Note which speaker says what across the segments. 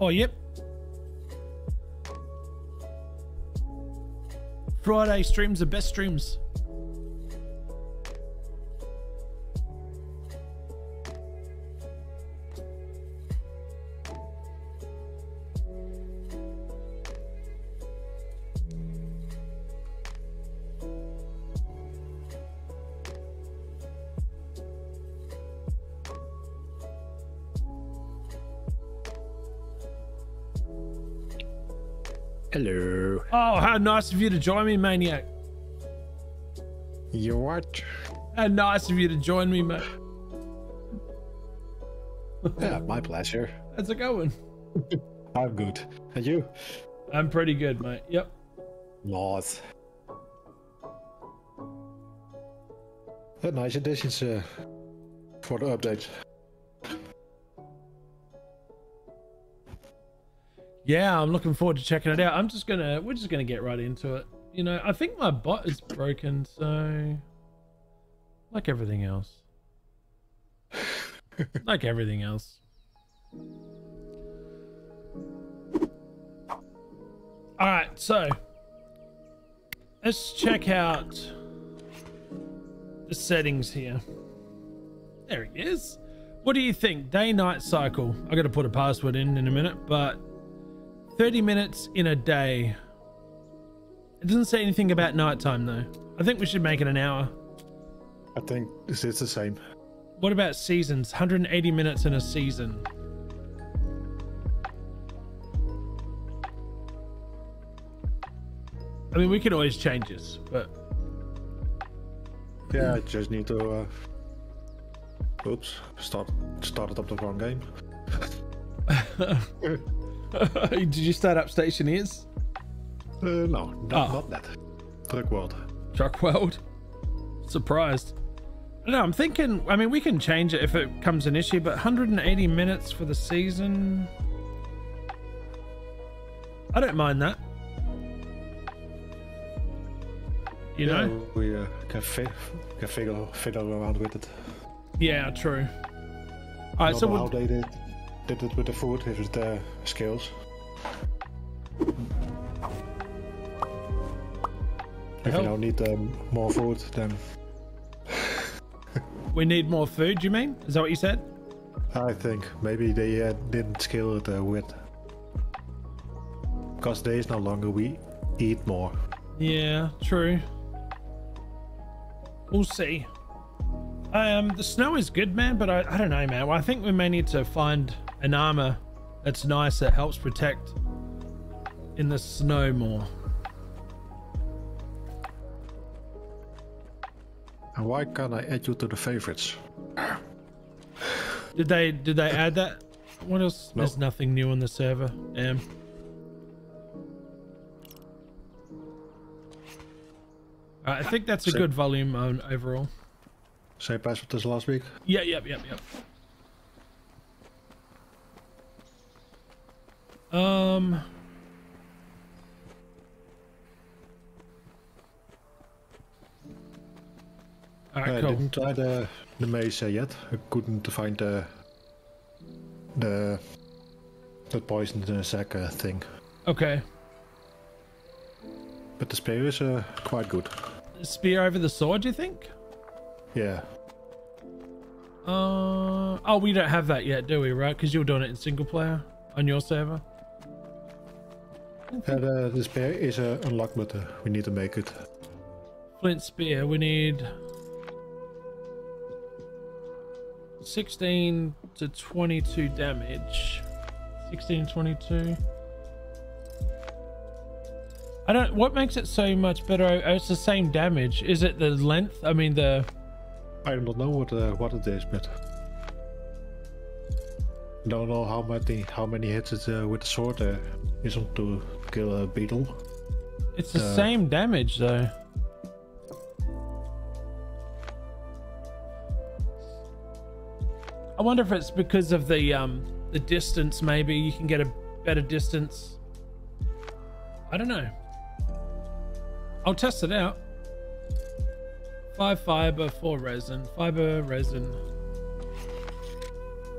Speaker 1: Oh, yep. Friday streams are best streams. Nice of you to join me, Maniac.
Speaker 2: You what?
Speaker 1: How nice of you to join me, mate.
Speaker 2: yeah, my pleasure.
Speaker 1: How's it going?
Speaker 2: I'm good. And you?
Speaker 1: I'm pretty good, mate. Yep.
Speaker 2: Nice. A nice additions uh, for the update.
Speaker 1: Yeah, I'm looking forward to checking it out. I'm just gonna, we're just gonna get right into it. You know, I think my bot is broken, so like everything else, like everything else. All right, so let's check out the settings here. There he is. What do you think? Day night cycle. I got to put a password in in a minute, but 30 minutes in a day. It doesn't say anything about nighttime though. I think we should make it an hour.
Speaker 2: I think it's the same.
Speaker 1: What about seasons? 180 minutes in a season. I mean, we can always change this, but
Speaker 2: Yeah, I just need to. Uh... Oops, start started up the wrong game.
Speaker 1: did you start up Stationeers?
Speaker 2: Uh, no, not,
Speaker 1: Oh.
Speaker 2: not that. Truck World.
Speaker 1: Truck World? Surprised. No, I'm thinking, I mean, we can change it if it comes an issue, but 180 minutes for the season. I don't mind that. You
Speaker 2: yeah,
Speaker 1: know?
Speaker 2: we uh, can, fi- can figure fiddle around with it.
Speaker 1: Yeah, true. All right, so we'll,
Speaker 2: they did, did it with the food, if it's the skills. If you now need um, more food, then
Speaker 1: we need more food, you mean? Is that what you said?
Speaker 2: I think maybe they uh, didn't scale it uh, with. Because days no longer we eat more.
Speaker 1: Yeah, true. We'll see. Um, the snow is good, man, but I, I don't know, man. Well, I think we may need to find an armor that's nice that helps protect in the snow more.
Speaker 2: And why can't I add you to the favorites?
Speaker 1: Did they did they add that? What else?
Speaker 2: No.
Speaker 1: There's nothing new on the server. Damn. I think that's a
Speaker 2: So-
Speaker 1: good volume on overall.
Speaker 2: Same password as last week?
Speaker 1: Yeah, yep, yep, yep. Um.
Speaker 2: I
Speaker 1: cool.
Speaker 2: didn't try the, the mace yet. I couldn't find the the the poison sack uh, thing.
Speaker 1: Okay.
Speaker 2: But the spear is uh, quite good.
Speaker 1: Spear over the sword, you think?
Speaker 2: Yeah.
Speaker 1: Uh oh, we don't have that yet, do we? Right? Because you're doing it in single player on your server.
Speaker 2: And uh, the spear is uh, unlocked, but uh, we need to make it.
Speaker 1: Flint spear. We need 16 to 22 damage. 16, to 22. I don't. What makes it so much better? Oh, it's the same damage. Is it the length? I mean the.
Speaker 2: I don't know what uh, what it is, but don't know how many how many hits it uh, with the sword uh, is on to a beetle.
Speaker 1: It's the
Speaker 2: Uh,
Speaker 1: same damage though. I wonder if it's because of the um the distance. Maybe you can get a better distance. I don't know. I'll test it out. Five fiber, four resin. Fiber, resin.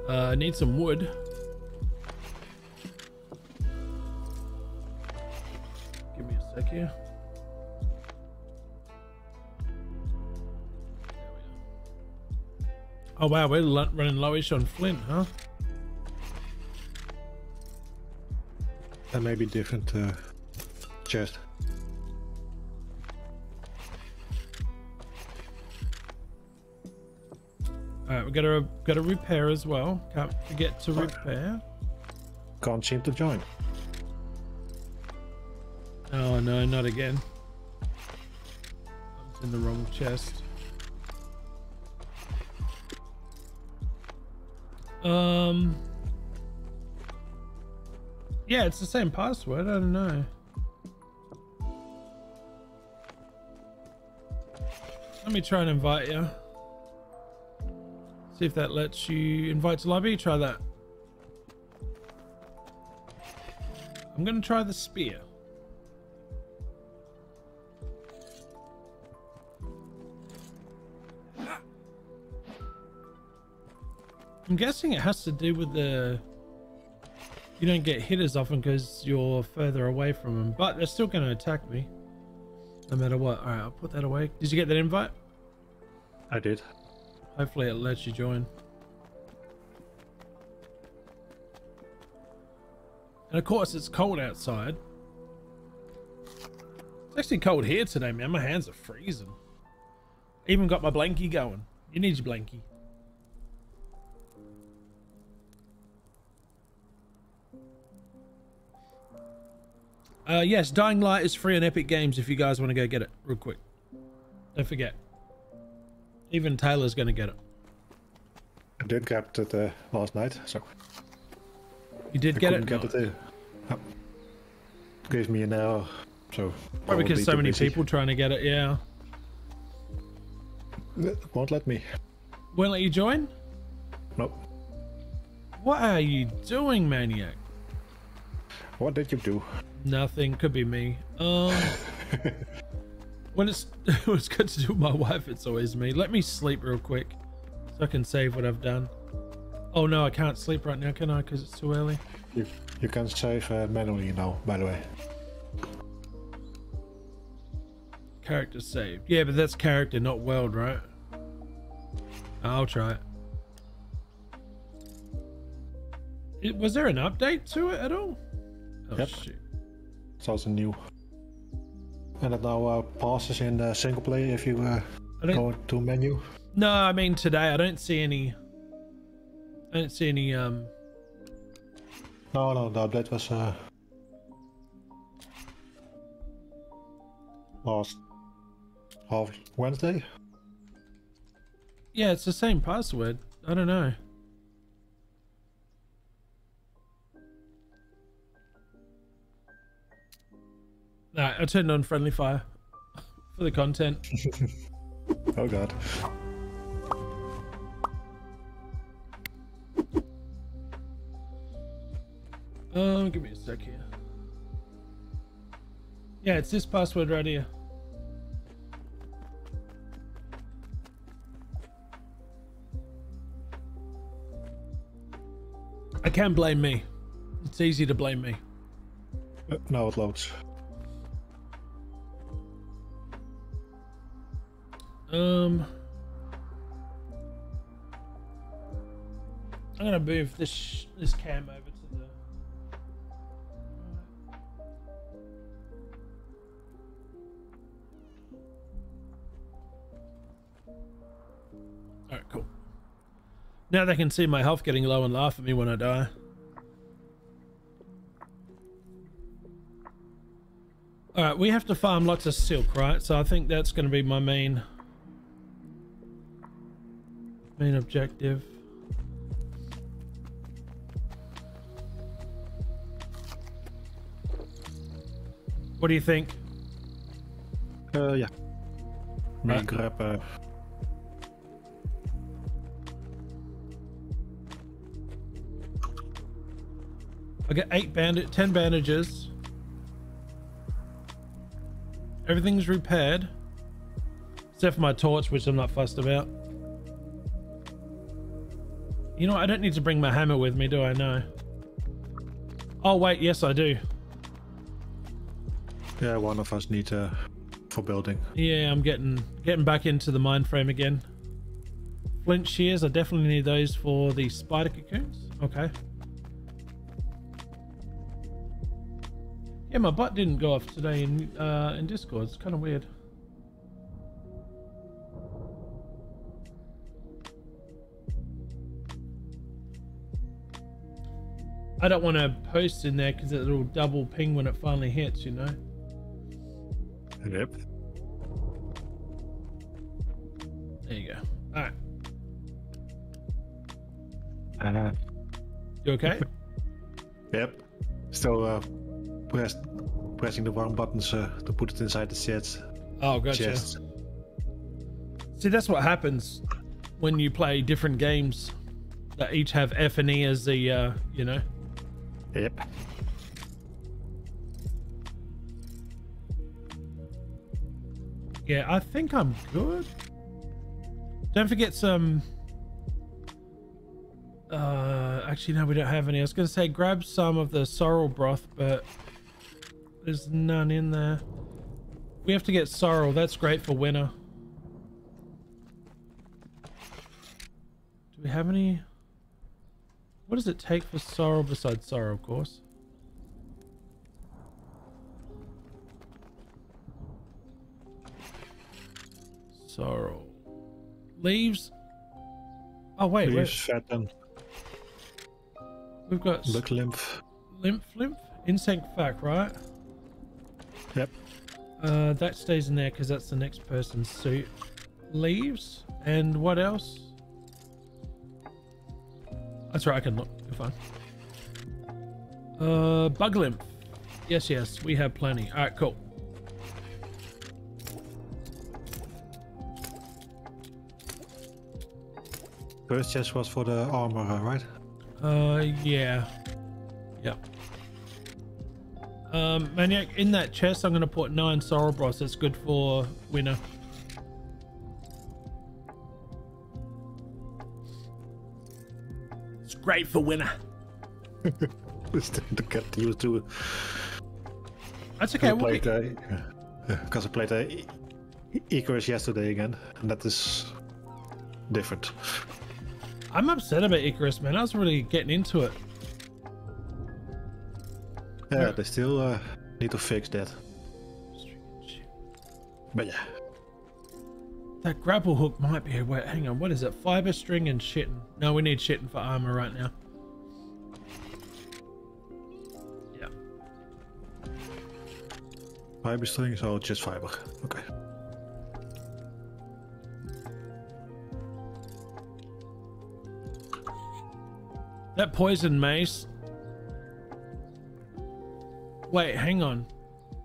Speaker 1: Uh, need some wood. Sec here. Oh wow, we're running lowish on flint, huh?
Speaker 2: That may be different uh, chest.
Speaker 1: Alright, we gotta gotta repair as well. Can't forget to repair.
Speaker 2: Can't seem to join.
Speaker 1: Oh no, not again. I was in the wrong chest. Um. Yeah, it's the same password. I don't know. Let me try and invite you. See if that lets you invite to lobby. Try that. I'm going to try the spear. I'm guessing it has to do with the... You don't get hit as often because you're further away from them, but they're still going to attack me. No matter what. Alright, I'll put that away. Did you get that invite?
Speaker 2: I did.
Speaker 1: Hopefully it lets you join. And of course it's cold outside. It's actually cold here today, man. My hands are freezing. Even got my blankie going. You need your blankie. Uh, yes, Dying Light is free on Epic Games if you guys want to go get it real quick. Don't forget. Even Taylor's going to get it.
Speaker 2: I did get it uh, last night, so.
Speaker 1: You did
Speaker 2: I
Speaker 1: get it?
Speaker 2: Get it uh, Gave me an hour, so.
Speaker 1: Probably because so many
Speaker 2: busy.
Speaker 1: people trying to get it, yeah.
Speaker 2: Won't let me.
Speaker 1: Won't let you join?
Speaker 2: Nope.
Speaker 1: What are you doing, maniac?
Speaker 2: What did you do?
Speaker 1: Nothing. Could be me. Um, when it's when it's good to do with my wife, it's always me. Let me sleep real quick, so I can save what I've done. Oh no, I can't sleep right now, can I? Because it's too early.
Speaker 2: You you can save uh, manually now, by the way.
Speaker 1: Character saved. Yeah, but that's character, not world, right? I'll try it. it was there an update to it at all? Oh
Speaker 2: Yep.
Speaker 1: shit.
Speaker 2: It's also new. And it now uh, passes in uh, single player if you uh, go to menu.
Speaker 1: No, I mean today I don't see any. I don't see any. Um.
Speaker 2: No, no, the update was uh, last half Wednesday.
Speaker 1: Yeah, it's the same password. I don't know. Alright, I turned on friendly fire for the content.
Speaker 2: Oh god.
Speaker 1: Um, give me a sec here. Yeah, it's this password right here. I can't blame me. It's easy to blame me.
Speaker 2: Uh, now it loads.
Speaker 1: Um, I'm gonna move this this cam over to the. All right, cool. Now they can see my health getting low and laugh at me when I die. All right, we have to farm lots of silk, right? So I think that's going to be my main main objective. What do you think?
Speaker 2: Uh, yeah. May
Speaker 1: Right.
Speaker 2: grab uh,
Speaker 1: I got eight bandit, ten bandages. Everything's repaired. Except for my torch, which I'm not fussed about. You know. I don't need to bring my hammer with me, do I? No. Oh, wait, yes, I do.
Speaker 2: Yeah, one of us need uh, for building.
Speaker 1: Yeah, I'm getting getting back into the mind frame again. Flint shears, I definitely need those for the spider cocoons. Okay. Yeah, my butt didn't go off today in uh, in Discord. It's kind of weird. I don't want to post in there because it'll double ping when it finally hits, you know?
Speaker 2: Yep.
Speaker 1: There you go. All right.
Speaker 2: Uh,
Speaker 1: You okay?
Speaker 2: yep. Still uh, press, pressing the wrong buttons uh, to put it inside the chat.
Speaker 1: oh, gotcha.
Speaker 2: chest.
Speaker 1: See, that's what happens when you play different games that each have F and E as the, uh, you know.
Speaker 2: Yep.
Speaker 1: Yeah, I think I'm good. Don't forget some. Uh, actually, no, we don't have any. I was gonna say grab some of the sorrel broth, but there's none in there. We have to get sorrel. That's great for winter. Do we have any? What does it take for sorrel besides sorrel, of course? Sorrel. Leaves. Oh wait, wait.
Speaker 2: Leaves, fat and
Speaker 1: We've got
Speaker 2: look lymph.
Speaker 1: lymph, lymph, insect fact, right?
Speaker 2: Yep.
Speaker 1: Uh, that stays in there because that's the next person's suit. Leaves and what else? That's right, I can look. You're fine. Uh, bug lymph. Yes, yes, we have plenty. All right, cool.
Speaker 2: First chest was for the armor, right?
Speaker 1: Uh, yeah. Yeah. Um, Maniac, in that chest, I'm going to put nine sorrel bros. That's good for winter. It's great for winter.
Speaker 2: Just to get used to.
Speaker 1: That's okay.
Speaker 2: I
Speaker 1: we'll
Speaker 2: played,
Speaker 1: be-
Speaker 2: because I played uh, Icarus yesterday again, and that is different.
Speaker 1: I'm upset about Icarus, man. I was really getting into it.
Speaker 2: Yeah,
Speaker 1: Yeah.
Speaker 2: they still uh, need to fix that. But yeah,
Speaker 1: That grapple hook might be. a Wait, hang on. What is it? Fiber string and chitin. No, we need chitin for armor right now. Yeah.
Speaker 2: fiber strings or just fiber? Okay.
Speaker 1: That poison mace. Wait, hang on.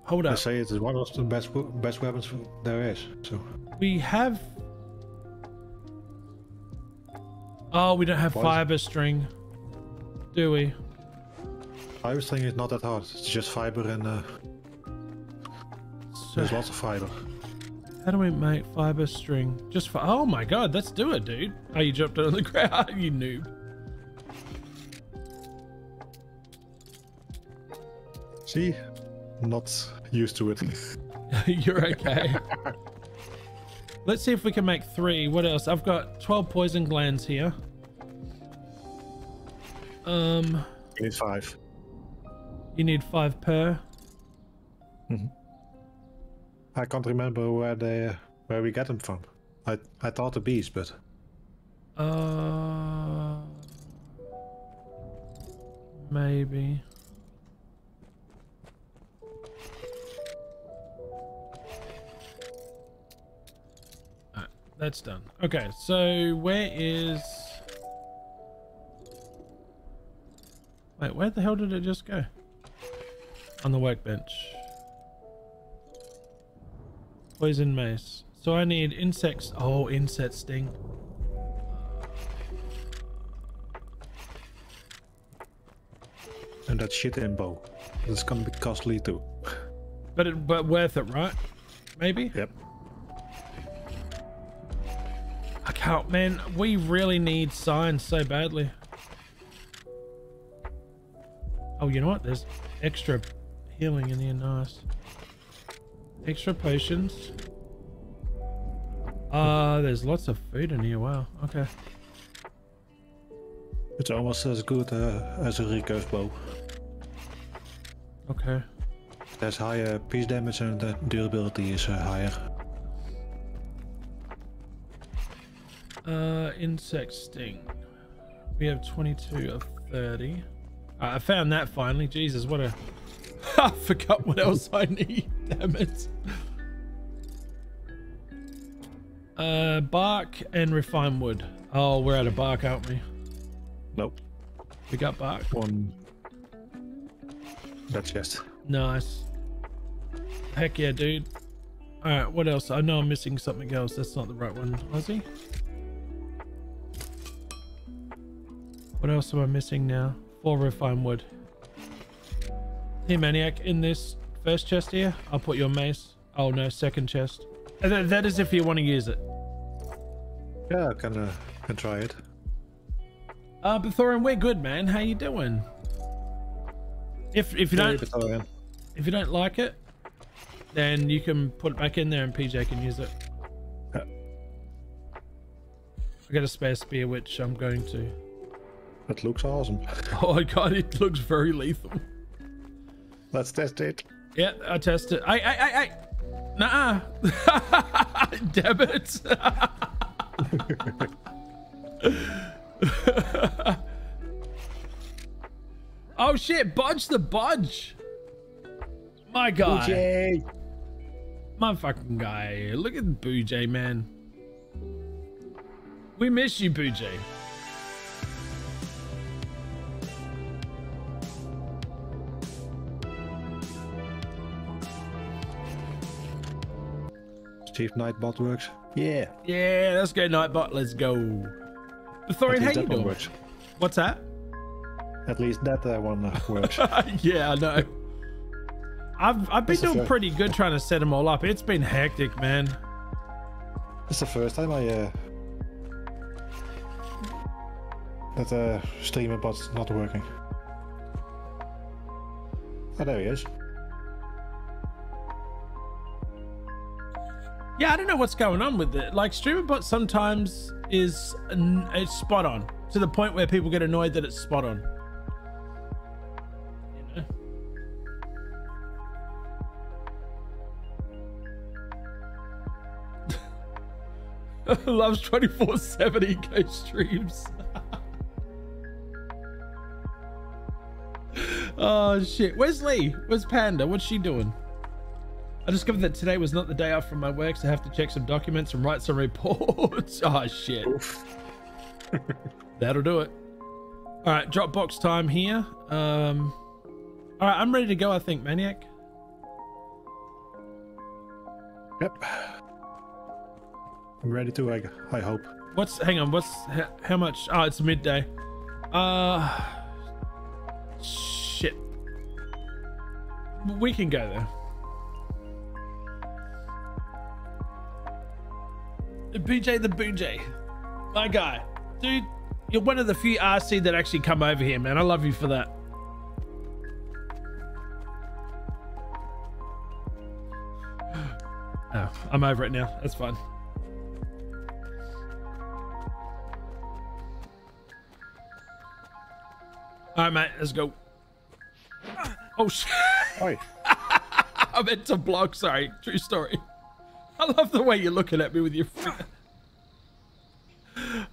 Speaker 1: Hold
Speaker 2: I
Speaker 1: up.
Speaker 2: say it is one of the best best weapons there is. So
Speaker 1: We have. Oh, we don't have fiber string, do we?
Speaker 2: fiber string is not that hard. It's just fiber and uh,
Speaker 1: So
Speaker 2: there's lots of fiber.
Speaker 1: how do we make fiber string? Just for. Oh my god, let's do it, dude. Oh, you jumped on the ground, you noob.
Speaker 2: See, not used to it.
Speaker 1: You're okay. Let's see if we can make three. What else? I've got 12 poison glands here. Um,
Speaker 2: You need five.
Speaker 1: you need five per.
Speaker 2: I can't remember where they where we get them from. I I thought the bees, but
Speaker 1: Uh, maybe. That's done. Okay, so where is? Wait, where the hell did it just go? On the workbench. Poison mace. So I need insects. Oh, insect sting.
Speaker 2: and that chitin bow. It's gonna be costly too.
Speaker 1: But it, but worth it, right? Maybe.
Speaker 2: Yep.
Speaker 1: I can't, man. We really need signs so badly. Oh, you know what? There's extra healing in here. Nice. Extra potions. Uh, there's lots of food in here. Wow. Okay.
Speaker 2: It's almost as good uh, as a recurve bow.
Speaker 1: Okay.
Speaker 2: There's higher piece damage and the durability is uh, higher.
Speaker 1: Uh, insect sting. We have 22 of 30. Uh, I found that finally. Jesus, what a... I forgot what else I need. Damn it. Uh, bark and refined wood. Oh, we're out of bark, aren't we?
Speaker 2: Nope.
Speaker 1: We got bark.
Speaker 2: One. That chest.
Speaker 1: Nice. Heck yeah, dude. Alright, what else? I know I'm missing something else. That's not the right one, Ozzy. What else am I missing now? Four refined wood. Here, Maniac, in this first chest here, I'll put your mace. Oh no, second chest. That, is if you want to use it.
Speaker 2: Yeah, I can, uh, can try it.
Speaker 1: Uh, but Thorin, we're good, man. How you doing? If if you don't
Speaker 2: uh,
Speaker 1: if you don't like it, then you can put it back in there and PJ can use it.
Speaker 2: Yeah.
Speaker 1: I got a spare spear, which I'm going to.
Speaker 2: It looks awesome.
Speaker 1: Oh my god, it looks very lethal.
Speaker 2: Let's test it.
Speaker 1: Yeah, I tested. I, I, I, I. Nah. Damn it. oh shit, Budge the Budge. My guy.
Speaker 2: Yay!
Speaker 1: My fucking guy. Look at Boojay, man. We miss you, Boojay.
Speaker 2: Chief Nightbot works. Yeah.
Speaker 1: Yeah, let's go, Nightbot. Let's go. Thorin,
Speaker 2: At
Speaker 1: how you doing?
Speaker 2: works.
Speaker 1: What's that?
Speaker 2: At least that uh, one uh, works.
Speaker 1: yeah, I know. I've I've been
Speaker 2: That's
Speaker 1: doing pretty good trying to set them all up. It's been hectic, man.
Speaker 2: it's the first time I uh, that uh, streamer bot's not working. Oh, there he is.
Speaker 1: Yeah, I don't know what's going on with it. Like StreamerBot sometimes is it's spot on to the point where people get annoyed that it's spot on. Loves 24/7 eco streams. oh shit. Where's Lee? Where's Panda? What's she doing? I discovered that today was not the day off from my work, so I have to check some documents and write some reports. oh shit. That'll do it. All right, Dropbox time here. Um, all right, I'm ready to go. I think, Maniac.
Speaker 2: Yep. I'm ready to, I, I hope.
Speaker 1: What's? Hang on. What's? How, how much? Oh, it's midday. Uh, shit. We can go there. BJ, the BJ, my guy, dude. You're one of the few RC that actually come over here, man. I love you for that. Oh, I'm over it now. That's fine. All right, mate. Let's go. Oh shit! I meant to block. Sorry. True story. I love the way you're looking at me with your.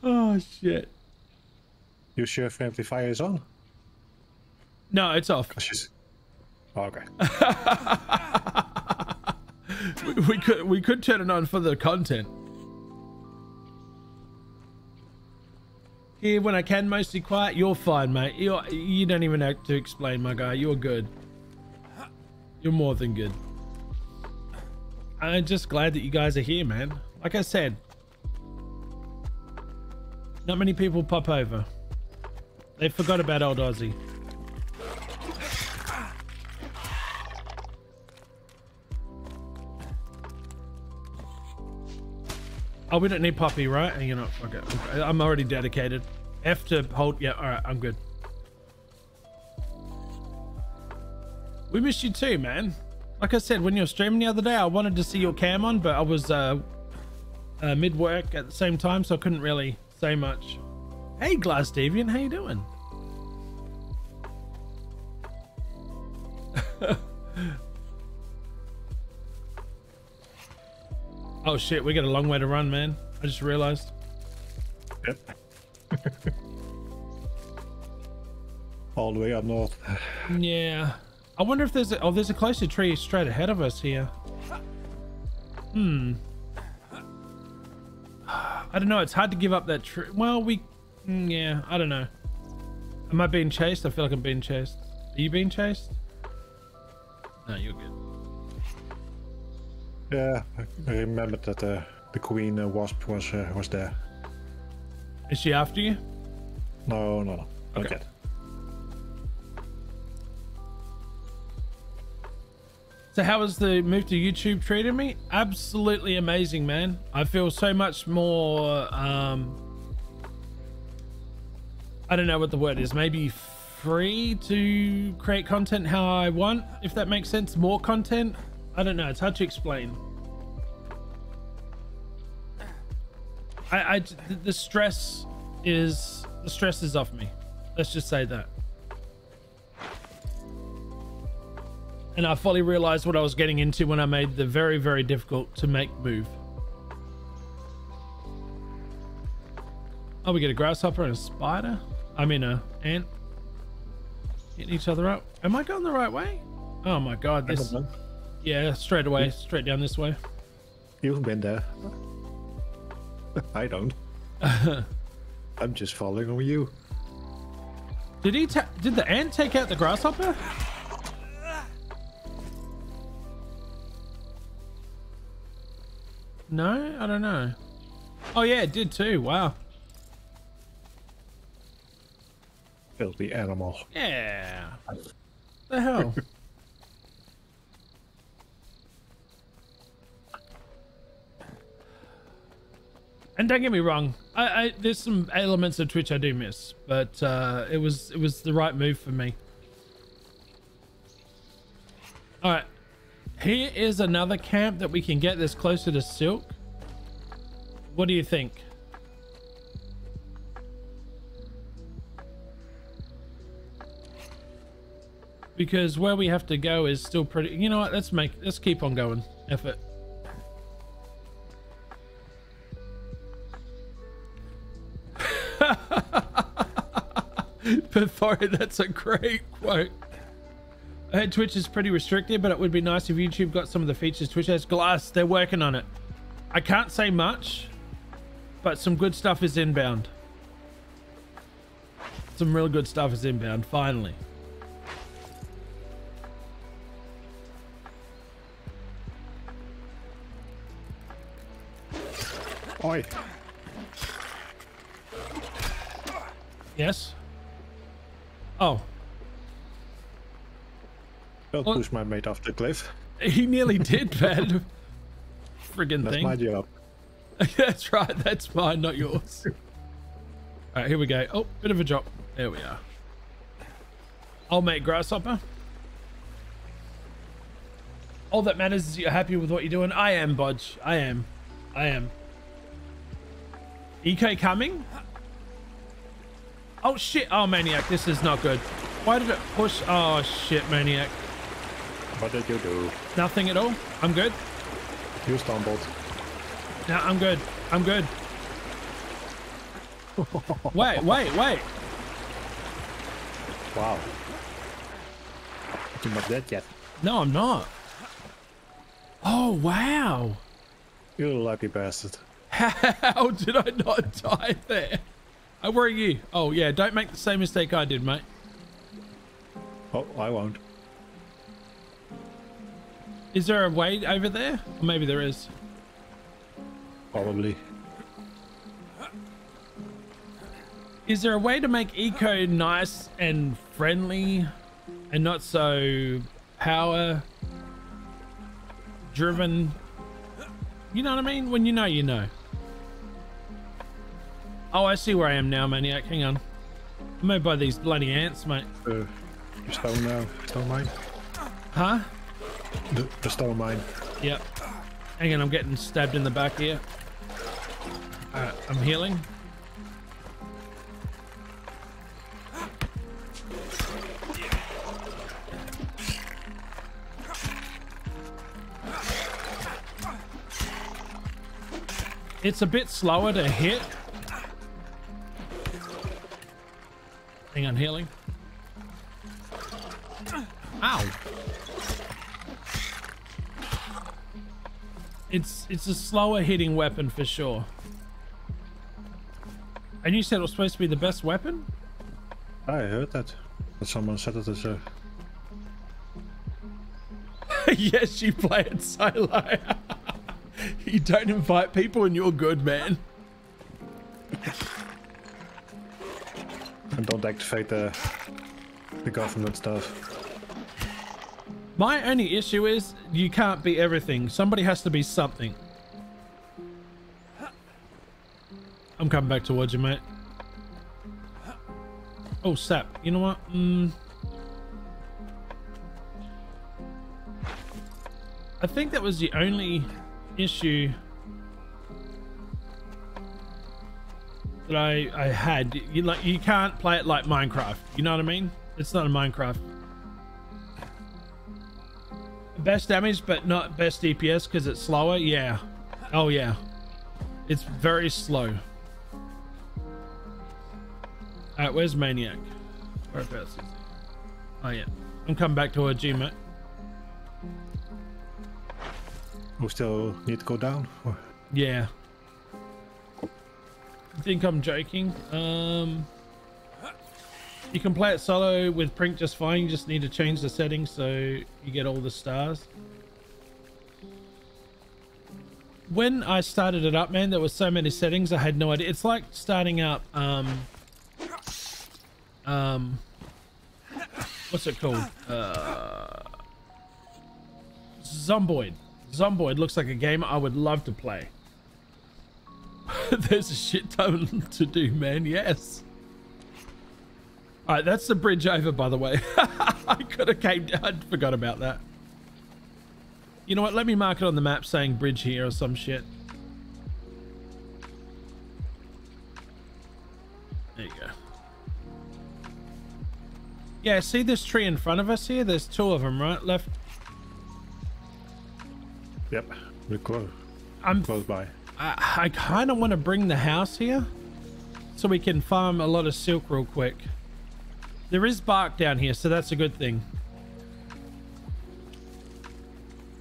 Speaker 1: oh shit!
Speaker 2: You sure friendly fire is on?
Speaker 1: No, it's off.
Speaker 2: Oh, oh okay.
Speaker 1: we, we could we could turn it on for the content. Here, when I can, mostly quiet. You're fine, mate. You're you don't even have to explain, my guy. You're good. You're more than good. I'm just glad that you guys are here, man. Like I said, not many people pop over. They forgot about old Aussie. Oh, we don't need Poppy, right? Know, okay, okay. I'm already dedicated. F to hold. Yeah, all right, I'm good. We missed you too, man. Like I said, when you were streaming the other day, I wanted to see your cam on, but I was uh, uh, mid work at the same time, so I couldn't really say much. Hey, Glass Deviant, how you doing? oh shit, we got a long way to run, man. I just realized.
Speaker 2: Yep. All the way up north.
Speaker 1: Yeah. I wonder if there's a, oh, there's a closer tree straight ahead of us here. Hmm. I don't know. It's hard to give up that tree. Well, we, mm, yeah, I don't know. Am I being chased? I feel like I'm being chased. Are you being chased? No, you're good.
Speaker 2: Yeah, I remember that uh, the queen uh, wasp was uh, was there.
Speaker 1: Is she after you?
Speaker 2: No, no, no. Not
Speaker 1: Okay.
Speaker 2: yet.
Speaker 1: So how has the move to YouTube treated me? Absolutely amazing, man. I feel so much more um I don't know what the word is. Maybe free to create content how I want, if that makes sense. More content. I don't know. It's hard to explain. I, I the- stress is the stress is off me. Let's just say that. And I fully realized what I was getting into when I made the very, very difficult to make move. Oh, we get a grasshopper and a spider. I mean, a ant hitting each other up. Am I going the right way? Oh my god, this. Yeah, straight away, straight down this way.
Speaker 2: You've been there. I don't. I'm just following you.
Speaker 1: Did he? Ta- did the ant take out the grasshopper? No, I don't know. Oh yeah, it did too. Wow.
Speaker 2: Filthy animal.
Speaker 1: Yeah. the hell? and don't get me wrong, I, I there's some elements of Twitch I do miss, but uh, it was it was the right move for me. All right, here is another camp that we can get this closer to Silk. What do you think? because where we have to go is still pretty you know what let's make let's keep on going effort Before that's a great quote. I heard Twitch is pretty restricted, but it would be nice if YouTube got some of the features Twitch has. Glass, they're working on it. I can't say much, but some good stuff is inbound. Some real good stuff is inbound, finally.
Speaker 2: Oi!
Speaker 1: Yes? Oh,
Speaker 2: Don't
Speaker 1: What?
Speaker 2: push my mate off the cliff.
Speaker 1: he nearly did, man. Friggin'
Speaker 2: That's
Speaker 1: thing.
Speaker 2: That's my job.
Speaker 1: That's right. That's mine, not yours. All right, here we go. Oh, bit of a drop. There we are. Old mate Grasshopper. All that matters is you're happy with what you're doing. I am, Bodge. I am. I am. Eco coming? Oh, shit. Oh, Maniac. This is not good. Why did it push? Oh, shit, Maniac.
Speaker 2: What did you do?
Speaker 1: Nothing at all. I'm good.
Speaker 2: You stumbled.
Speaker 1: No, I'm good. I'm good. wait, wait, wait.
Speaker 2: Wow. You're not dead yet.
Speaker 1: No, I'm not. Oh, wow.
Speaker 2: You little lucky bastard.
Speaker 1: How did I not die there? Oh, where are you? Oh, yeah, don't make the same mistake I did, mate.
Speaker 2: Oh, I won't.
Speaker 1: Is there a way over there? Or maybe there is.
Speaker 2: Probably.
Speaker 1: Is there a way to make eco nice and friendly and not so power driven? You know what I mean? When you know, you know. Oh, I see where I am now, Maniac. Hang on. I'm over by these bloody ants, mate.
Speaker 2: Uh, stone now. Stone mine.
Speaker 1: Huh?
Speaker 2: The, the stone mine.
Speaker 1: Yep. Hang on, I'm getting stabbed in the back here. Alright, I'm healing. It's a bit slower to hit. Hang on, healing. Ow. It's it's a slower hitting weapon for sure. And you said it was supposed to be the best weapon?
Speaker 2: I heard that. That someone said it as a.
Speaker 1: yes, you play it solo. you don't invite people and you're good, man.
Speaker 2: And don't activate the the government stuff.
Speaker 1: My only issue is you can't be everything. Somebody has to be something. I'm coming back towards you, mate. Oh, sap. You know what? Mm. I think that was the only issue that I I had. You like you can't play it like Minecraft. You know what I mean? It's not a Minecraft. Best damage, but not best DPS because it's slower. Yeah. Oh yeah. It's very slow. Alright, where's Maniac? Whereabouts? Oh yeah. I'm coming back to a G, mate.
Speaker 2: We still need to go down. Or?
Speaker 1: Yeah. I think I'm joking. Um, you can play it solo with Prink just fine. You just need to change the settings so you get all the stars. When I started it up, man, there were so many settings I had no idea. It's like starting up, um, um, what's it called? Uh, Zomboid. Zomboid looks like a game I would love to play. There's a shit ton to do, man. Yes. All right, that's the bridge over, by the way. I could have came down. I forgot about that. You know what? Let me mark it on the map saying bridge here or some shit. There you go. Yeah, see this tree in front of us here? There's two of them, right? Left.
Speaker 2: Yep, we're close.
Speaker 1: I'm
Speaker 2: close by.
Speaker 1: I, I kind of want to bring the house here so we can farm a lot of silk real quick. There is bark down here, so that's a good thing.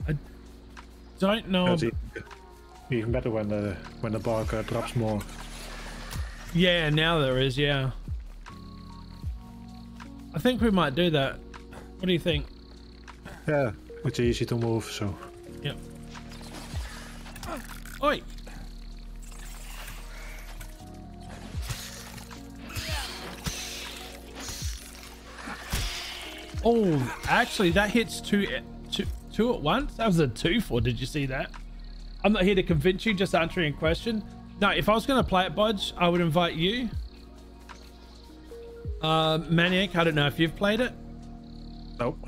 Speaker 1: I don't know.
Speaker 2: It's even better when the when the bark uh, drops more.
Speaker 1: Yeah, now there is. Yeah. I think we might do that. What do you think?
Speaker 2: Yeah, it's easy to move, so.
Speaker 1: Yep. Oi! Oh, actually, that hits two, two, two at once. That was a two for. Did you see that? I'm not here to convince you. Just answering a question. No, if I was going to play it, Bodge, I would invite you. Uh, Maniac, I don't know if you've played it.
Speaker 2: Nope.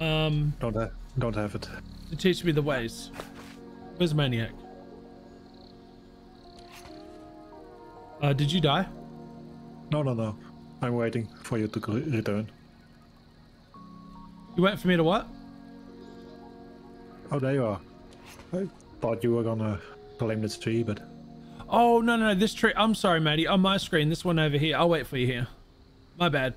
Speaker 1: Um,
Speaker 2: don't have, don't have it.
Speaker 1: To teach me the ways. Where's Maniac? Uh, did you die?
Speaker 2: No, no, no. I'm waiting for you to return.
Speaker 1: You wait for me to what?
Speaker 2: Oh, there you are. I thought you were gonna claim this tree, but...
Speaker 1: Oh, no, no, no, this tree. I'm sorry, Maddie. On my screen, this one over here. I'll wait for you here. My bad.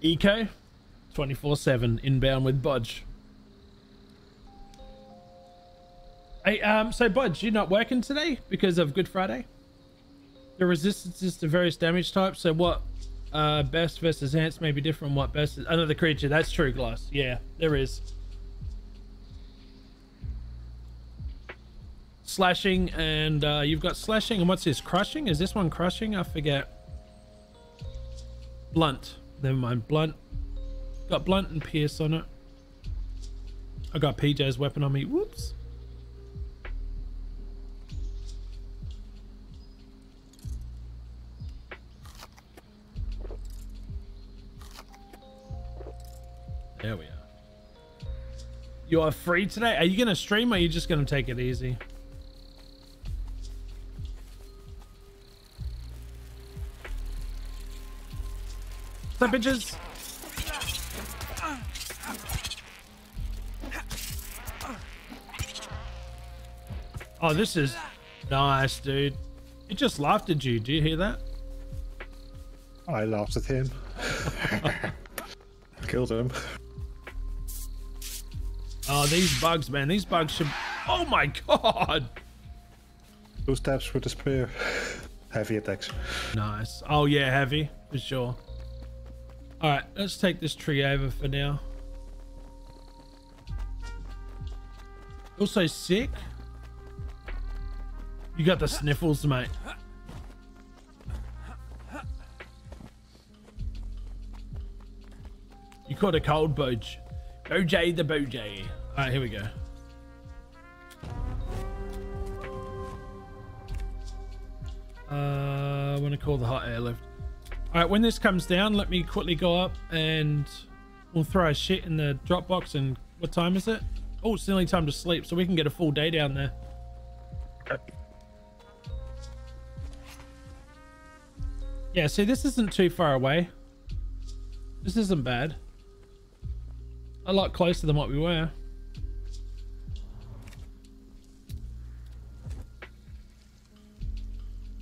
Speaker 1: Eco, 24-7, inbound with Budge. Hey, um, so Budge, you're not working today because of Good Friday? The resistances to various damage types, so what uh, best versus ants may be different what best is another creature. That's true, Glass. Yeah, there is. Slashing, and uh, you've got slashing, and what's this? Crushing? Is this one crushing? I forget. Blunt. Never mind. Blunt. Got blunt and pierce on it. I got PJ's weapon on me. Whoops. There we are. You are free today? Are you going to stream or are you just going to take it easy? What's up, bitches? Oh, this is nice, dude. He just laughed at you. Do you hear that?
Speaker 2: I laughed at him. Killed him.
Speaker 1: Oh, these bugs, man. These bugs should... Oh, my God.
Speaker 2: Two stabs with the spear. Heavy attacks.
Speaker 1: Nice. Oh, yeah, heavy. For sure. All right, let's take this tree over for now. Also sick. You got the sniffles, mate. You caught a cold, Boj. Boj the Boj. All right, here we go. Uh, I want to call the hot airlift. All right, when this comes down, let me quickly go up and we'll throw a shit in the Dropbox. And what time is it? Oh, it's nearly time to sleep, so we can get a full day down there. Yeah, see, this isn't too far away. This isn't bad. A lot closer than what we were.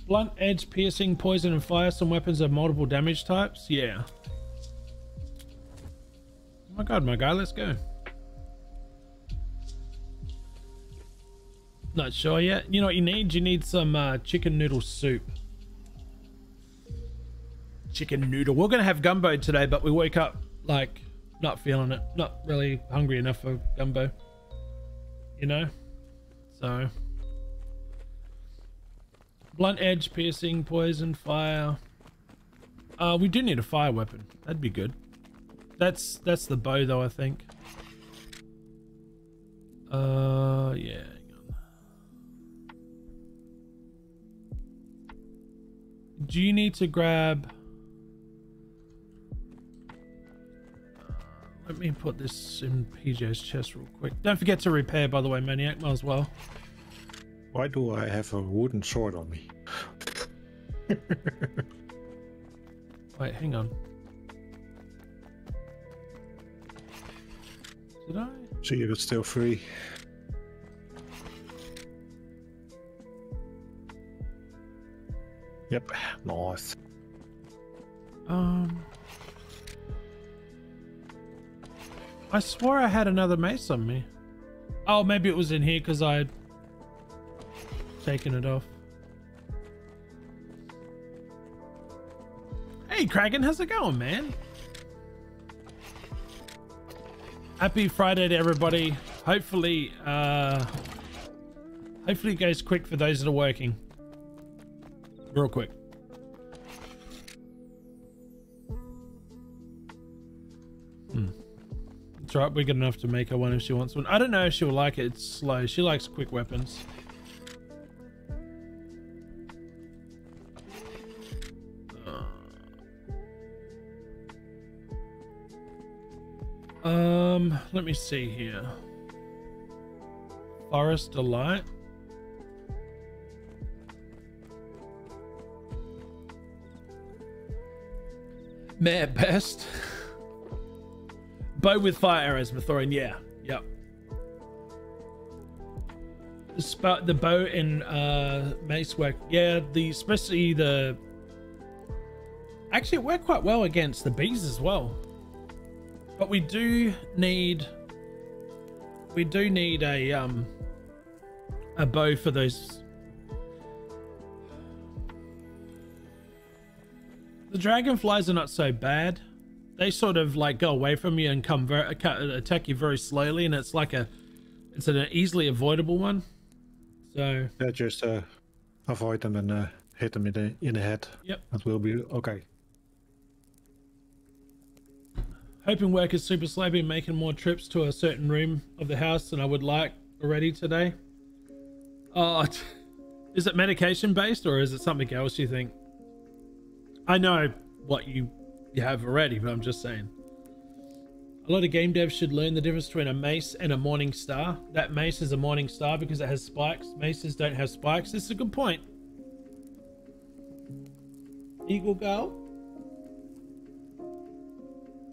Speaker 1: Blunt, edge, piercing, poison, and fire. Some weapons have multiple damage types. Yeah. Oh my god, my guy, let's go. Not sure yet. You know what you need? You need some uh, chicken noodle soup. Chicken noodle. We're gonna have gumbo today, but we woke up like not feeling it. Not really hungry enough for gumbo. You know? So Blunt edge, piercing, poison, fire. Uh, we do need a fire weapon. That'd be good. That's that's the bow though, I think. Uh, yeah. Do you need to grab... let me put this in PJ's chest real quick. Don't forget to repair, by the way, Maniac, might as well.
Speaker 2: Why do I have a wooden sword on me?
Speaker 1: Wait, hang on. Did I?
Speaker 2: See if it's still free. Yep, nice.
Speaker 1: Um. I swore I had another mace on me. Oh, maybe it was in here because I taking it off. Hey, Kraken, how's it going, man? Happy Friday to everybody. Hopefully, uh, hopefully it goes quick for those that are working. Real quick. Hmm. We're good enough to make her one if she wants one. I don't know if she'll like it. It's slow. She likes quick weapons. Um, let me see here. Forest Delight. Mare best. Bow with fire arrows, Mathorian. Yeah. Yep. The, the bow and uh, mace work. Yeah, the especially the. Actually, it worked quite well against the bees as well. But we do need we do need a um a bow for those The dragonflies are not so bad. They sort of like go away from you and come very, attack you very slowly, and it's like a, it's an easily avoidable one. So
Speaker 2: yeah, just uh, avoid them and uh, hit them in the in the head.
Speaker 1: Yep,
Speaker 2: that will be okay.
Speaker 1: Hoping work is super slow. Been making more trips to a certain room of the house than I would like already today. Oh, is it medication based or is it something else you think? I know what you you have already, but I'm just saying. A lot of game devs should learn the difference between a mace and a morning star. That mace is a morning star because it has spikes. Maces don't have spikes. This is a good point. Eagle girl?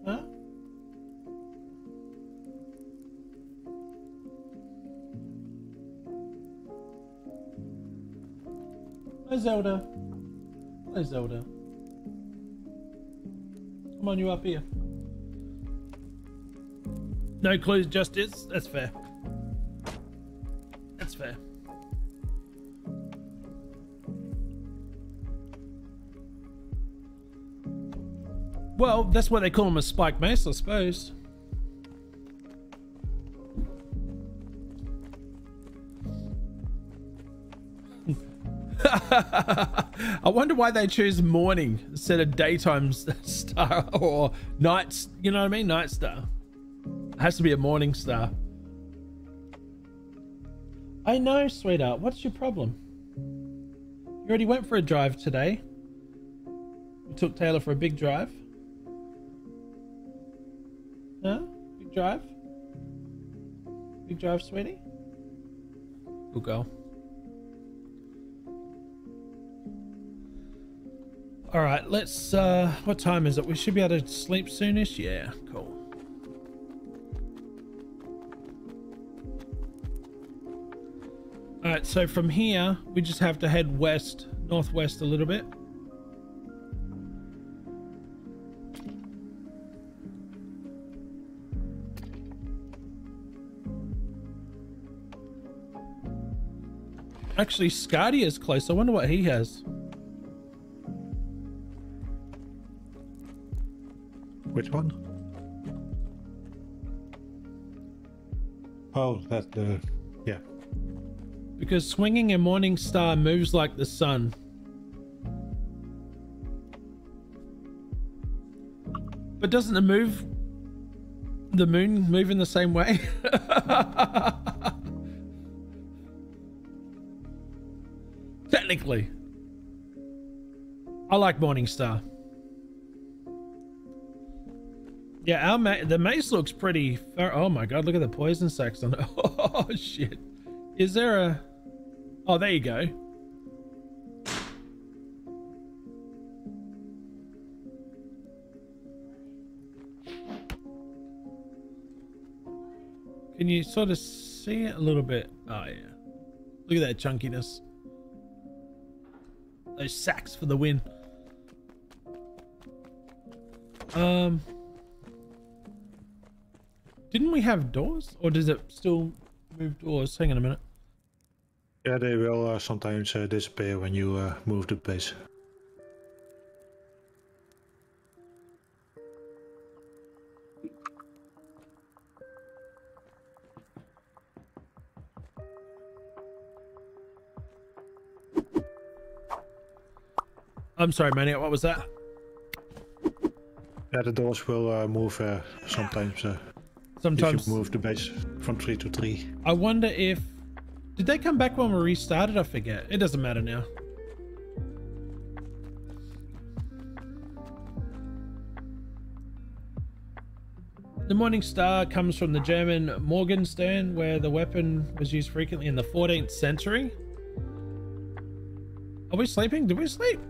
Speaker 1: Huh? Hi Zelda. Hi Zelda. Come on, you up here. No clues, just is. That's fair. That's fair. Well, that's why they call him a spike mace, I suppose. I wonder why they choose morning instead of daytime star or nights. You know what I mean? Night star. It has to be a morning star. I know, sweetheart. What's your problem? You already went for a drive today. We took Taylor for a big drive. Huh? Big drive? Big drive, sweetie? Good girl. All right, let's, uh, what time is it? We should be able to sleep soonish. Yeah, cool. All right, so from here, we just have to head west, northwest a little bit. Actually, Scotty is close. I wonder what he has.
Speaker 2: Which one? Oh, that, uh, yeah.
Speaker 1: Because swinging a morning star moves like the sun. But doesn't the move the moon move in the same way? Technically. I like Morning Star. Yeah, our ma the mace looks pretty. Oh my god, look at the poison sacs on it. Oh shit. Is there a Oh, there you go. Can you sort of see it a little bit? Oh yeah. Look at that chunkiness. Those sacks for the win. Um Didn't we have doors? Or does it still move doors? Hang on a minute.
Speaker 2: Yeah, they will uh, sometimes uh, disappear when you uh, move the base.
Speaker 1: I'm sorry, Maniac, what was that?
Speaker 2: Yeah, the doors will uh, move uh, sometimes.
Speaker 1: Sometimes
Speaker 2: move the base from three to three.
Speaker 1: I wonder if did they come back when we restarted? I forget. It doesn't matter now. The Morning Star comes from the German Morgenstern, where the weapon was used frequently in the 14th century. Are we sleeping? Did we sleep?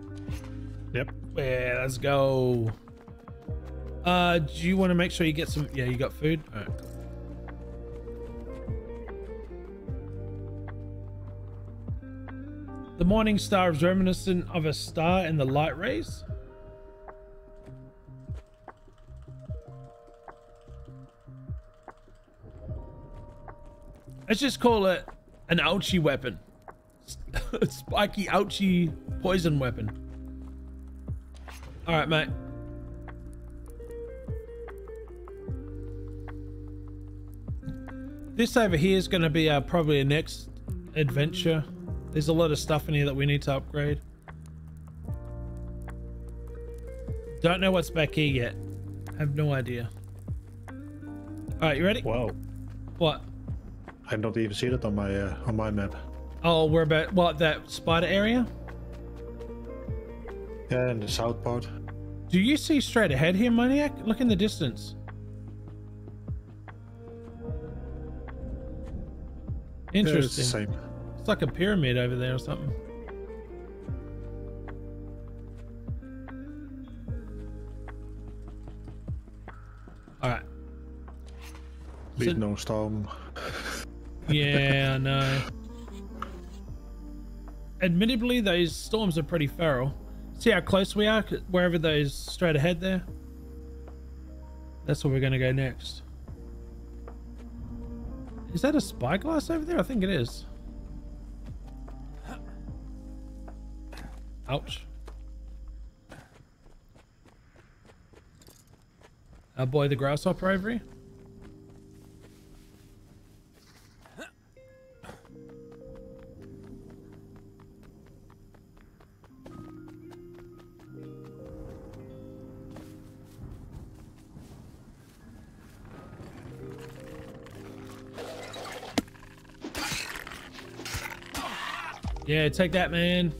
Speaker 2: Yep.
Speaker 1: Yeah, let's go. Uh, do you want to make sure you get some? Yeah, you got food. All right. The morning star is reminiscent of a star in the light rays. Let's just call it an ouchie weapon. Spiky ouchie poison weapon. All right, mate. This over here is going to be uh, probably a next adventure. There's a lot of stuff in here that we need to upgrade. Don't know what's back here yet. Have no idea. All right, you ready?
Speaker 2: Wow.
Speaker 1: What?
Speaker 2: I have not even see it on my uh, on my map.
Speaker 1: Oh, we're about what that spider area?
Speaker 2: Yeah, in the south part.
Speaker 1: Do you see straight ahead here, maniac? Look in the distance.
Speaker 2: It's
Speaker 1: Interesting.
Speaker 2: same.
Speaker 1: It's like a pyramid over there or something. All right. So-
Speaker 2: Lead no storm.
Speaker 1: yeah, I know. Admittedly, those storms are pretty feral. See how close we are? Wherever those straight ahead there. That's where we're going to go next. Is that a spyglass over there? I think it is. Ouch. Our boy the grasshopper over here. Yeah, take that, man.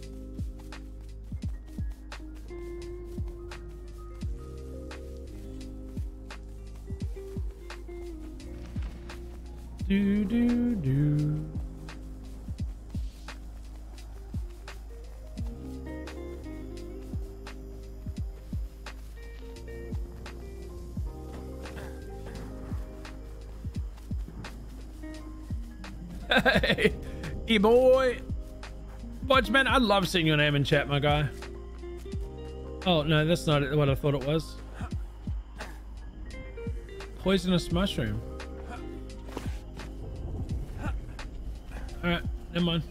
Speaker 1: Do do do. Hey, boy. Budge, man, I love seeing your name in chat, my guy. Oh, no, that's not what I thought it was. Poisonous mushroom. Alright, never mind.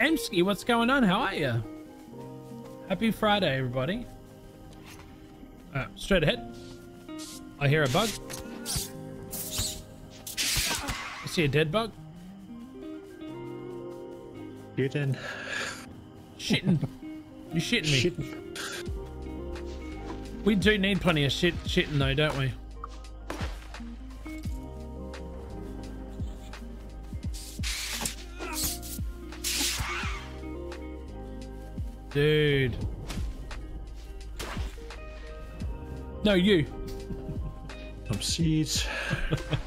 Speaker 1: Emsky, what's going on? How are you? Happy Friday, everybody. Alright, straight ahead. I hear a bug. I see a dead bug.
Speaker 2: In.
Speaker 1: Shitting. You shitting me.
Speaker 2: Shit.
Speaker 1: We do need plenty of shit shitting though, don't we? Dude. No, you.
Speaker 2: Some seeds.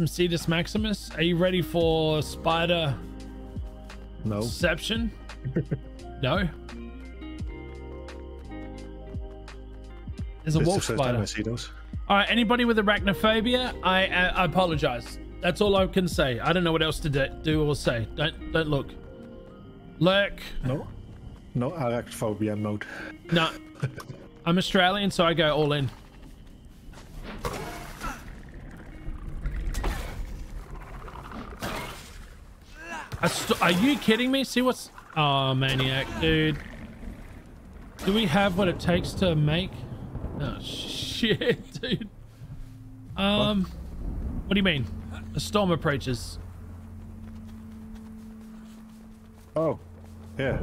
Speaker 1: Some Cetus Maximus. Are you ready for spider
Speaker 2: No.
Speaker 1: Deception? no. There's a wolf
Speaker 2: the
Speaker 1: spider.
Speaker 2: I see those.
Speaker 1: All right, anybody with arachnophobia, I, I I apologize. That's all I can say. I don't know what else to do, do or say. Don't don't look. Lurk.
Speaker 2: No. No arachnophobia mode.
Speaker 1: No. I'm Australian, so I go all in. I st- are you kidding me? See what's... Oh, maniac, dude. Do we have what it takes to make... Oh, shit, dude. Um... What do you mean? A storm approaches.
Speaker 2: Oh. Yeah.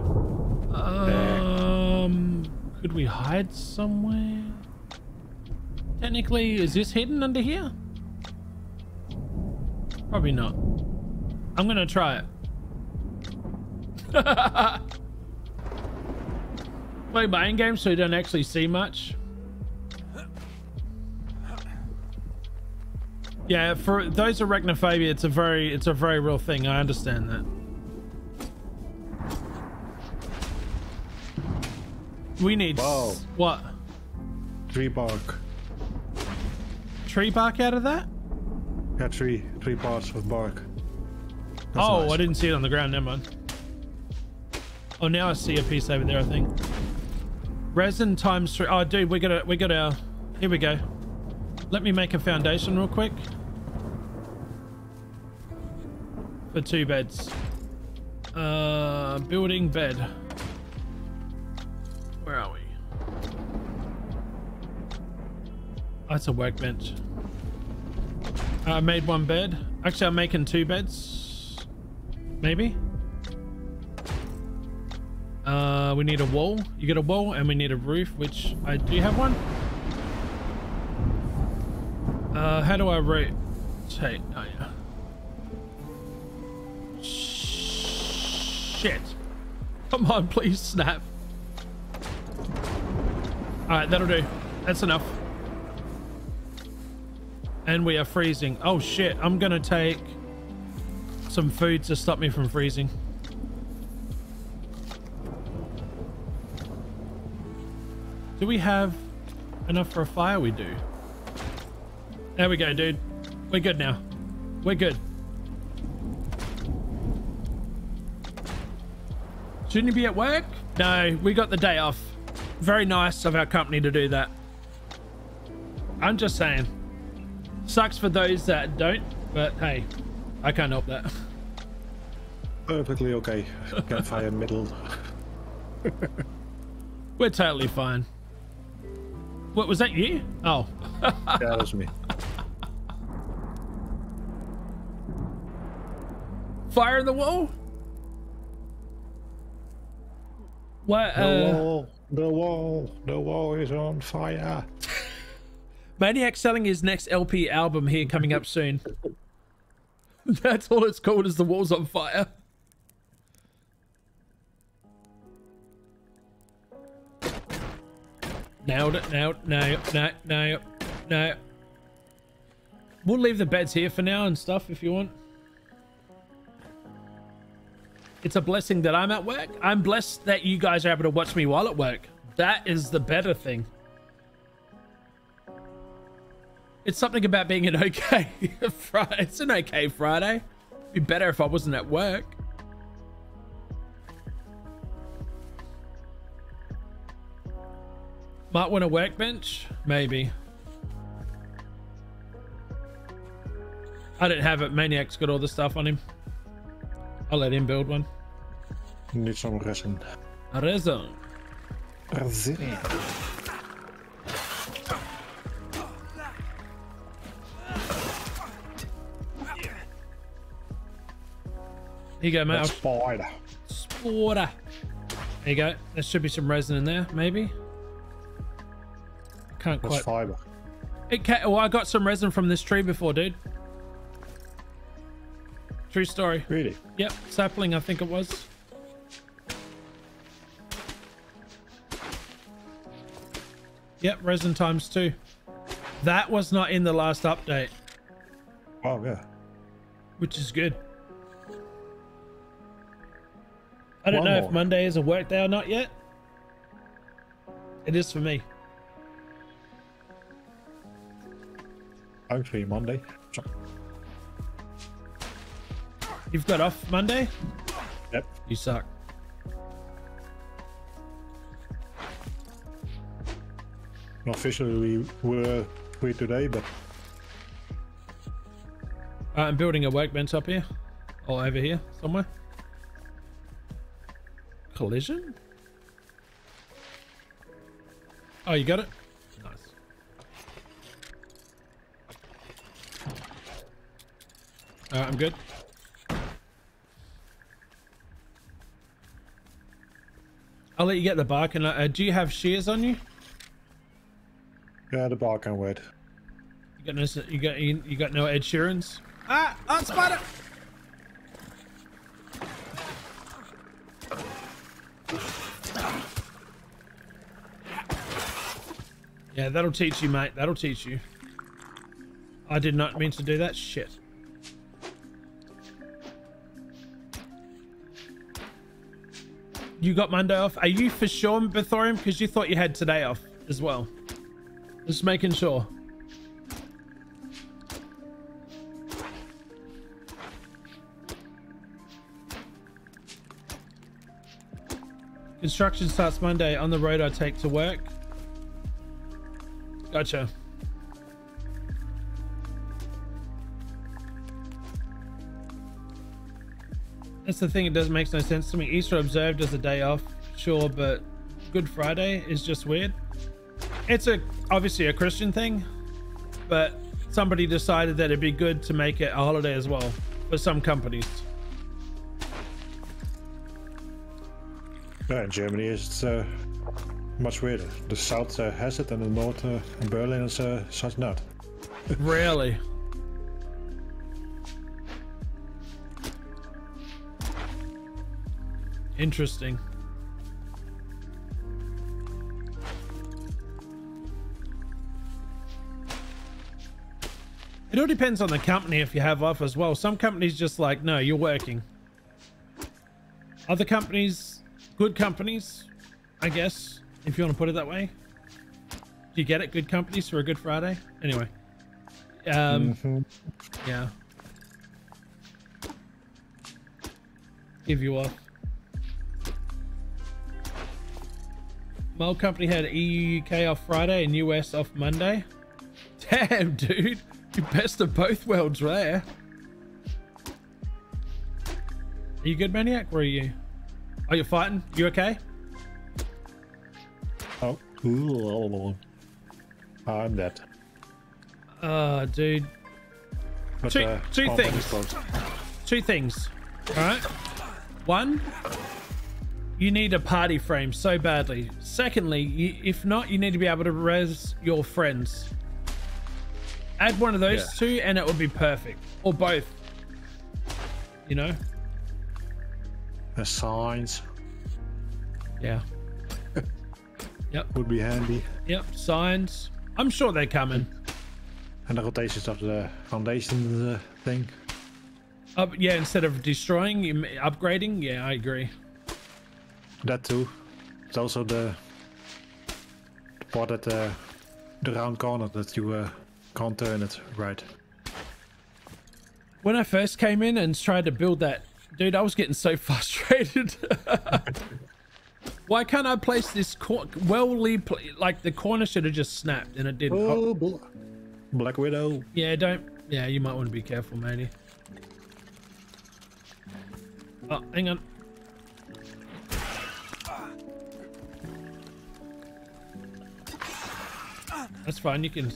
Speaker 1: Um, could we hide somewhere? Technically, is this hidden under here? Probably not. I'm gonna try it. Play my game so you don't actually see much. Yeah, for those arachnophobia, it's a very, it's a very real thing. I understand that. We need s- what?
Speaker 2: Tree bark.
Speaker 1: Tree bark out of that?
Speaker 2: Yeah, three. Three parts of bark. That's
Speaker 1: oh,
Speaker 2: nice.
Speaker 1: I didn't see it on the ground. Never mind. Oh, now I see a piece over there. I think. Resin times three. Oh, dude, we got a, we got our. Here we go. Let me make a foundation real quick. For two beds. Uh, building bed. Where are we? It's a workbench. I made one bed. Actually, I'm making two beds. Maybe. Uh, we need a wall. You get a wall, and we need a roof, which I do have one. Uh, how do I rotate? Oh yeah. Shit. Come on, please snap. All right, that'll do. That's enough. And we are freezing. Oh shit, I'm gonna take some food to stop me from freezing. Do we have enough for a fire? We do. There we go, dude. We're good now. We're good. Shouldn't you be at work? No, we got the day off. Very nice of our company to do that. I'm just saying. Sucks for those that don't, but hey, I can't help that.
Speaker 2: Perfectly okay. Campfire middle.
Speaker 1: We're totally fine. What was that you? Oh.
Speaker 2: yeah, that was me.
Speaker 1: Fire in the wall? What?
Speaker 2: The
Speaker 1: Uh,
Speaker 2: wall, the wall, the wall is on fire.
Speaker 1: Maniac selling his next LP album here coming up soon. That's all it's called is The Walls on Fire. It, nailed, no, no, no, no. We'll leave the beds here for now and stuff if you want. It's a blessing that I'm at work. I'm blessed that you guys are able to watch me while at work. That is the better thing. It's something about being an okay Friday. It's an okay Friday. It'd be better if I wasn't at work. Might want a workbench? Maybe. I don't have it. Maniac's got all the stuff on him. I'll let him build one.
Speaker 2: Need some resin.
Speaker 1: Resin.
Speaker 2: Resin.
Speaker 1: Here you go, mate. I'll-
Speaker 2: spider.
Speaker 1: There you go. There should be some resin in there, maybe. Can't
Speaker 2: That's
Speaker 1: quite.
Speaker 2: fiber.
Speaker 1: It ca well, I got some resin from this tree before, dude. True story.
Speaker 2: Really?
Speaker 1: Yep, sapling, I think it was. Yep, resin times two. That was not in the last update,
Speaker 2: Oh yeah.
Speaker 1: which is good. I don't
Speaker 2: One
Speaker 1: know
Speaker 2: more.
Speaker 1: if Monday is a work day or not yet. It is for me.
Speaker 2: I'm free Monday.
Speaker 1: You've got off Monday?
Speaker 2: yep.
Speaker 1: You suck.
Speaker 2: Officially we were free today, but
Speaker 1: Uh, I'm building a workbench up here. Or over here, somewhere. Collision? Oh, you got it? Nice. Alright, I'm good. I'll let you get the bark. And uh, do you have shears on you?
Speaker 2: yeah, the bar can wait.
Speaker 1: You got no, you got you, you got no Ed Sheerans? Ah, on spider. Yeah, that'll teach you, mate. That'll teach you. I did not mean to do that. Shit. You got Monday off. Are you for sure, Bethorium? Because you thought you had today off as well. Just making sure. Construction starts Monday on the road I take to work. Gotcha. That's the thing, it doesn't make no sense to me. Easter observed as a day off, sure, but Good Friday is just weird. It's a obviously a Christian thing, but somebody decided that it'd be good to make it a holiday as well for some companies.
Speaker 2: Yeah, in Germany it's uh, much weirder. The south uh, has it and the north uh, in Berlin is uh, such not.
Speaker 1: Really? Interesting. It all depends on the company if you have off as well. Some companies just like, no, you're working. Other companies, good companies, I guess, if you want to put it that way. Do you get it? Good companies for a good Friday? Anyway. Um,
Speaker 2: mm -hmm.
Speaker 1: Yeah. Give you off. My old company had EU UK off Friday and US off Monday. Damn, dude. You best of both worlds there. Are you good, Maniac? Where are you? Are you fighting? You okay?
Speaker 2: Oh. Ooh, I'm dead.
Speaker 1: Uh, dude.
Speaker 2: But,
Speaker 1: Two-
Speaker 2: uh,
Speaker 1: two things. Two things. All right. One, you need a party frame so badly. Secondly, you, if not, you need to be able to res your friends. Add one of those
Speaker 2: Yeah.
Speaker 1: two, and it would be perfect, or both. You know?
Speaker 2: The signs
Speaker 1: Yeah. Yep.
Speaker 2: Would be handy.
Speaker 1: Yep. Signs. I'm sure they're coming.
Speaker 2: And the rotations of the foundation thing.
Speaker 1: Up, yeah. Instead of destroying, upgrading. Yeah, I agree.
Speaker 2: That too. It's also the, the part that uh, the round corner that you uh, can't turn it right.
Speaker 1: When I first came in and tried to build that, dude, I was getting so frustrated. Why can't I place this cor- well pl- like the corner should have just snapped and it didn't.
Speaker 2: Oh, bl- Black Widow.
Speaker 1: Yeah, don't. Yeah, you might want to be careful, matey. Oh, hang on. That's fine. You can.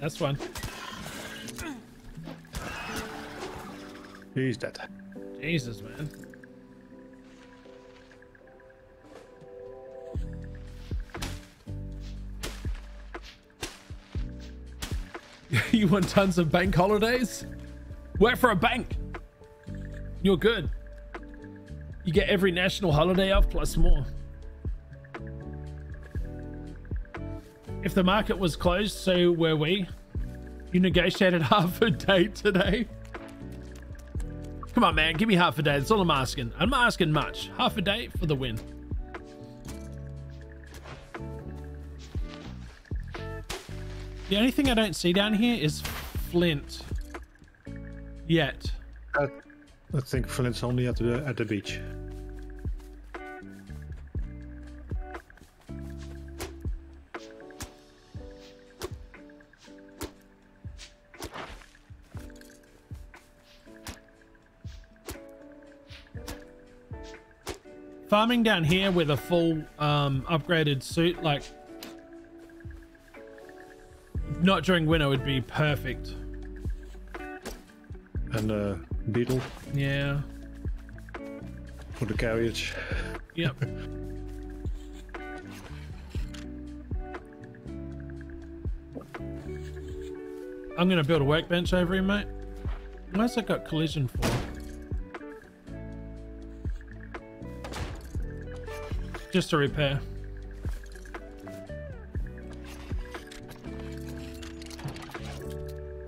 Speaker 1: That's fine.
Speaker 2: He's dead.
Speaker 1: Jesus, man. you want tons of bank holidays? Work for a bank. You're good. You get every national holiday off plus more. If the market was closed, so were we. You negotiated half a day today. Come on, man. Give me half a day. That's all I'm asking. I'm not asking much. Half a day for the win. The only thing I don't see down here is Flint. Yet.
Speaker 2: Uh, I think Flint's only at the at the beach.
Speaker 1: Farming down here with a full um, upgraded suit, like not during winter would be perfect.
Speaker 2: And uh, Beetle
Speaker 1: Yeah.
Speaker 2: for the carriage.
Speaker 1: Yep. I'm gonna build a workbench over here, mate. Where's that got collision for? Just to repair.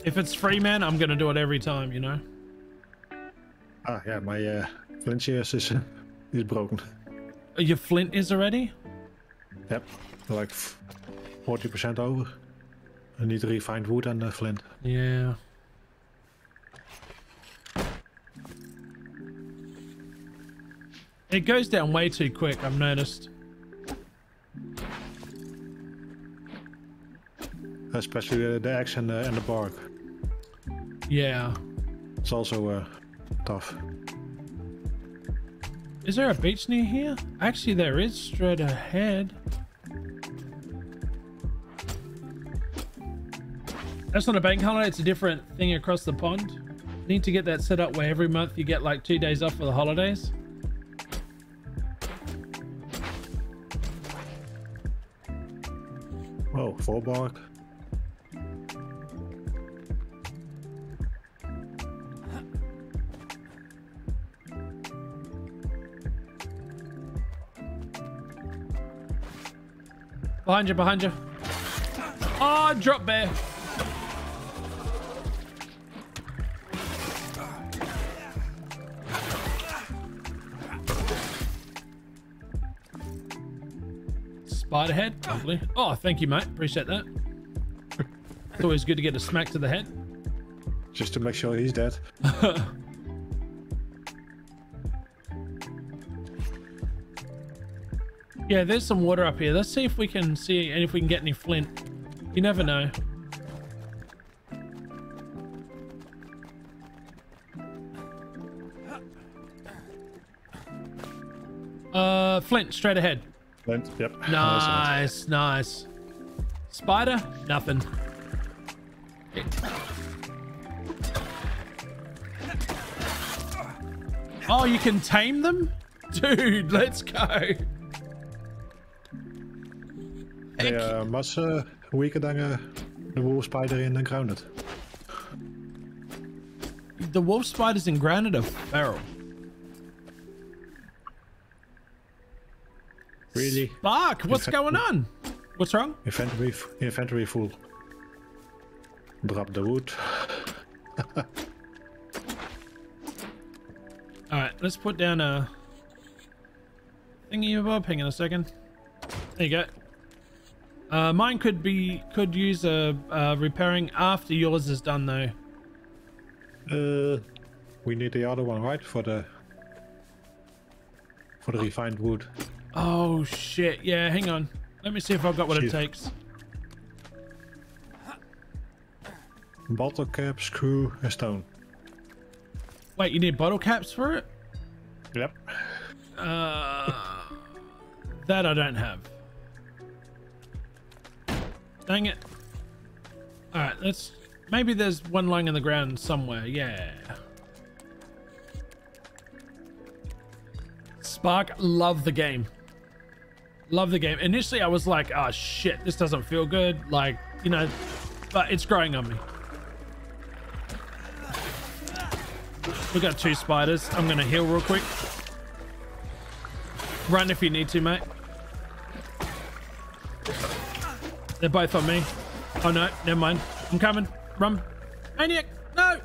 Speaker 1: If it's free, man, I'm gonna do it every time, you know?
Speaker 2: Ah, yeah, my uh, Flint shears is, is broken.
Speaker 1: Your flint is already?
Speaker 2: Yep, like 40% over. I need refined wood and uh, flint.
Speaker 1: Yeah. It goes down way too quick, I've noticed.
Speaker 2: Especially uh, the axe and, uh, and the bark.
Speaker 1: Yeah.
Speaker 2: It's also uh, tough.
Speaker 1: Is there a beach near here? Actually, there is straight ahead. That's not a bank holiday, it's a different thing across the pond. Need to get that set up where every month you get like two days off for the holidays.
Speaker 2: Bark.
Speaker 1: Behind you, behind you. Oh, drop bear. Spider head. Lovely. Oh, thank you, mate. Appreciate that. It's always good to get a smack to the head.
Speaker 2: Just to make sure he's dead.
Speaker 1: Yeah, there's some water up here. Let's see if we can see and if we can get any flint. You never know. Uh, flint, straight ahead.
Speaker 2: Flint, yep.
Speaker 1: Nice, nice. Spider, nothing. Oh, you can tame them? Dude, let's go.
Speaker 2: They are much uh, weaker than uh, the wolf spider in the grounded.
Speaker 1: The wolf spiders in Grounded are feral.
Speaker 2: Really?
Speaker 1: Bark, what's going on? What's wrong?
Speaker 2: Inventory, f- inventory full. Drop the wood.
Speaker 1: All right, let's put down a thingy bob. Hang on a second. There you go. Uh, mine could be could use a uh, repairing after yours is done though.
Speaker 2: Uh, we need the other one, right? For the for the refined wood.
Speaker 1: Oh shit! Yeah, hang on. Let me see if I've got what it takes.
Speaker 2: Bottle cap, screw, and stone.
Speaker 1: Wait, you need bottle caps for it?
Speaker 2: Yep.
Speaker 1: Uh, that I don't have. Dang it. All right, let's. Maybe there's one lying on the ground somewhere. Yeah. Spark, love the game. Love the game. Initially, I was like, oh shit, this doesn't feel good. Like, you know, but it's growing on me. We got two spiders. I'm gonna heal real quick. Run if you need to, mate. They're both on me. Oh no, never mind. I'm coming. Run. Maniac! No!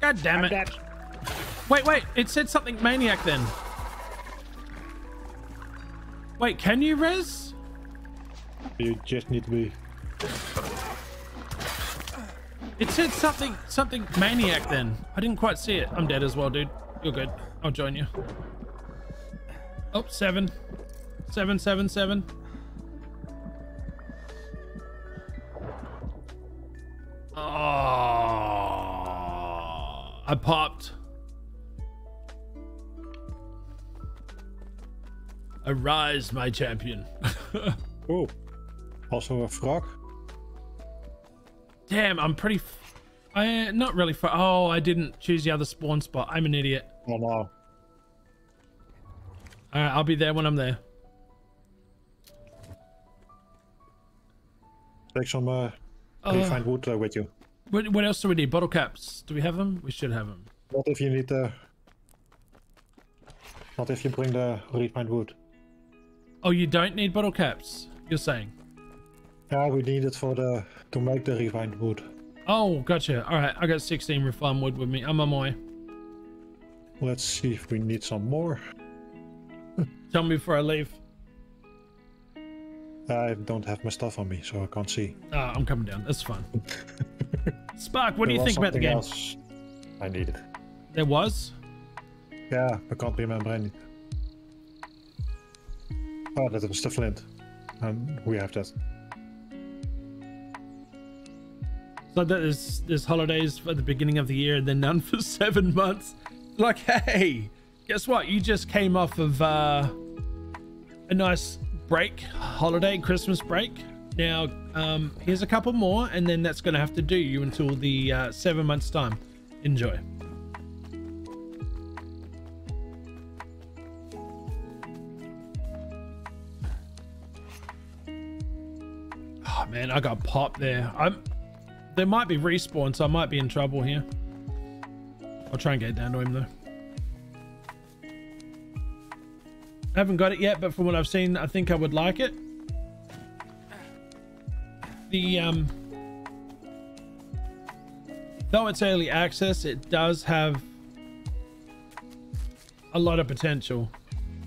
Speaker 1: God damn it. Wait, wait. It said something maniac then. Wait, can you res?
Speaker 2: You just need to be.
Speaker 1: It said something something maniac then. I didn't quite see it. I'm dead as well, dude. You're good. I'll join you. Oh, seven. Seven, seven, seven. Oh, I popped. Arise, my champion.
Speaker 2: Oh, also a frog.
Speaker 1: Damn, I'm pretty. F- I not really. Far- oh, I didn't choose the other spawn spot. I'm an idiot.
Speaker 2: Oh no.
Speaker 1: All right, I'll be there when I'm there.
Speaker 2: Take some uh,
Speaker 1: Uh,
Speaker 2: refined wood uh, with you.
Speaker 1: what, what else do we need? Bottle caps. Do we have them? We should have them.
Speaker 2: Not if you need the. Not if you bring the refined wood.
Speaker 1: Oh, you don't need bottle caps. You're saying?
Speaker 2: Yeah, we need it for the to make the refined wood.
Speaker 1: Oh, gotcha. All right, I got 16 refined wood with me. I'm on my way.
Speaker 2: Let's see if we need some more.
Speaker 1: Tell me before I leave.
Speaker 2: I don't have my stuff on me, so I can't see.
Speaker 1: Ah, I'm coming down. That's fine. Spark, what do you think about the game?
Speaker 2: else I needed.
Speaker 1: There was.
Speaker 2: Yeah, I can't remember any. Oh, was the flint. And we have that.
Speaker 1: So that is there's holidays at the beginning of the year and then none for seven months. Like, hey, guess what? You just came off of uh, a nice break, holiday, Christmas break. Now, um, here's a couple more, and then that's going to have to do you until the uh, seven months time. Enjoy. Man, I got popped there. I'm. There might be respawn, so I might be in trouble here. I'll try and get down to him though. I haven't got it yet, but from what I've seen, I think I would like it. The um, though it's early access, it does have a lot of potential.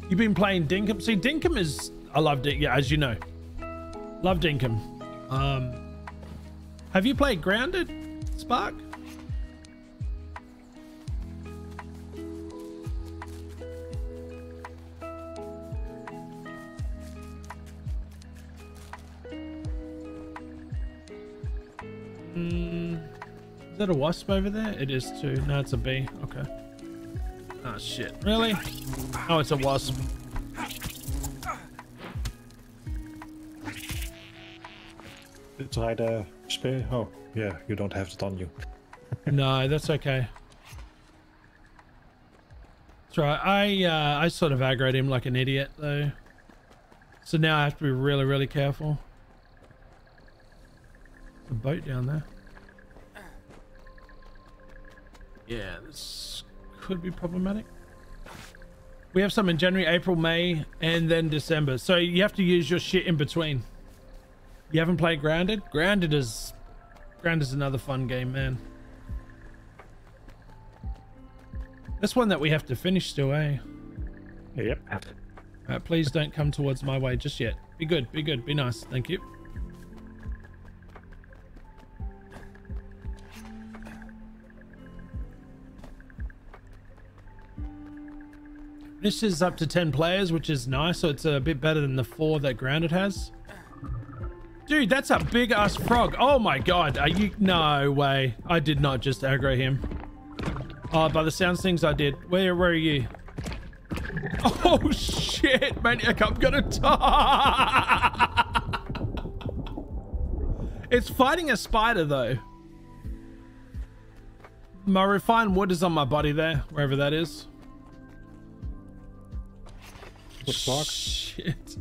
Speaker 1: You've been playing Dinkum. See, Dinkum is I loved it. Yeah, as you know, Love Dinkum. Um, have you played Grounded, Spark? Mm, is that a wasp over there? It is too. No, it's a bee. Okay. Oh shit. Really? Oh, it's a wasp.
Speaker 2: Try the spear. Oh, yeah, you don't have it on you.
Speaker 1: no, that's okay. That's right. I uh, I sort of aggroed him like an idiot though. So now I have to be really, really careful. A boat down there. Yeah, this could be problematic. We have some in January, April, May, and then December. So you have to use your shit in between. You haven't played Grounded? Grounded is Grounded is another fun game, man. This one that we have to finish still, eh?
Speaker 2: Yep.
Speaker 1: Uh, please don't come towards my way just yet. Be good, be good, be nice. Thank you. This is up to 10 players, which is nice. So it's a bit better than the four that Grounded has. Dude, that's a big ass frog. Oh my god. Are you? No way. I did not just aggro him. Oh, by the sounds things I did. Where, where are you? Oh shit, maniac, I'm gonna die. It's fighting a spider though. My refined wood is on my body there, wherever that is.
Speaker 2: What the fuck?
Speaker 1: Shit.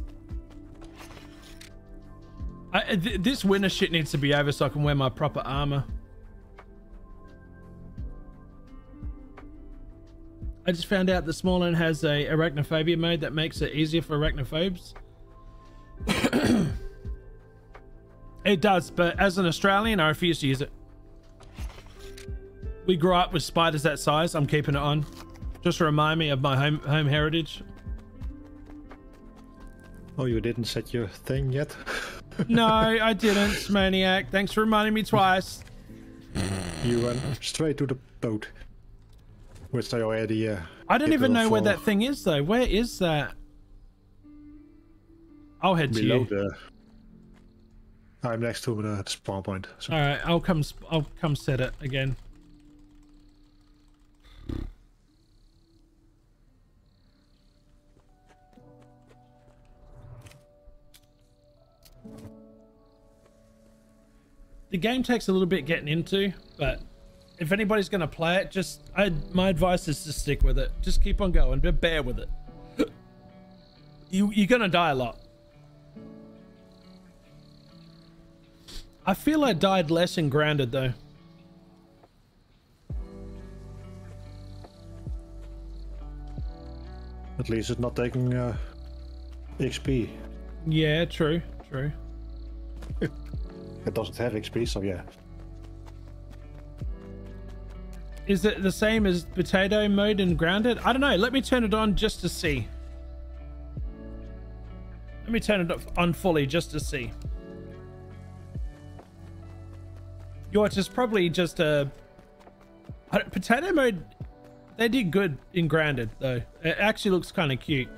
Speaker 1: I, th this winter shit needs to be over so I can wear my proper armor. I just found out that Smalland has a arachnophobia mode that makes it easier for arachnophobes. it does, but as an Australian, I refuse to use it. We grew up with spiders that size. I'm keeping it on. Just to remind me of my home home heritage.
Speaker 2: Oh, you didn't set your thing yet?
Speaker 1: no, I didn't, Maniac. Thanks for reminding me twice.
Speaker 2: You went straight to the boat. Which I already. Uh,
Speaker 1: I don't even know where that thing is, though. Where is that? I'll head
Speaker 2: below
Speaker 1: to you.
Speaker 2: The, I'm next to the spawn point.
Speaker 1: So. All right, I'll come. I'll come set it again. The game takes a little bit getting into, but if anybody's going to play it, just I, my advice is to stick with it. Just keep on going, but bear with it. you you're going to die a lot. I feel I died less in grounded though.
Speaker 2: At least it's not taking uh, XP.
Speaker 1: Yeah, true, true.
Speaker 2: it doesn't have XP, so yeah.
Speaker 1: Is it the same as potato mode and grounded? I don't know. Let me turn it on just to see. Let me turn it on fully just to see. Yours is probably just a potato mode. They did good in grounded though. It actually looks kind of cute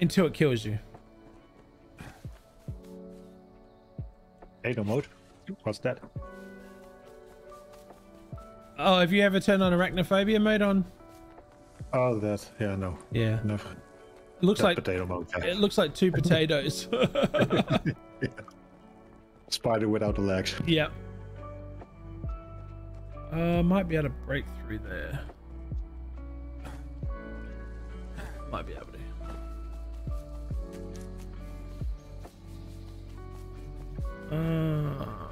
Speaker 1: until it kills you.
Speaker 2: Potato mode. What's that?
Speaker 1: Oh, have you ever turned on arachnophobia mode on?
Speaker 2: Oh, that. Yeah, no.
Speaker 1: Yeah.
Speaker 2: No.
Speaker 1: It looks
Speaker 2: that
Speaker 1: like
Speaker 2: potato mode. Yeah.
Speaker 1: It looks like two potatoes.
Speaker 2: yeah. Spider without the legs.
Speaker 1: Yep. Uh, might be able to break through there. Might be able to. Uh,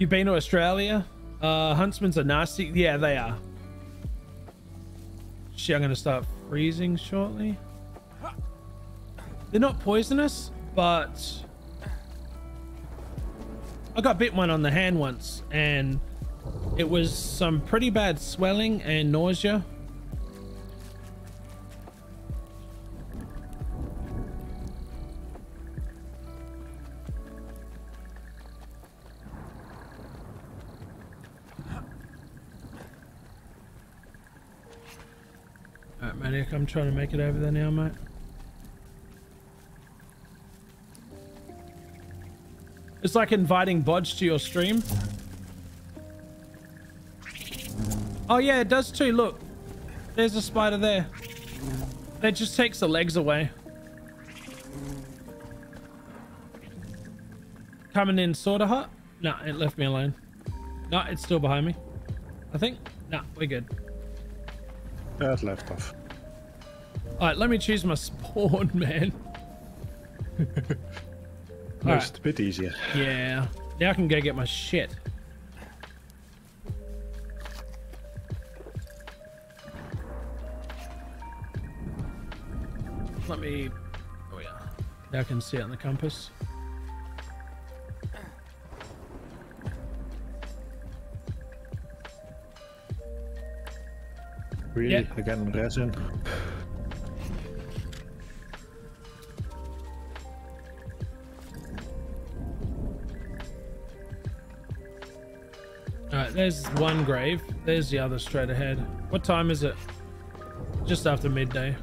Speaker 1: You've been to Australia? Uh, huntsmen's are nasty. Yeah, they are. Shit, I'm gonna start freezing shortly. They're not poisonous, but I got bit one on the hand once, and it was some pretty bad swelling and nausea. Maniac, I'm trying to make it over there now, mate. It's like inviting Bodge to your stream. Oh yeah, it does too, look. There's a spider there. That just takes the legs away. Coming in sorta hot? No, it left me alone. No, it's still behind me. I think. No, we're good.
Speaker 2: That left off.
Speaker 1: Alright, let me choose my spawn, man.
Speaker 2: It a bit easier.
Speaker 1: Yeah. Now I can go get my shit. Let me... Oh yeah. Now I can see it on the compass.
Speaker 2: Really?
Speaker 1: Yeah.
Speaker 2: Again, resin.
Speaker 1: Alright, there's one grave. There's the other straight ahead. What time is it? Just after midday.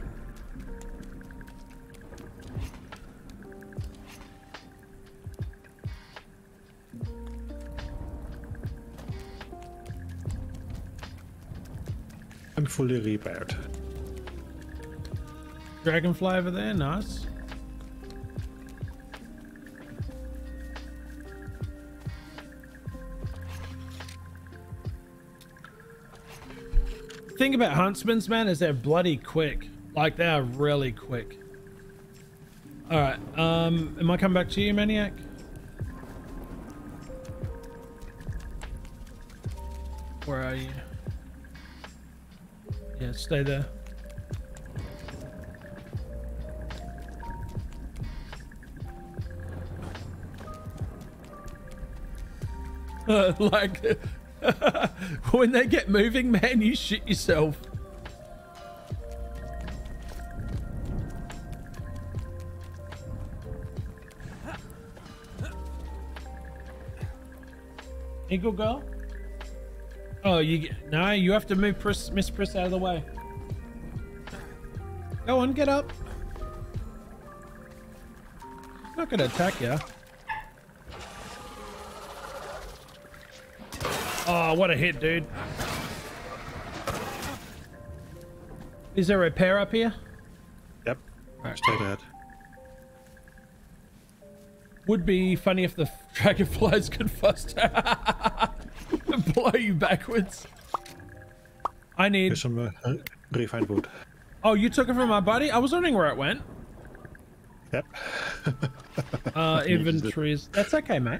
Speaker 2: I'm fully repaired.
Speaker 1: Dragonfly over there, nice. Thing about huntsmen's man is they're bloody quick. Like they are really quick. All right. Um, am I coming back to you, maniac? Where are you? Yeah, stay there. Like when they get moving, man, you shit yourself. Eagle girl? Oh, you no. You have to move Pris, Miss Pris out of the way. Go on, get up. Not gonna attack you. Oh, what a hit, dude. Is there a repair up here?
Speaker 2: Yep.
Speaker 1: Alright.
Speaker 2: Straight ahead.
Speaker 1: Would be funny if the dragonflies could first blow you backwards. I need.
Speaker 2: Here's some uh, refined wood.
Speaker 1: Oh, you took it from my buddy? I was wondering where it went.
Speaker 2: Yep.
Speaker 1: Uh,
Speaker 2: Uses it.
Speaker 1: inventories. That's okay, mate.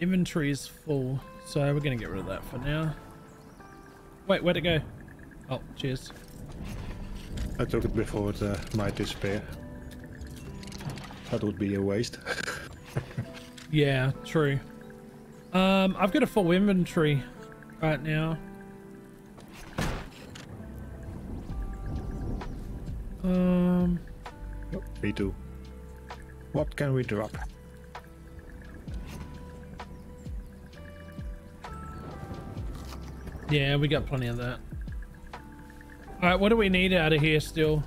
Speaker 1: Inventory is full, so we're gonna get rid of that for now. Wait, where'd it go? Oh, cheers.
Speaker 2: I took it before it uh, might disappear. That would be a waste.
Speaker 1: Yeah, true. Um, I've got a full inventory right now. Um,
Speaker 2: Me too. What can we drop?
Speaker 1: Yeah, we got plenty of that. All right, what do we need out of here still?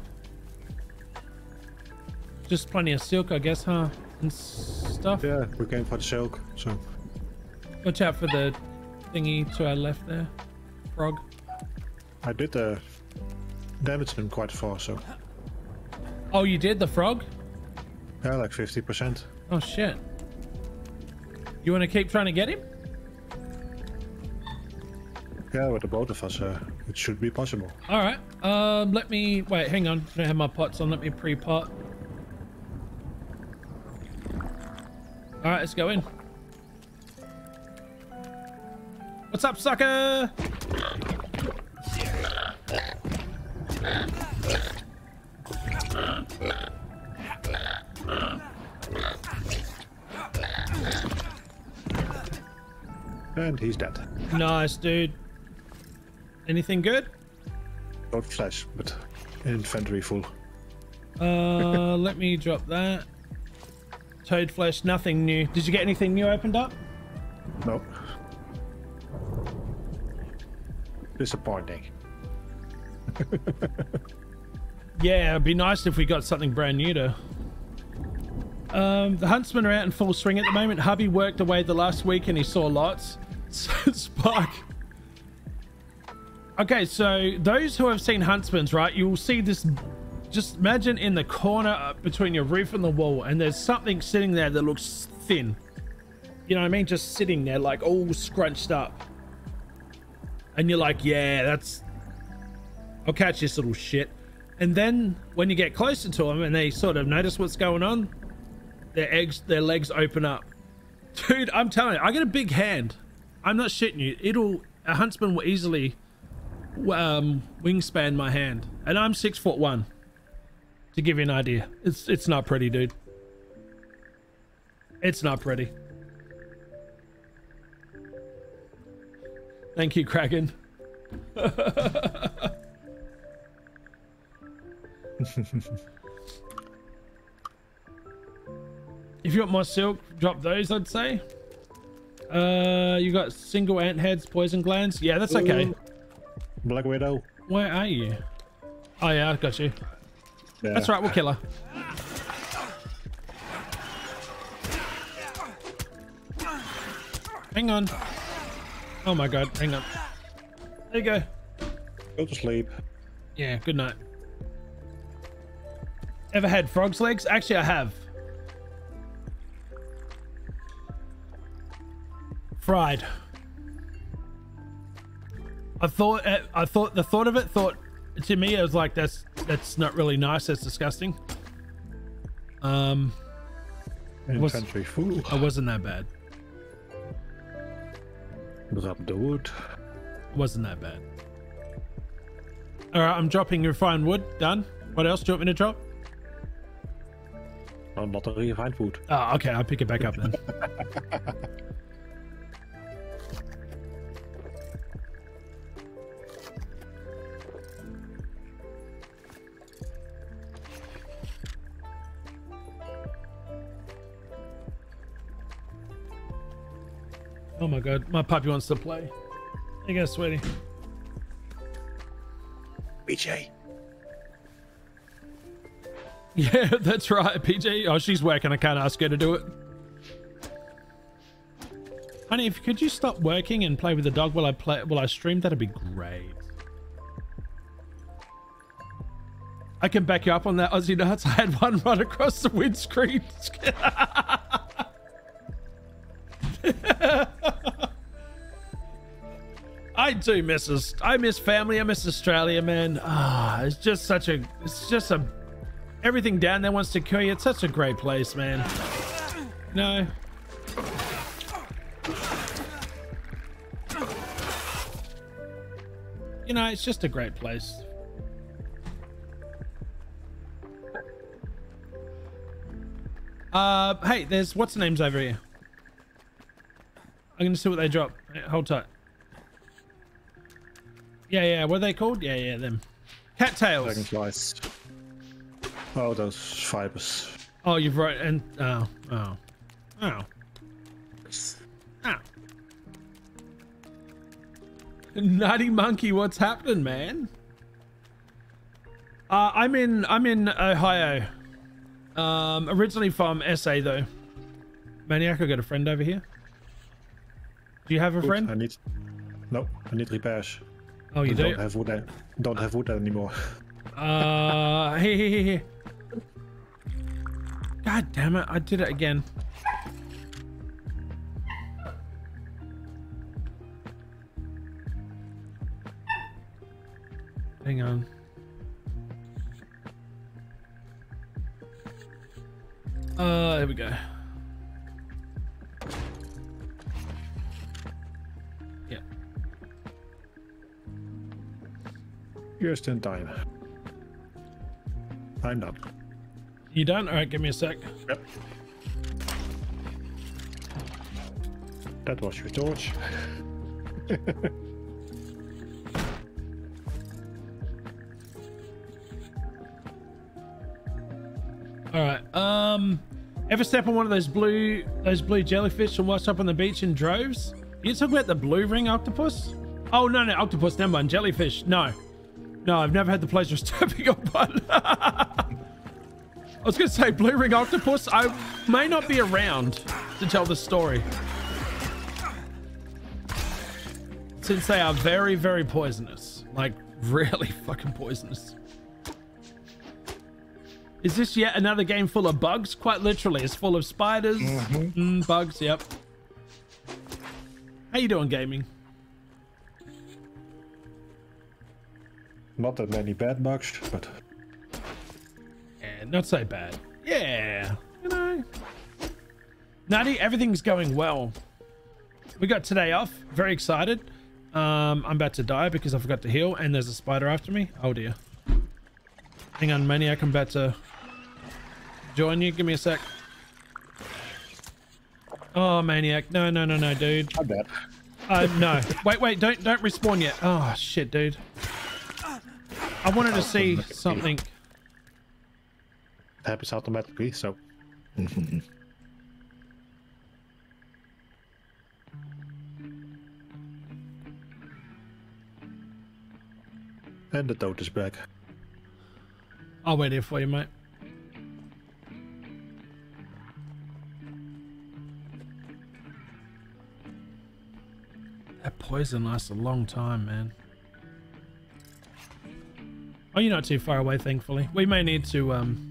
Speaker 1: Just plenty of silk, I guess, huh? And stuff.
Speaker 2: Yeah, we're going for the silk, so
Speaker 1: Watch out for the thingy to our left there. Frog.
Speaker 2: I did uh, damage him quite far, so
Speaker 1: Oh, you did the frog?
Speaker 2: yeah, like 50%.
Speaker 1: Oh shit. You want to keep trying to get him?
Speaker 2: Yeah, with the both of us, uh, it should be possible.
Speaker 1: All right. Um, let me wait. Hang on. I don't have my pots on. Let me pre-pot. All right, let's go in. What's up, sucker?
Speaker 2: And he's dead.
Speaker 1: Nice, dude. Anything good?
Speaker 2: Not flesh, but inventory full.
Speaker 1: Uh, let me drop that. Toad flesh, nothing new. Did you get anything new opened up?
Speaker 2: No. disappointing.
Speaker 1: Yeah, it'd be nice if we got something brand new to. Um, the huntsmen are out in full swing at the moment. Hubby worked away the last week and he saw lots. So Spark. Okay, so those who have seen huntsmen's, right, you will see this. Just imagine in the corner uh, between your roof and the wall, and there's something sitting there that looks thin. You know what I mean? Just sitting there, like all scrunched up. And you're like, yeah, that's. I'll catch this little shit. And then when you get closer to them and they sort of notice what's going on, their eggs, their legs open up. Dude, I'm telling you, I got a big hand. I'm not shitting you. It'll a huntsman will easily um, wingspan my hand, and I'm six foot one. To give you an idea, it's it's not pretty, dude. It's not pretty. Thank you, Kraken. if you want more silk, drop those, I'd say. Uh, you got single ant heads, poison glands. Yeah, that's okay.
Speaker 2: Ooh. Black Widow.
Speaker 1: Where are you? Oh yeah, I got you.
Speaker 2: Yeah.
Speaker 1: That's right, we'll kill her. Hang on. Oh my god, hang on. There you go.
Speaker 2: Go to sleep.
Speaker 1: Yeah, good night. Ever had frog's legs? Actually, I have. Fried. I thought, uh, I thought the thought of it thought to me it was like that's that's not really nice. That's disgusting. Um, Was-
Speaker 2: Infantry fool.
Speaker 1: it wasn't that bad.
Speaker 2: Drop the wood.
Speaker 1: Wasn't that bad. All right, I'm dropping refined wood. Done. What else do you want me to drop?
Speaker 2: Not a refined wood.
Speaker 1: Oh, okay. I'll pick it back up then. oh my god, my puppy wants to play. There you go, sweetie.
Speaker 2: BJ.
Speaker 1: Yeah, that's right, PJ. Oh, she's working. I can't ask her to do it. Honey, if could you stop working and play with the dog while I play while I stream, that'd be great. I can back you up on that, Aussie nuts. I had one run across the windscreen. I do miss us. I miss family. I miss Australia, man. Ah, it's just such a. It's just a everything down there wants to kill you. It's such a great place, man. No. You know, it's just a great place. Uh, hey, there's what's the names over here. I'm gonna see what they drop. Hold tight. Yeah, yeah. What are they called? Yeah, yeah, them. Cattails.
Speaker 2: Dragonflies. Oh, those fibers.
Speaker 1: Oh, you've right and oh, oh, oh, oh. Nutty monkey, what's happening, man? Uh, I'm in I'm in Ohio. Um, originally from SA though. Maniac, I got a friend over here. Do you have a friend?
Speaker 2: I need. No, I need repairs.
Speaker 1: Oh, you
Speaker 2: I
Speaker 1: do.
Speaker 2: don't have wood. a- Don't have wood anymore.
Speaker 1: Uh, hey, hey, hey, hey. God damn it! I did it again. Hang on. Uh, here we go.
Speaker 2: Just in time. I'm done.
Speaker 1: You done? All right, give me a sec.
Speaker 2: Yep. That was your torch.
Speaker 1: All right. Um, ever step on one of those blue those blue jellyfish and wash up on the beach in droves? You talking about the blue ring octopus? Oh, no, no, octopus, never mind. Jellyfish, no. No, I've never had the pleasure of stepping on one. I was going to say blue ring octopus. I may not be around to tell the story. Since they are very, very poisonous. Like, really fucking poisonous. Is this yet another game full of bugs? Quite literally, it's full of spiders, mm, bugs. Yep. How you doing, gaming?
Speaker 2: Not that many bad bugs, but
Speaker 1: Yeah, not so bad. Yeah, you know. Nutty, everything's going well. We got today off. Very excited. Um, I'm about to die because I forgot to heal, and there's a spider after me. Oh dear. Hang on, maniac. I'm about to join you. Give me a sec. Oh, maniac. No, no, no, no, dude.
Speaker 2: I'm dead.
Speaker 1: Uh, no. Wait, wait. Don't don't respawn yet. Oh shit, dude. I wanted to say something.
Speaker 2: It happens automatically, so. and the toad is back.
Speaker 1: I'll wait here for you, mate. That poison lasts a long time, man. Oh, you're not too far away, thankfully. We may need to um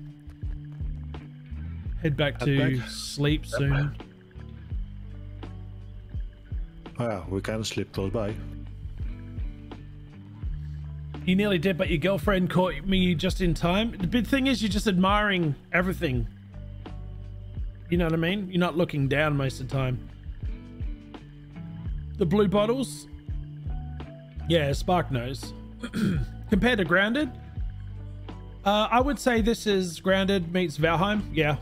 Speaker 1: head back
Speaker 2: Head
Speaker 1: to
Speaker 2: back?
Speaker 1: sleep soon.
Speaker 2: Yeah, we can sleep close by.
Speaker 1: You nearly did, but your girlfriend caught me just in time. The big thing is you're just admiring everything. You know what I mean? You're not looking down most of the time. The blue bottles? Yeah, Spark knows. Compared to Grounded? Uh, I would say this is Grounded meets Valheim. Yeah.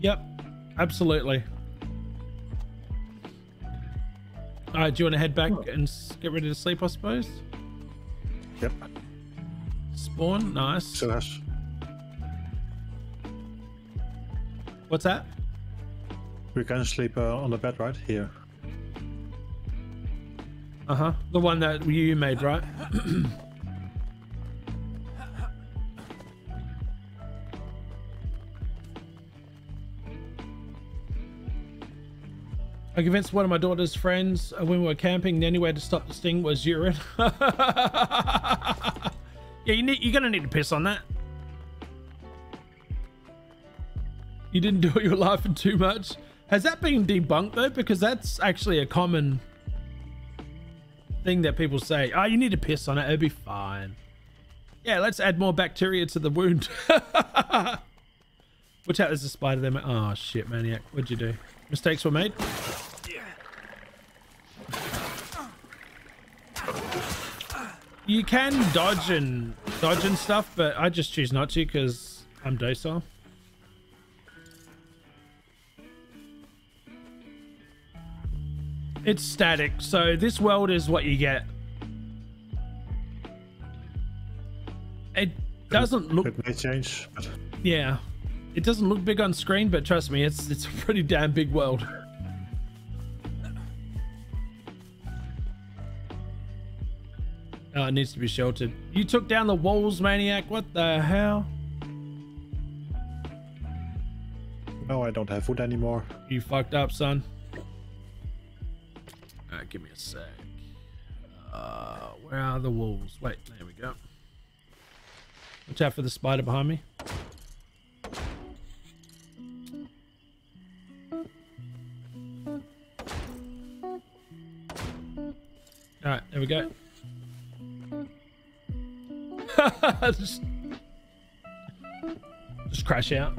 Speaker 1: Yep. Absolutely. All right, do you want to head back and get ready to sleep, I suppose?
Speaker 2: Yep.
Speaker 1: Spawn, nice.
Speaker 2: So
Speaker 1: What's that?
Speaker 2: we can sleep uh, on the bed right here.
Speaker 1: Uh huh. The one that you made, right? I convinced one of my daughter's friends uh, when we were camping the only way to stop the sting was urine. yeah, you need, you're gonna need to piss on that. You didn't do it, you were laughing too much. Has that been debunked though? Because that's actually a common thing that people say. Oh, you need to piss on it, it'll be fine. Yeah, let's add more bacteria to the wound. Watch out, there's a spider there. Oh shit, maniac. What'd you do? Mistakes were made? You can dodge and dodge and stuff, but I just choose not to because I'm docile. It's static, so this world is what you get. It doesn't look
Speaker 2: It may change, but
Speaker 1: yeah. It doesn't look big on screen, but trust me, it's it's a pretty damn big world. Oh, it needs to be sheltered. You took down the walls, maniac. What the hell?
Speaker 2: no, I don't have food anymore.
Speaker 1: You fucked up, son. Alright, give me a sec. Uh, where are the wolves? Wait, there we go. Watch out for the spider behind me. Alright, there we go. just, just crash out.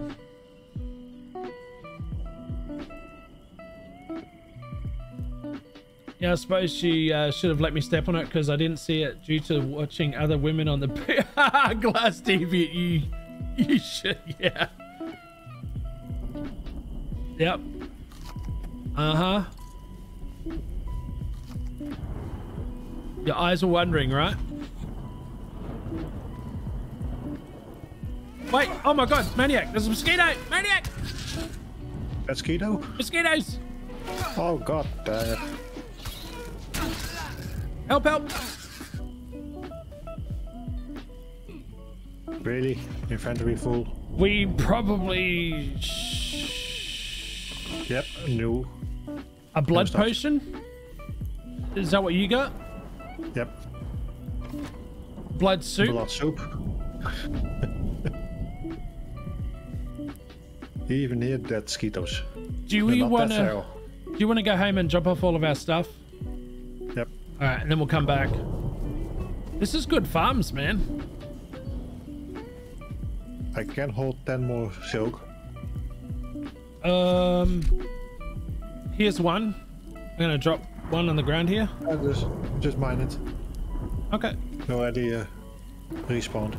Speaker 1: Yeah, I suppose she uh, should have let me step on it because I didn't see it due to watching other women on the glass TV. You, you should, yeah. Yep. Uh huh. Your eyes are wondering, right? Wait! Oh my God! Maniac! There's a mosquito! Maniac!
Speaker 2: Mosquito?
Speaker 1: Mosquitoes!
Speaker 2: Oh god damn.
Speaker 1: Help, help!
Speaker 2: Really? Inventory full?
Speaker 1: We probably...
Speaker 2: Yep, new.
Speaker 1: A blood
Speaker 2: stuff.
Speaker 1: potion? Is that what you got?
Speaker 2: Yep,
Speaker 1: Blood soup?
Speaker 2: blood soup. Even here, dead skeetos.
Speaker 1: Do we want to... Do you want to go home and drop off all of our stuff? All right, and then we'll come back. This is good farms, man.
Speaker 2: I can hold 10 more silk.
Speaker 1: Um, here's one. I'm gonna drop one on the ground here.
Speaker 2: I just, just mine it.
Speaker 1: Okay.
Speaker 2: No idea. Respawned.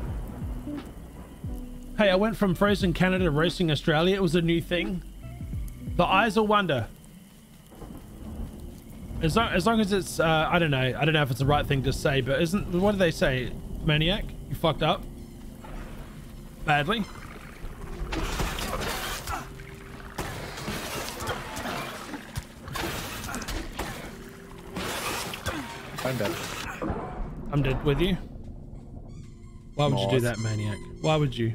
Speaker 1: Hey, I went from frozen Canada to roasting Australia. It was a new thing. The eyes will wonder. As long, as long as it's, uh, I don't know. I don't know if it's the right thing to say, but isn't, what do they say? Maniac? You fucked up? Badly?
Speaker 2: I'm dead.
Speaker 1: I'm dead with you. Why would you do that, Maniac? Why would you?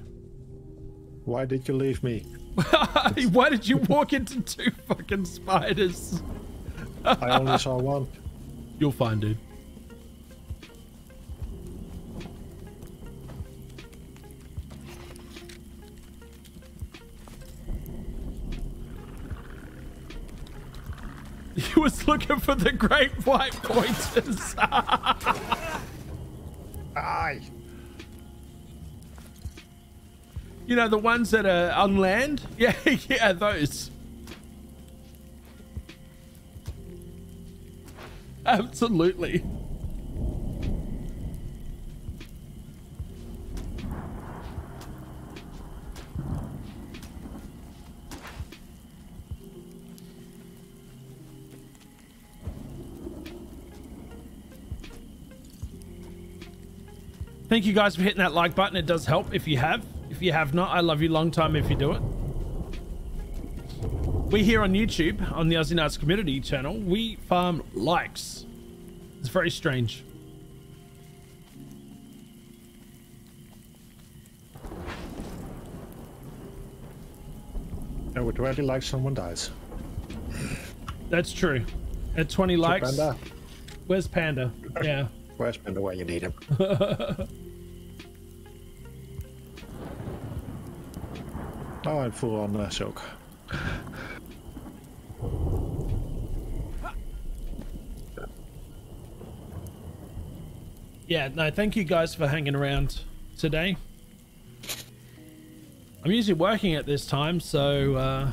Speaker 2: Why did you leave me?
Speaker 1: Why did you walk into two fucking spiders?
Speaker 2: I only saw one.
Speaker 1: You'll find, dude. He was looking for the great white pointers.
Speaker 2: Aye.
Speaker 1: you know, the ones that are on land? Yeah, yeah, those. Absolutely. Thank you guys for hitting that like button. It does help if you have. If you have not, I love you long time if you do it. We here on YouTube, on the Aussie Nutz community channel, we farm likes. It's very strange.
Speaker 2: I would really like someone dies.
Speaker 1: That's true. At 20 likes,
Speaker 2: Panda,
Speaker 1: where's Panda? Yeah.
Speaker 2: where's Panda when you need him? oh, I'm full on uh, silk.
Speaker 1: Yeah, no, thank you guys for hanging around today. I'm usually working at this time, so uh,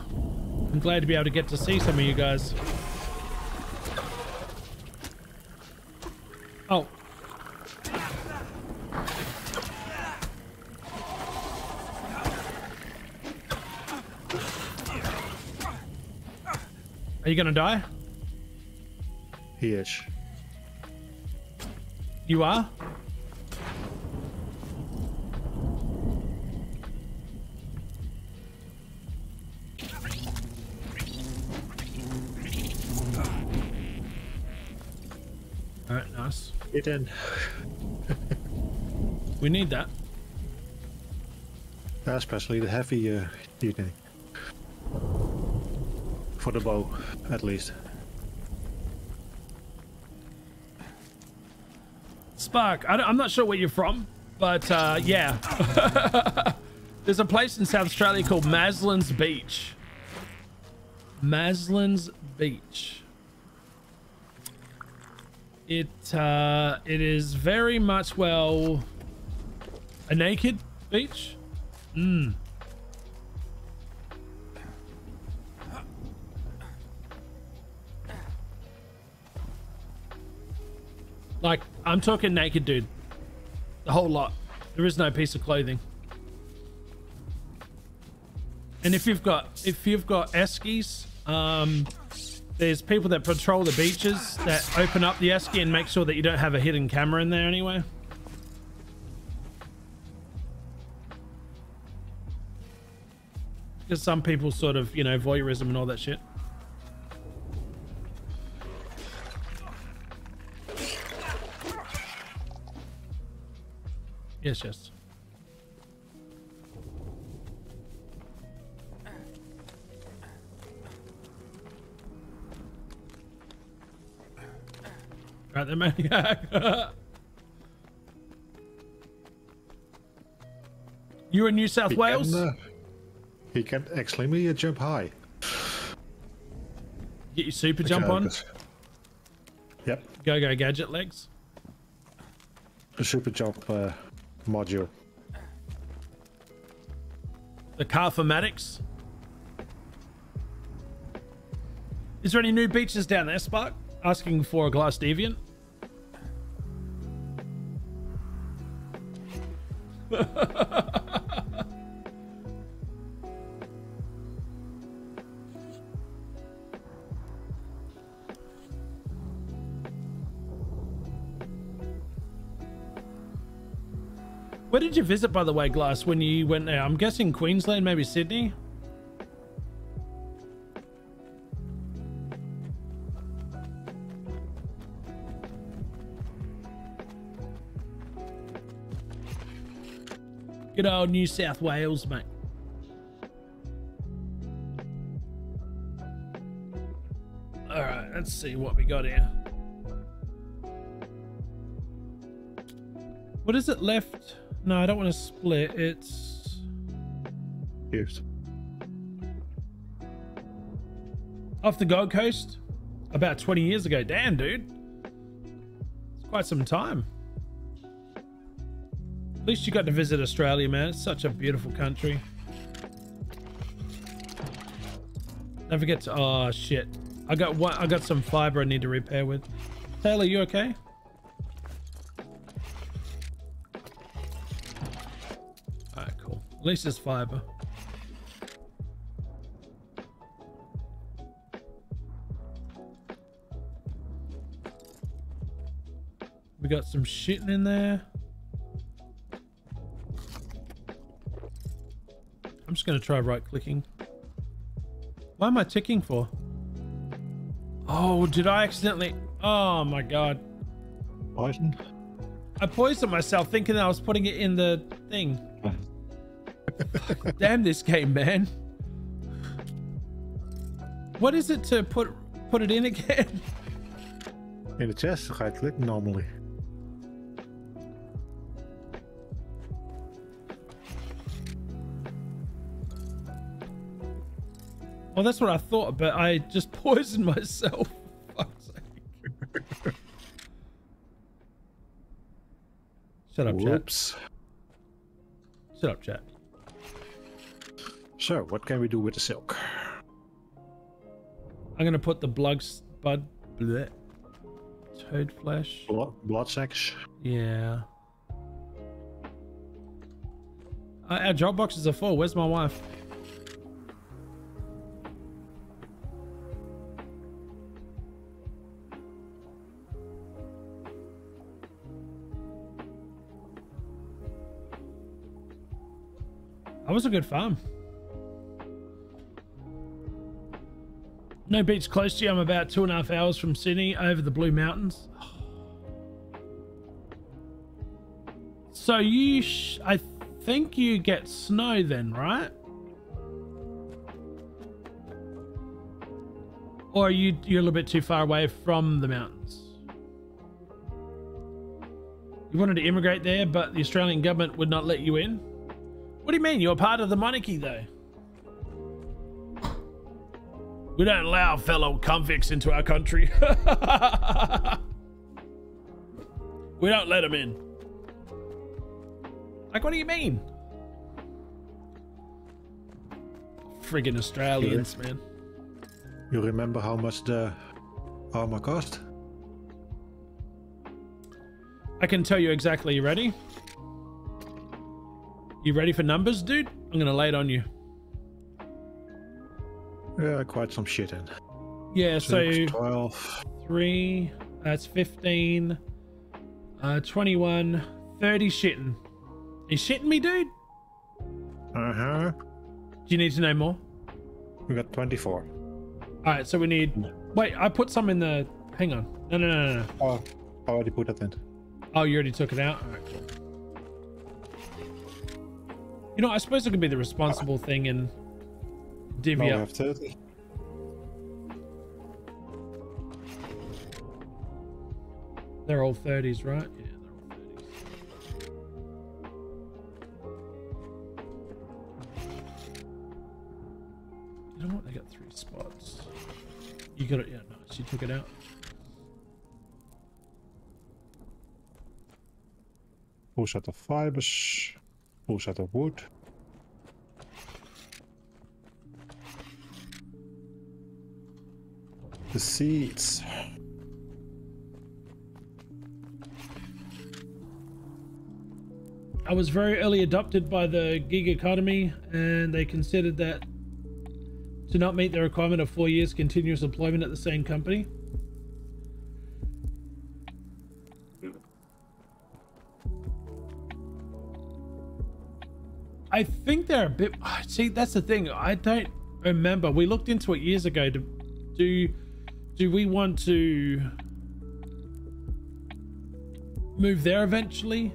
Speaker 1: I'm glad to be able to get to see some of you guys. Oh. Are you gonna die?
Speaker 2: He is.
Speaker 1: You are? Alright, nice.
Speaker 2: Get in.
Speaker 1: We need that.
Speaker 2: Especially the heavy uh. For the bow, at least.
Speaker 1: Spark, I am not sure where you're from, but uh, yeah. There's a place in South Australia called Maslin's Beach. Maslin's Beach. It uh, it is very much well a naked beach. Mm. Like, I'm talking naked, dude. The whole lot. There is no piece of clothing. And if you've got if you've got eskies, um, there's people that patrol the beaches that open up the esky and make sure that you don't have a hidden camera in there anyway. Because some people sort of, you know, voyeurism and all that shit. Yes, yes. Right there, maniac. you in New South Wales.
Speaker 2: He
Speaker 1: Wales?
Speaker 2: Can, uh, he can extremely jump high.
Speaker 1: Get your super jump on.
Speaker 2: Yep,
Speaker 1: Go go gadget legs.
Speaker 2: A super jump uh, module.
Speaker 1: The Carphomatics. Is there any new beaches down there, Spark? Asking for a glass deviant. Where did you visit, by the way, Glass, when you went there? I'm guessing Queensland, maybe Sydney? Good old New South Wales, mate. All right, let's see what we got here. What is it left? No, I don't want to split. It's
Speaker 2: Yes.
Speaker 1: off the Gold Coast about 20 years ago. Damn, dude. It's quite some time. At least you got to visit Australia, man. It's such a beautiful country. Don't forget to. Oh shit! I got one. I got some fiber I need to repair with. Taylor, you okay? At least it's fiber. We got some chitin in there. I'm just gonna try right clicking. Why am I ticking for? Oh, did I accidentally? Oh my god.
Speaker 2: Poison?
Speaker 1: I poisoned myself thinking I was putting it in the thing. Damn this game, man. What is it to put put it in again?
Speaker 2: In the chest, right click normally.
Speaker 1: Well, that's what I thought, but I just poisoned myself. Shut up, chat. Shut up, chat.
Speaker 2: So, what can we do with the silk?
Speaker 1: I'm gonna put the blood, bud, bleh, toad flesh.
Speaker 2: Blood, blood sacks?
Speaker 1: Yeah. Uh, our drop boxes are full. Where's my wife? That was a good farm. No beach close to you. I'm about two and a half hours from Sydney over the Blue Mountains. So you, I think you get snow then, right? Or are you you're a little bit too far away from the mountains? You wanted to immigrate there, but the Australian government would not let you in. What do you mean? You're part of the monarchy, though. We don't allow fellow convicts into our country. we don't let them in. Like, what do you mean? Friggin' Australians, man.
Speaker 2: You remember how much the armor cost?
Speaker 1: I can tell you exactly. You ready? You ready for numbers, dude? I'm gonna lay it on you.
Speaker 2: Yeah, quite some chitin.
Speaker 1: Yeah, so
Speaker 2: Six, 12.
Speaker 1: three, that's 15, uh, 21, 30 chitin. You shitting me, dude?
Speaker 2: Uh huh.
Speaker 1: Do you need to know more?
Speaker 2: We got 24.
Speaker 1: All right, so we need. Wait, I put some in the. Hang on. No, no, no, no, no.
Speaker 2: Oh, I already put that in.
Speaker 1: Oh, you already took it out. Right, cool. You know, I suppose it could be the responsible thing and divvy
Speaker 2: we
Speaker 1: up.
Speaker 2: have 30.
Speaker 1: They're all 30s, right? Yeah, they're all 30s. You know what? They got three spots. You got it. Yeah, nice. You took it out.
Speaker 2: Push out the fibers. Push out the wood. The seats.
Speaker 1: I was very early adopted by the gig economy, and they considered that to not meet the requirement of four years continuous employment at the same company. I think they're a bit. See, that's the thing. I don't remember. We looked into it years ago. To do, do we want to move there eventually?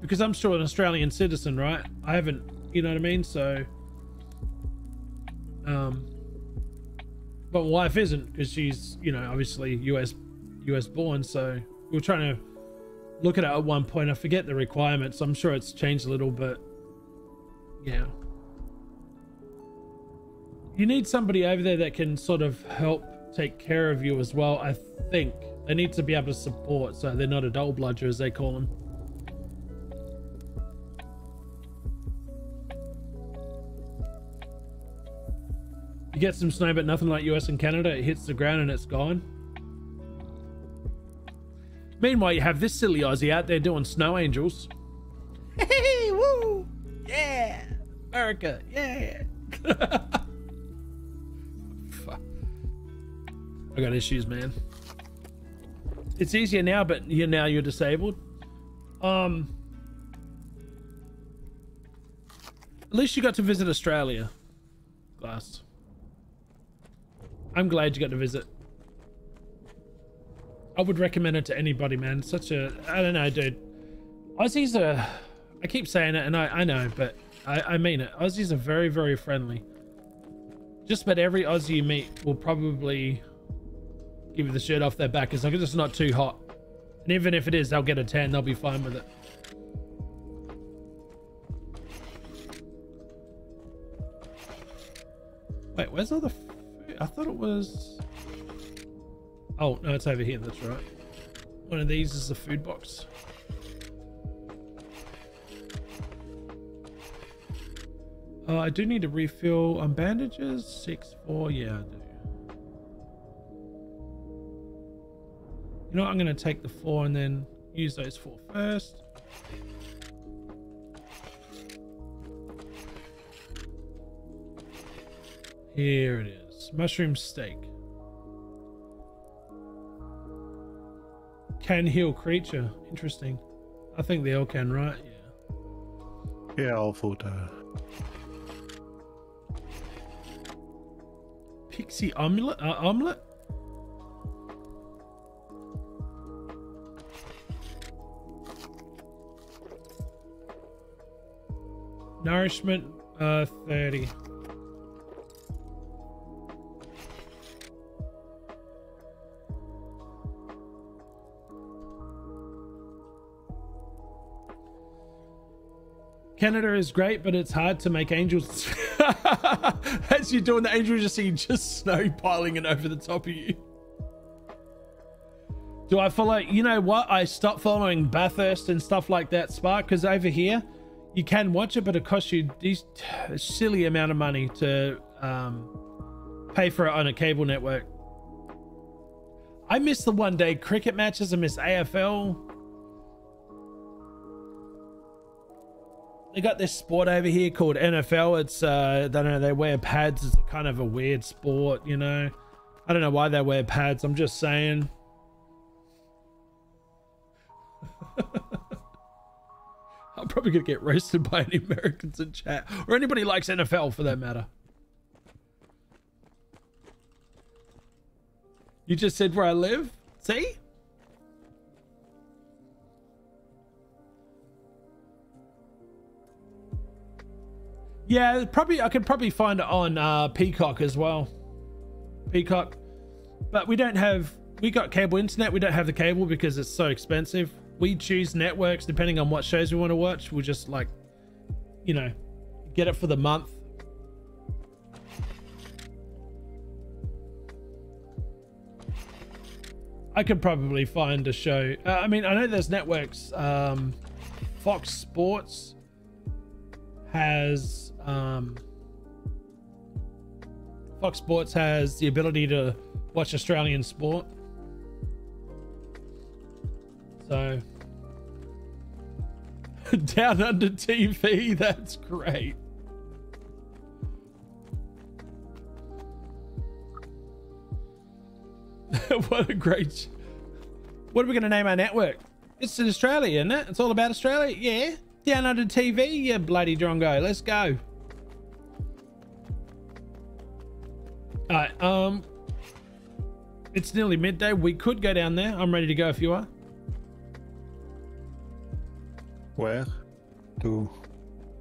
Speaker 1: because I'm still an Australian citizen, right? I haven't, you know what I mean? So, um, but my wife isn't because she's, you know, obviously US, US born. So we were trying to look at it at one point. I forget the requirements. I'm sure it's changed a little, but yeah. You need somebody over there that can sort of help take care of you as well. I think they need to be able to support, so they're not a double bludger as they call them. You get some snow, but nothing like US and Canada. It hits the ground and it's gone. Meanwhile, you have this silly Aussie out there doing snow angels. Hey, woo! Yeah! America, yeah! I got issues, man. It's easier now, but you now you're disabled. Um, at least you got to visit Australia, Glass. I'm glad you got to visit. I would recommend it to anybody, man. Such a, I don't know, dude. Aussies are, I keep saying it, and I, I know, but I, I mean it. Aussies are very, very friendly. Just about every Aussie you meet will probably give you the shirt off their back as long as it's not too hot. And even if it is, they'll get a tan. They'll be fine with it. Wait, where's all the food? I thought it was... Oh, no, it's over here. That's right. One of these is the food box. Uh, I do need to refill on bandages. Six, four. Yeah, You know what? I'm going to take the four and then use those four first. Here it is. Mushroom steak. Can heal creature. Interesting. I think they all can, right? Yeah.
Speaker 2: Yeah, all food. Uh,
Speaker 1: Pixie omelet? Uh, omelet? Nourishment, uh, 30. Canada is great, but it's hard to make angels. As you're doing the angel, just see just snow piling it over the top of you. Do I follow? You know what? I stopped following Bathurst and stuff like that, Spark, because over here you can watch it, but it costs you these a silly amount of money to um, pay for it on a cable network. I miss the one day cricket matches. I miss AFL. They got this sport over here called NFL. It's uh, I don't know. They wear pads. It's kind of a weird sport, you know. I don't know why they wear pads. I'm just saying. I'm probably gonna get roasted by any Americans in chat or anybody likes NFL for that matter. You just said where I live. See? Yeah, probably I could probably find it on uh, Peacock as well. Peacock, but we don't have. We got cable internet. We don't have the cable because it's so expensive. We choose networks depending on what shows we want to watch. We'll just like, you know, get it for the month. I could probably find a show. Uh, I mean, I know there's networks. Um, Fox Sports has um, Fox Sports has the ability to watch Australian sport. So down under TV, that's great. what a great. What are we going to name our network? It's in Australia, isn't it? It's all about Australia. Yeah. Down under TV, you bloody drongo. Let's go. Alright, um... It's nearly midday. We could go down there. I'm ready to go if you are.
Speaker 2: Where? To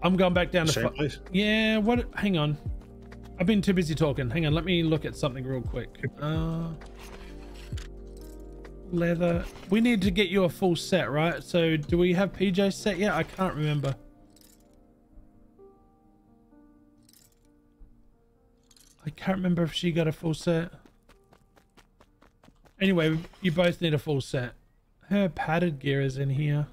Speaker 1: I'm going back down the
Speaker 2: same place?
Speaker 1: Yeah, what... Hang on. I've been too busy talking. Hang on, let me look at something real quick. Uh... Leather. We need to get you a full set, right? So, do we have PJ set yet? I can't remember. I can't remember if she got a full set. Anyway, you both need a full set. Her padded gear is in here.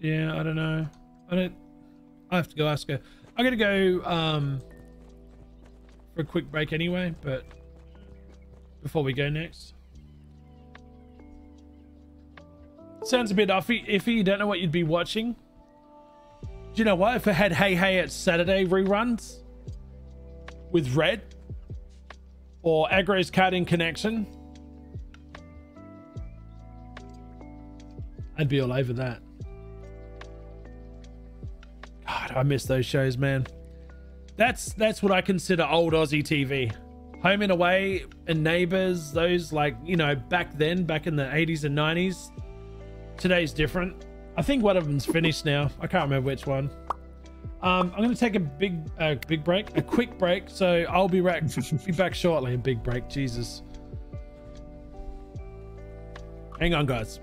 Speaker 1: Yeah, I don't know. I don't. I have to go ask her. I'm gonna go um for a quick break anyway, but before we go next. Sounds a bit iffy. Iffy. You don't know what you'd be watching. Do you know what? If it had Hey Hey It's Saturday reruns with Red or Agro's Cartoon Connection, I'd be all over that. God, I miss those shows, man. That's that's what I consider old Aussie TV. Home and Away and Neighbours, those like, you know, back then, back in the 80s and 90s. Today's different. I think one of them's finished now. I can't remember which one. Um, I'm going to take a big, big break, a quick break. So I'll be back, be back shortly. A big break, Jesus. Hang on, guys.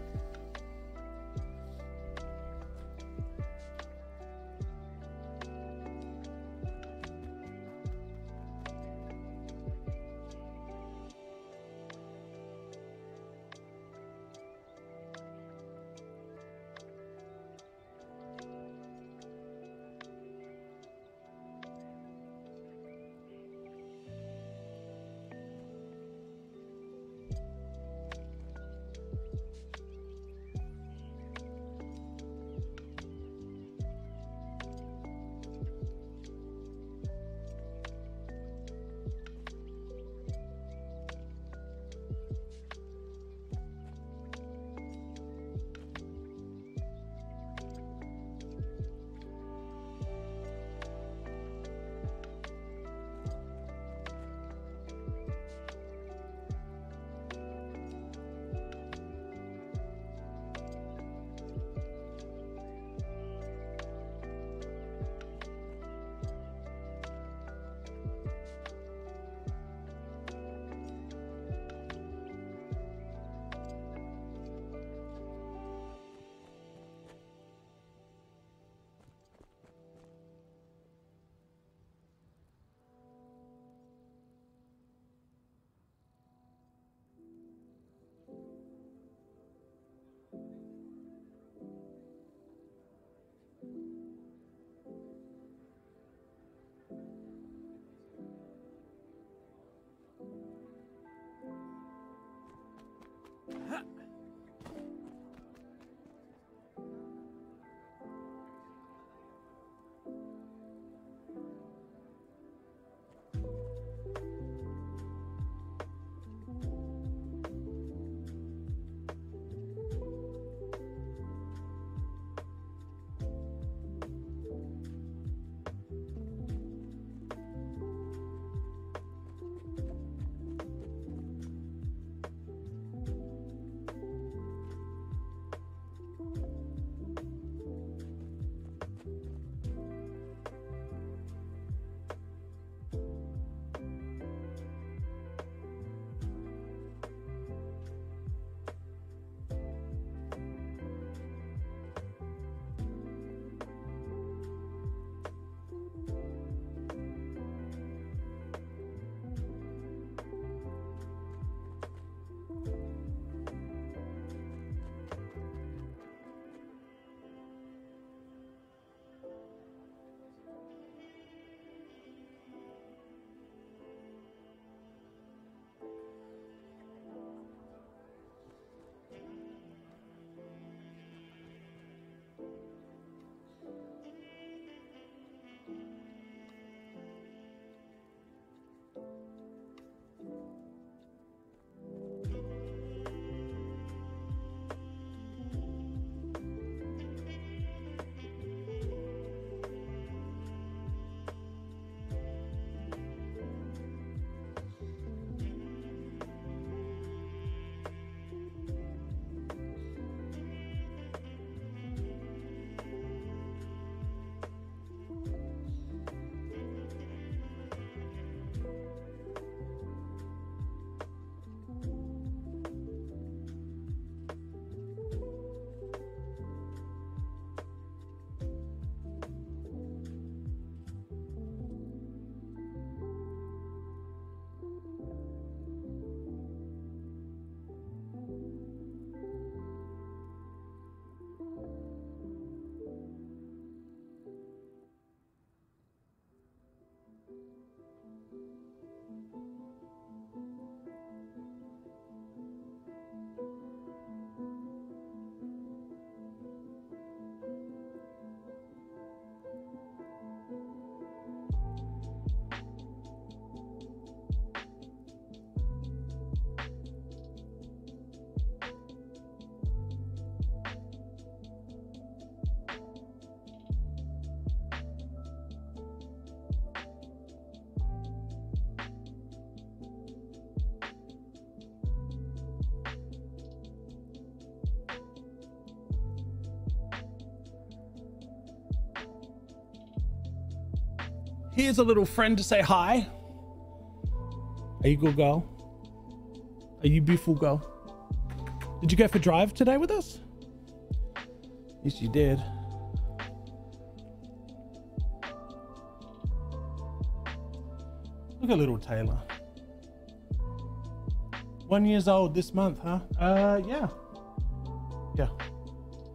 Speaker 1: Here's a little friend to say hi. Are you good girl? Are you beautiful girl? Did you go for drive today with us? Yes, you did. Look at little Taylor. One years old this month, huh? Uh, yeah. Yeah,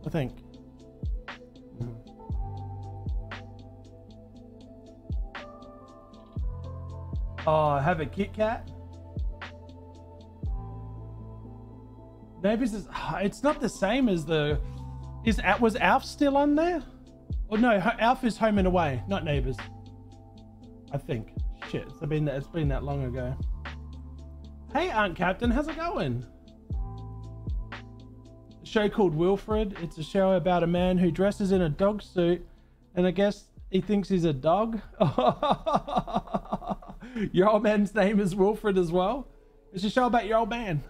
Speaker 1: I think. Oh, have a Kit Kat. Neighbors is it's not the same as the is Al- was Alf still on there? Or no, Alf is home and away, not neighbors. I think. Shit, it's been that it's been that long ago. Hey Aunt Captain, how's it going? A show called Wilfred. It's a show about a man who dresses in a dog suit and I guess he thinks he's a dog. your old man's name is Wilfred as well. It's a show about your old man.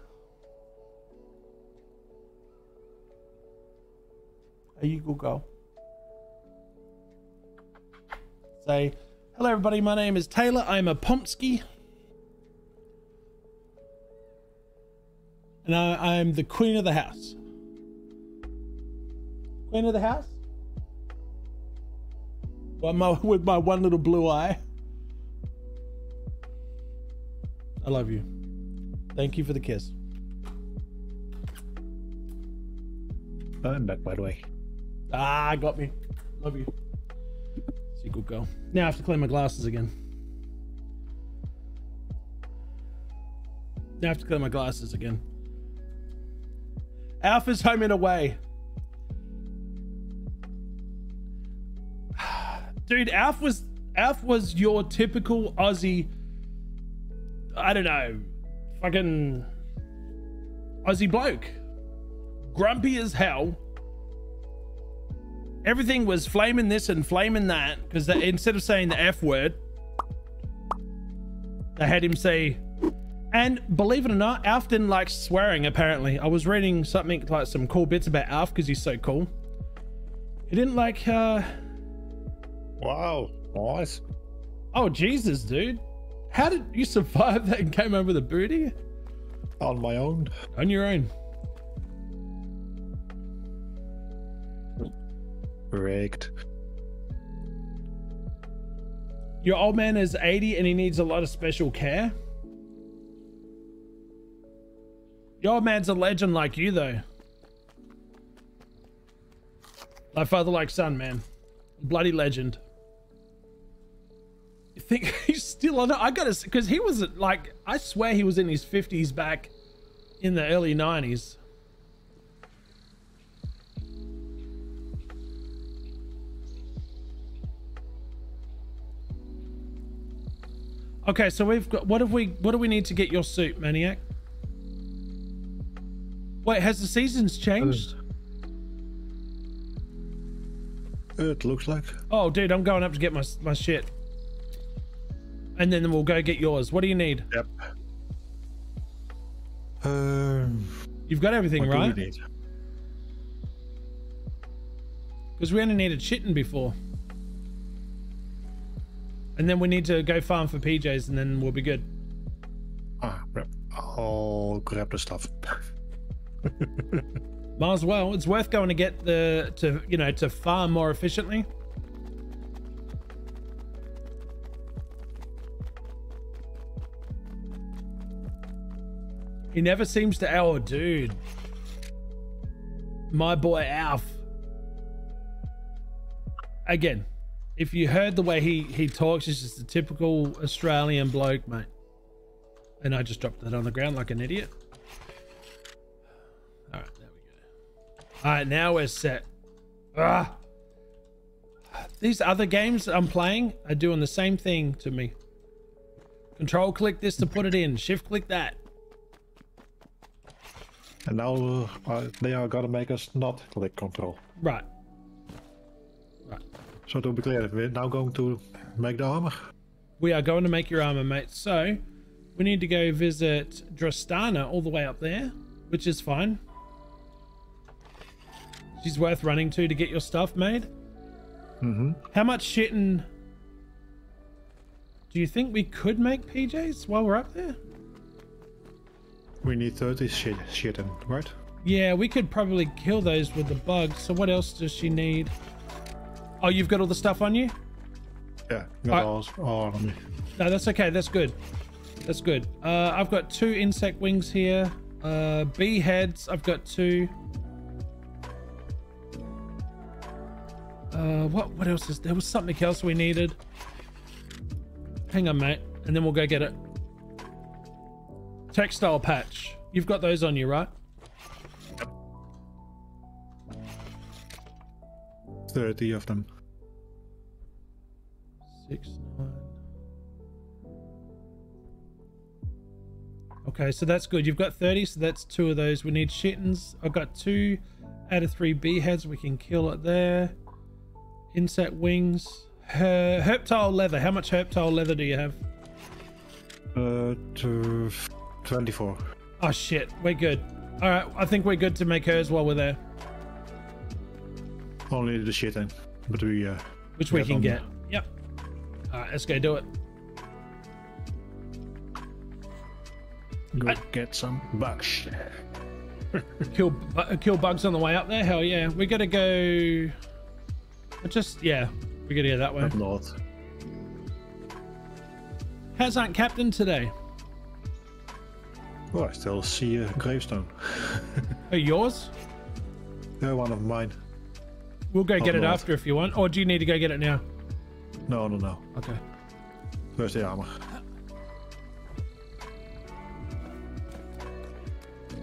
Speaker 1: You good girl? Say, hello everybody, my name is Taylor. I'm a Pomsky. And I, I'm the queen of the house. Queen of the house? My, with my one little blue eye. I love you. Thank you for the kiss.
Speaker 2: I'm back, by the way.
Speaker 1: Ah, got me. Love you. Good girl. Now I have to clean my glasses again. Now I have to clean my glasses again. Alpha's home and away. Dude, Alf was Alf was your typical Aussie. I don't know, fucking Aussie bloke. Grumpy as hell everything was flaming this and flaming that because instead of saying the F word, they had him say, and believe it or not, Alf didn't like swearing apparently. I was reading something like some cool bits about Alf because he's so cool. He didn't like, uh,
Speaker 2: Wow, nice.
Speaker 1: oh Jesus, dude. How did you survive that and came over the booty?
Speaker 2: On my own.
Speaker 1: On your own.
Speaker 2: Rigged.
Speaker 1: Your old man is 80 and he needs a lot of special care. Your old man's a legend like you, though. Like father, like son, man. Bloody legend. Think he's still on it? I gotta, because he was like, I swear he was in his 50s back in the early 90s. Okay, so we've got what have we what do we need to get your suit, Maniac? Wait, has the seasons changed?
Speaker 2: It looks like.
Speaker 1: Oh dude, I'm going up to get my my shit. And then we'll go get yours. What do you need?
Speaker 2: Yep. Um,
Speaker 1: You've got everything,
Speaker 2: what
Speaker 1: right?
Speaker 2: do we need?
Speaker 1: Because we only needed chitin before. And then we need to go farm for PJs and then we'll be good.
Speaker 2: Ah, yep. I'll grab the stuff.
Speaker 1: Might as well. It's worth going to get the to you know to farm more efficiently. He never seems to. Oh, dude. My boy Alf. Again, if you heard the way he he talks, he's just a typical Australian bloke, mate. And I just dropped that on the ground like an idiot. All right, there we go. All right, now we're set. Ah. These other games I'm playing are doing the same thing to me. Control click this to put it in. Shift click that.
Speaker 2: And now uh, they are gonna make us not click control.
Speaker 1: Right. Right.
Speaker 2: So to be clear, we're now going to make the armor.
Speaker 1: We are going to make your armor, mate. So we need to go visit Drastana all the way up there, which is fine. She's worth running to to get your stuff made.
Speaker 2: Mm-hmm.
Speaker 1: How much chitin? Do you think we could make PJs while we're up there?
Speaker 2: We need 30 shit, shit in, right?
Speaker 1: Yeah, we could probably kill those with the bugs. So what else does she need? Oh, you've got all the stuff on you?
Speaker 2: Yeah, got all, all on me.
Speaker 1: No, that's okay. That's good. That's good. Uh, I've got two insect wings here. Uh, bee heads. I've got two. Uh, what what else is there? Was something else we needed? Hang on, mate, and then we'll go get it. Textile patch. You've got those on you, right?
Speaker 2: 30 of them.
Speaker 1: Six, nine. Okay, so that's good. You've got 30, so that's two of those. We need chitins. I've got two out of three bee heads. We can kill it there. Insect wings. Her herptile leather. How much herptile leather do you have?
Speaker 2: Uh, to 24.
Speaker 1: Oh shit, we're good. All right, I think we're good to make hers while we're there,
Speaker 2: Only the chitin. But we, uh,
Speaker 1: which we can get. Yep. All right, let's go do it.
Speaker 2: go
Speaker 1: I-
Speaker 2: get some bugs.
Speaker 1: kill bu- kill bugs on the way up there. Hell yeah, we gotta go. Just yeah, we gotta go that way.
Speaker 2: Up north.
Speaker 1: How's Aunt Captain today?
Speaker 2: Oh, I still see a gravestone.
Speaker 1: Oh, yours?
Speaker 2: No, one of mine.
Speaker 1: We'll go get it
Speaker 2: north.
Speaker 1: after if you want, or do you need to go get it now?
Speaker 2: No, no, no.
Speaker 1: Okay.
Speaker 2: Where's the armor?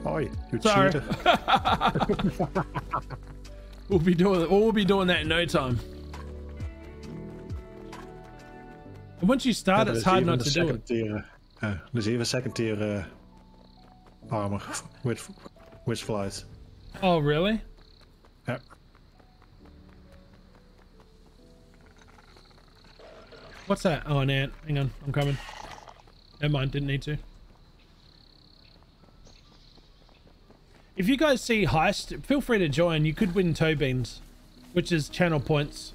Speaker 2: Oi, you
Speaker 1: Sorry.
Speaker 2: cheater.
Speaker 1: We'll be doing we'll be doing that in no time. And once you start,
Speaker 2: Yeah,
Speaker 1: it's hard not to do
Speaker 2: second
Speaker 1: it.
Speaker 2: Tier, uh, there's even second tier uh, armor with which flies.
Speaker 1: Oh, really?
Speaker 2: Yeah.
Speaker 1: What's that? Oh, an ant. Hang on, I'm coming. Never mind, didn't need to. If you guys see Heist, feel free to join. You could win toe beans, which is channel points.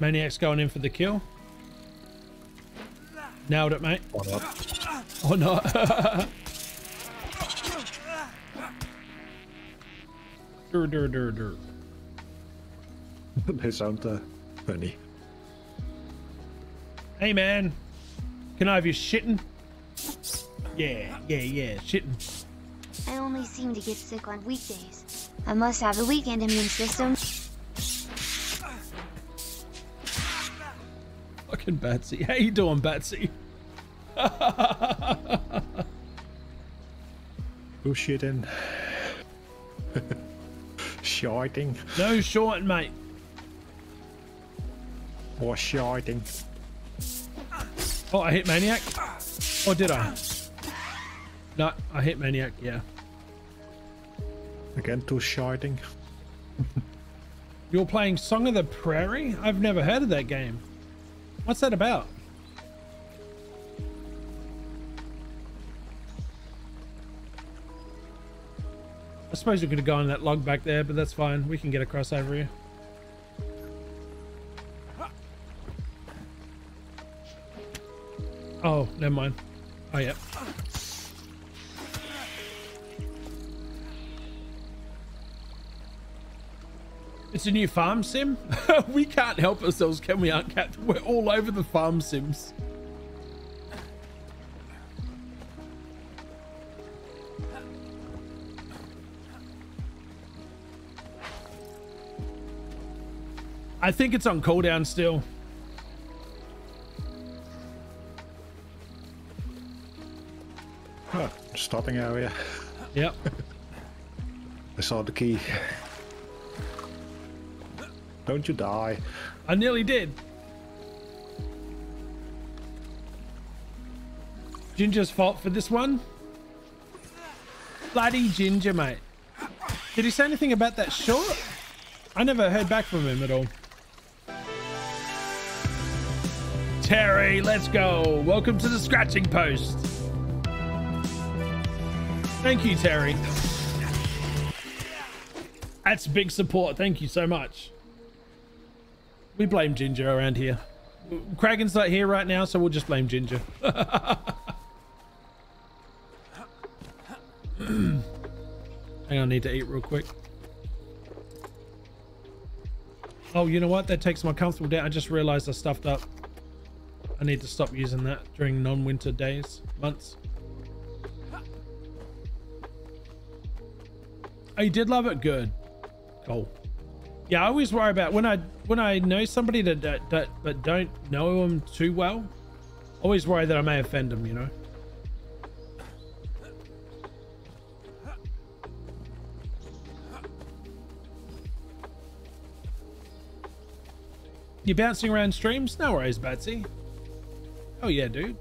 Speaker 1: Maniac's going in for the kill. Nailed it, mate.
Speaker 2: Or not.
Speaker 1: Oh no. dur, dur, dur, dur.
Speaker 2: they sound uh, funny.
Speaker 1: Hey man, can I have your chitin? Yeah, yeah, yeah, shitting.
Speaker 3: I only seem to get sick on weekdays. I must have a weekend immune system.
Speaker 1: Fucking Batsy. How you doing, Batsy?
Speaker 2: Who's shitting? Shouting
Speaker 1: No shorting, mate.
Speaker 2: or shouting.
Speaker 1: Oh, I hit Maniac? Or did I? No, I hit Maniac, yeah.
Speaker 2: Again, to shouting.
Speaker 1: You're playing Song of the Prairie? I've never heard of that game. What's that about? I suppose we could have gone that log back there, but that's fine. We can get across over here. Oh, never mind. Oh, yeah. It's a new farm sim. we can't help ourselves, can we, Aunt Cat? We're all over the farm sims. I think it's on cooldown still.
Speaker 2: Ah, starting area.
Speaker 1: Yep.
Speaker 2: I saw the key. Don't you die.
Speaker 1: I nearly did. Ginger's fault for this one? Bloody Ginger, mate. Did he say anything about that short? I never heard back from him at all. Terry, let's go. Welcome to the scratching post. Thank you, Terry. That's big support. Thank you so much. We blame Ginger around here. Kraken's not here right now, so we'll just blame Ginger. Hang on, I need to eat real quick. Oh, you know what? That takes my comfortable down. I just realized I stuffed up. I need to stop using that during non-winter days, months. I did love it? Good. Cool. Yeah, I always worry about when I when I know somebody that that, that but don't know them too well. Always worry that I may offend them, you know. You're bouncing around streams? No worries, Batsy. Oh yeah, dude.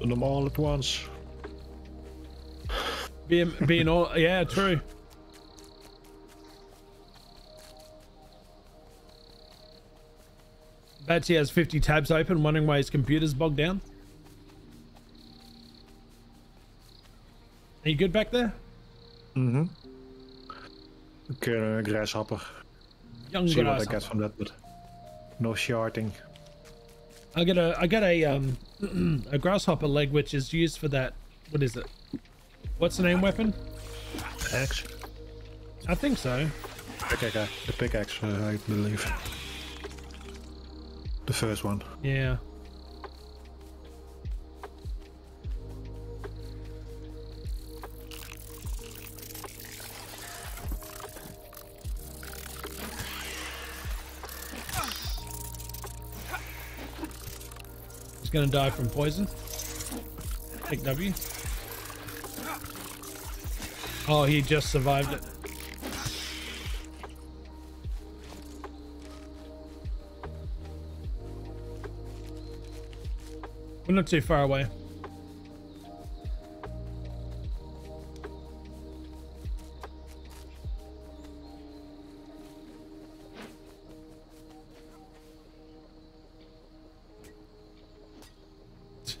Speaker 2: Do them all at once.
Speaker 1: Being being all yeah, true. Batsy has 50 tabs open, wondering why his computer's bogged down. Are you good back there?
Speaker 2: Mm-hmm. Okay, grasshopper.
Speaker 1: Young
Speaker 2: See what I get from that, but no chitin.
Speaker 1: I got a I got a um a grasshopper leg which is used for that. What is it? What's the name weapon?
Speaker 2: Axe.
Speaker 1: I think so.
Speaker 2: Pickaxe. The pickaxe, uh, I believe. The first one.
Speaker 1: Yeah. He's gonna die from poison. Take W. Oh, he just survived it. We're not too far away.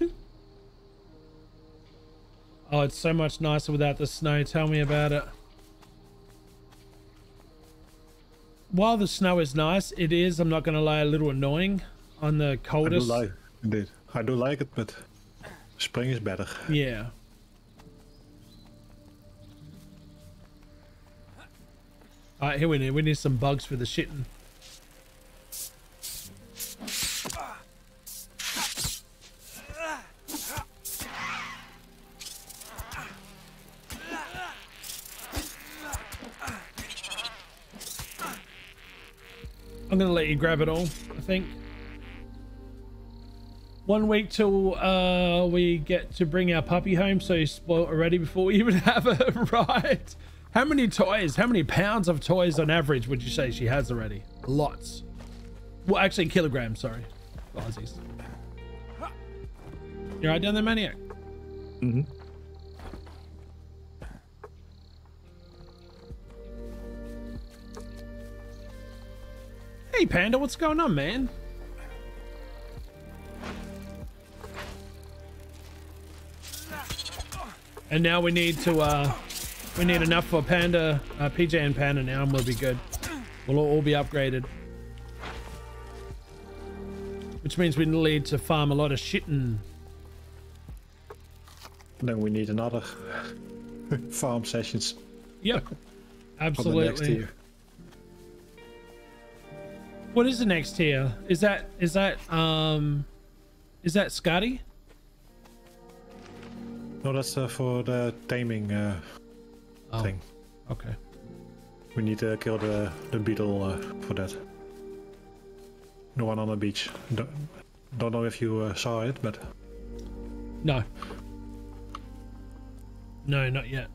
Speaker 1: oh, it's so much nicer without the snow. Tell me about it. While the snow is nice, it is, I'm not going to lie, a little annoying on the coldest.
Speaker 2: like indeed. I do like it, but spring is better.
Speaker 1: Yeah. Alright, here we need we need some bugs for the chitin. I'm gonna let you grab it all, I think. One week till uh, we get to bring our puppy home, so he's spoiled already before we even have it, right? How many toys, how many pounds of toys on average would you say she has already? Lots. Well, actually, kilograms, sorry. Aussies. You're right down there, Maniac?
Speaker 2: Mm-hmm.
Speaker 1: Hey, Panda, what's going on, man? And now we need to, uh, we need enough for Panda, uh, PJ and Panda now, and we'll be good. We'll all be upgraded. Which means we need to farm a lot of shit and
Speaker 2: Then we need another farm sessions
Speaker 1: Yep.
Speaker 2: for the next
Speaker 1: Absolutely. What is the next tier? Is that is that um is that Scotty?
Speaker 2: No, that's uh, for the taming uh,
Speaker 1: Oh,
Speaker 2: thing.
Speaker 1: Okay.
Speaker 2: We need to kill the the beetle uh, for that. The one on the beach. Don't, don't know if you uh, saw it, but
Speaker 1: No. No, not yet.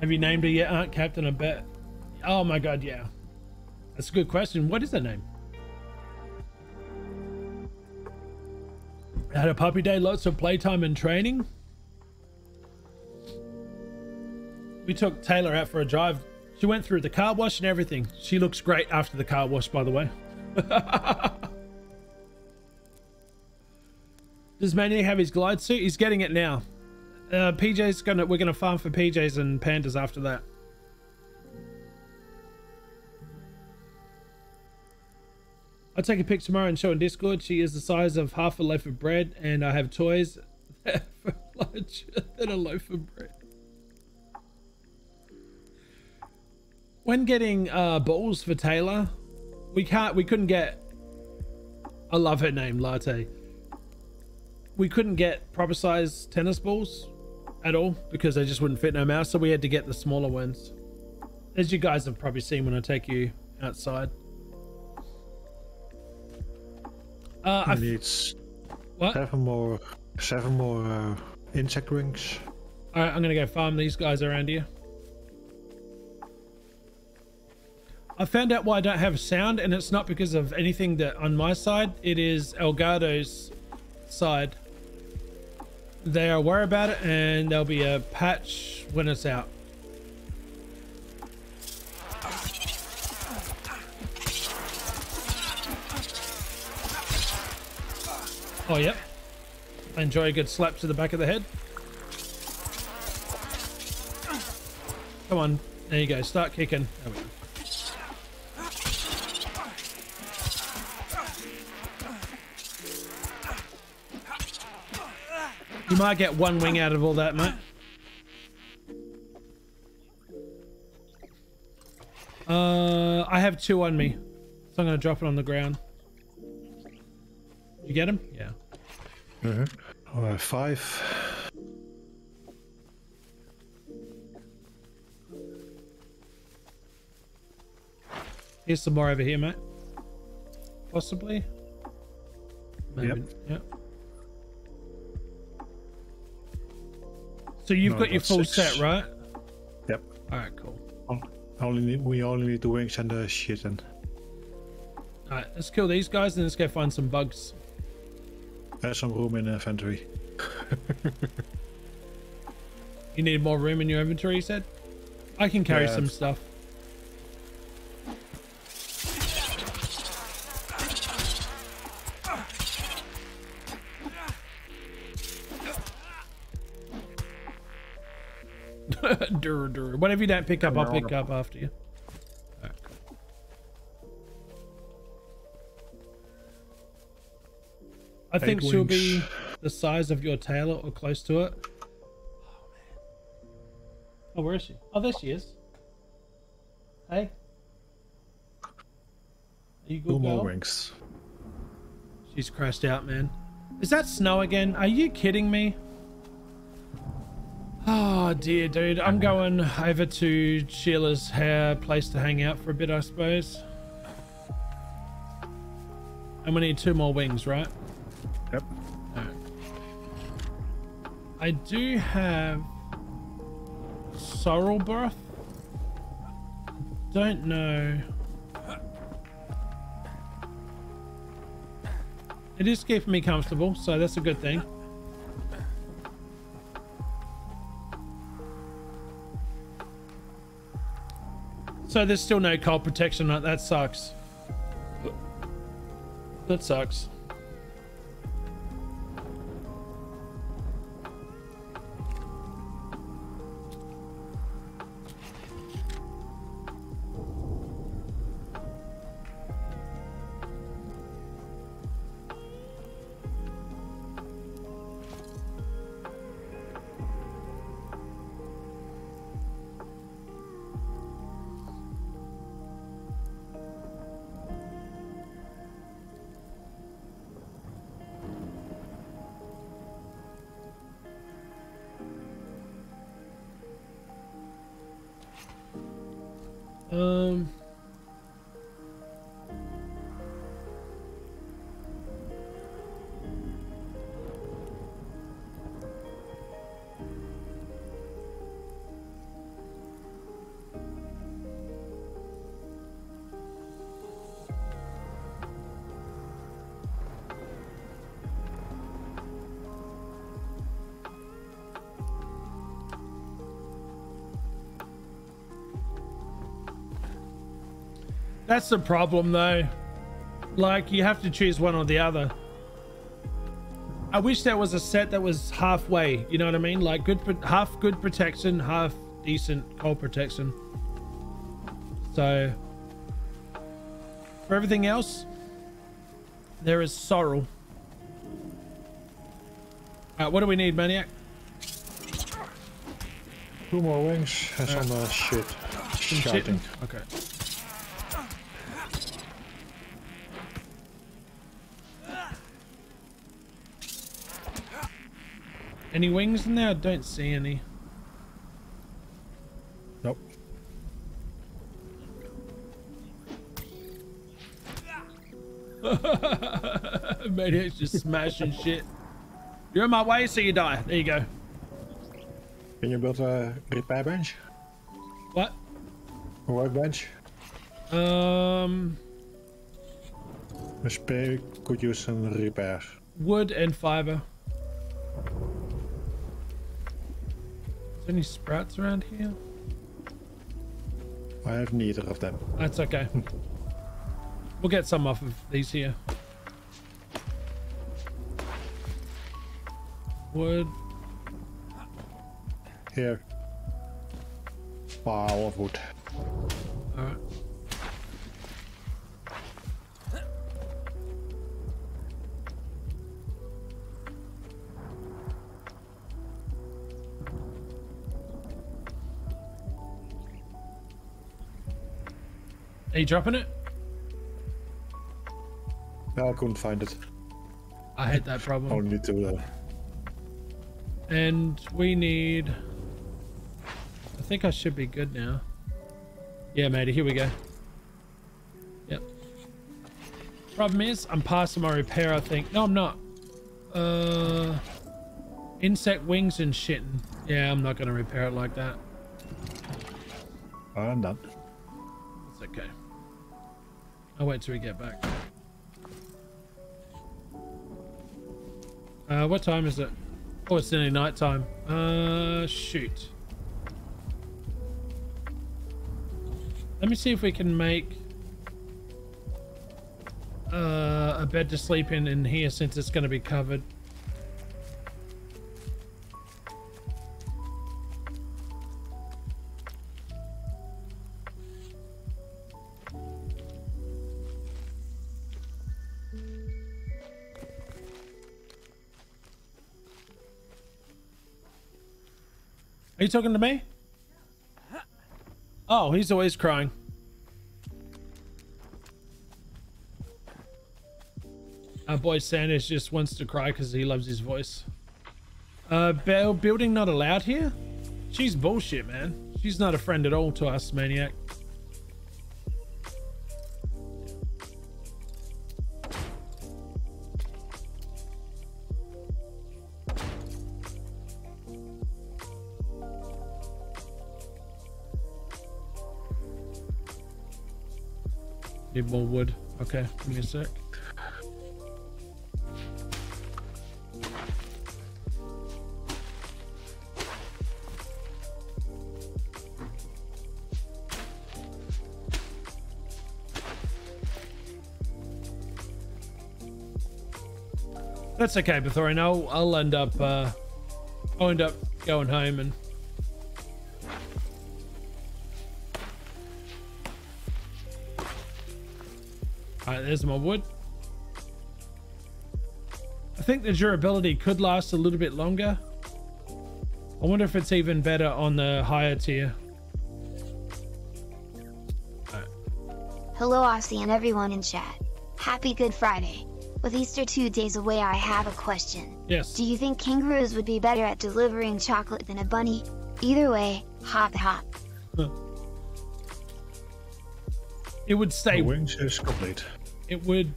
Speaker 1: Have you named her yet, Aunt Captain? I bet. Oh my god, yeah. That's a good question. What is her name? Had a puppy day, lots of playtime and training. We took Taylor out for a drive. She went through the car wash and everything. She looks great after the car wash, by the way. Does Maniac have his glide suit? He's getting it now. Uh, PJ's gonna we're gonna farm for PJs and pandas after that. I'll take a pic tomorrow and show on Discord. She is the size of half a loaf of bread, and I have toys that are larger than a loaf of bread. When getting uh, balls for Taylor, we can't. We couldn't get. I love her name, Latte. We couldn't get proper size tennis balls at all because they just wouldn't fit in her mouth. So we had to get the smaller ones, as you guys have probably seen when I take you outside. Uh, I
Speaker 2: need
Speaker 1: what?
Speaker 2: seven more, seven more uh, insect rings.
Speaker 1: All right, I'm gonna go farm these guys around here. I found out why I don't have sound, and it's not because of anything that on my side. It is Elgato's side. They are aware about it, and there'll be a patch when it's out. Oh, yep. I enjoy a good slap to the back of the head. Come on. There you go. Start kicking. There we go. You might get one wing out of all that, mate. Uh, I have two on me, so I'm gonna drop it on the ground. You get him? Yeah.
Speaker 2: Mm-hmm. I have five.
Speaker 1: Here's some more over here, mate. Possibly. Maybe. Yep. So you've
Speaker 2: No,
Speaker 1: got your full
Speaker 2: six.
Speaker 1: set, right?
Speaker 2: Yep.
Speaker 1: All right, cool.
Speaker 2: Only need, we only need the wings and the shit and
Speaker 1: All right, let's kill these guys and let's go find some bugs.
Speaker 2: There's some room in the inventory.
Speaker 1: You need more room in your inventory, you said? I can carry
Speaker 2: Yeah,
Speaker 1: some stuff. dur, dur. Whatever you don't pick up, I'll pick up after you. I think she'll be the size of your tail or close to it. Oh, man. Oh, where is she? Oh, there she is. Hey. Are you
Speaker 2: Two
Speaker 1: good,
Speaker 2: more
Speaker 1: girl?
Speaker 2: wings.
Speaker 1: She's crashed out, man. Is that snow again? Are you kidding me? Oh dear, dude. I'm going over to Sheila's hair place to hang out for a bit, I suppose. And we need two more wings, right? I do have sorrel breath. Don't know. It is keeping me comfortable, so that's a good thing. So there's still no cold protection. That sucks. That sucks. That's the problem, though. Like, you have to choose one or the other. I wish there was a set that was halfway. You know what I mean? Like good, half good protection, half decent cold protection. So for everything else, there is sorrel. Alright, what do we need, maniac?
Speaker 2: Two more wings and some uh, shit.
Speaker 1: Some Chitin. Okay. Any wings in there? I don't see any.
Speaker 2: Nope.
Speaker 1: Maniac's just smashing shit. You're in my way, so you die. There you go.
Speaker 2: Can you build a repair bench?
Speaker 1: What?
Speaker 2: A workbench?
Speaker 1: Um,
Speaker 2: spare could use some repairs.
Speaker 1: wood and fiber. Any sprouts around here?
Speaker 2: I have neither of them.
Speaker 1: That's okay. we'll get some off of these here. Wood.
Speaker 2: Here. Pile of wood.
Speaker 1: Are you dropping it?
Speaker 2: No, I couldn't find it.
Speaker 1: I had that problem.
Speaker 2: Only to uh,
Speaker 1: And we need... I think I should be good now. Yeah, matey, here we go. Yep. Problem is, I'm passing my repair, I think. No, I'm not. Uh... Insect wings and shit. Yeah, I'm not going to repair it like that.
Speaker 2: I'm done.
Speaker 1: It's okay. I'll wait till we get back. Uh, what time is it? Oh, it's nearly night time. Uh, shoot. Let me see if we can make uh, a bed to sleep in in here since it's going to be covered. Talking to me? Oh, he's always crying. Our boy Sanders just wants to cry because he loves his voice. Uh, bu- building not allowed here? She's bullshit, man. She's not a friend at all to us, maniac. More wood. Okay, give me a sec. That's okay, Bethorian. I'll I'll end up uh I'll end up going home and there's my wood. I think the durability could last a little bit longer. I wonder if it's even better on the higher tier.
Speaker 3: Hello Aussie and everyone in chat. Happy Good Friday. With Easter two days away I have a question.
Speaker 1: Yes.
Speaker 3: Do you think kangaroos would be better at delivering chocolate than a bunny? Either way, hop hop.
Speaker 1: It would
Speaker 2: The
Speaker 1: stay
Speaker 2: wings is complete.
Speaker 1: It would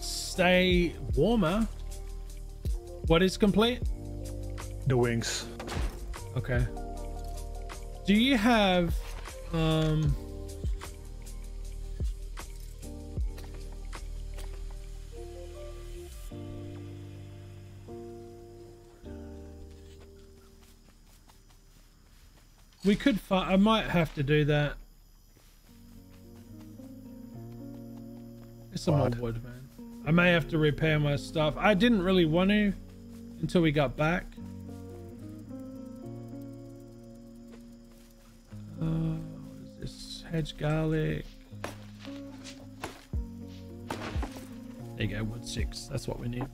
Speaker 1: stay warmer. What is complete?
Speaker 2: The wings.
Speaker 1: Okay. Do you have um We could I might have to do that. It's some more wood, man. I may have to repair my stuff. I didn't really want to, until we got back. Uh, what is this? Hedge garlic. There you go, wood six. That's what we need.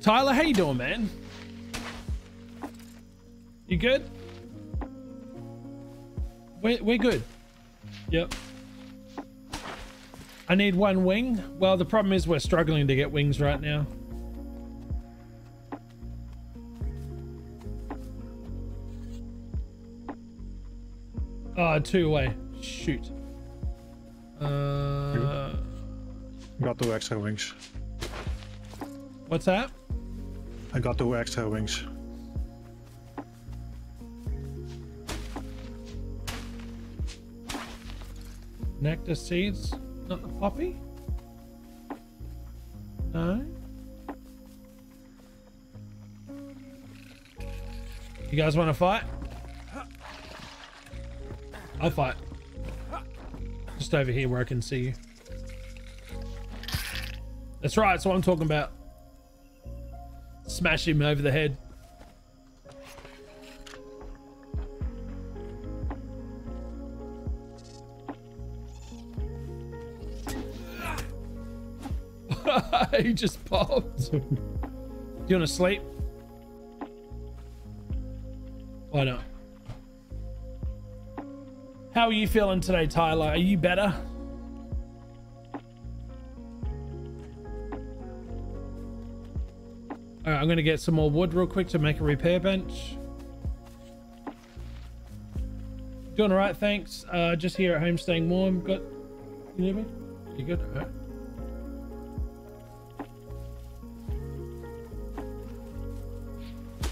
Speaker 1: Tyler, how you doing, man? You good? We're, we're good. Yep. I need one wing. Well, the problem is we're struggling to get wings right now. Oh, two away. Shoot. Uh,
Speaker 2: Got two extra wings.
Speaker 1: what's that?
Speaker 2: I got two extra wings.
Speaker 1: Nectar seeds, not the poppy? No? You guys want to fight? I'll fight. Just over here where I can see you. That's right, that's what I'm talking about. Smash him over the head. Just popped. Do you want to sleep? Why not? How are you feeling today, Tyler? Are you better? All right, I'm going to get some more wood real quick to make a repair bench. Doing all right, thanks. Uh, just here at home staying warm. Got, you hear me? You good?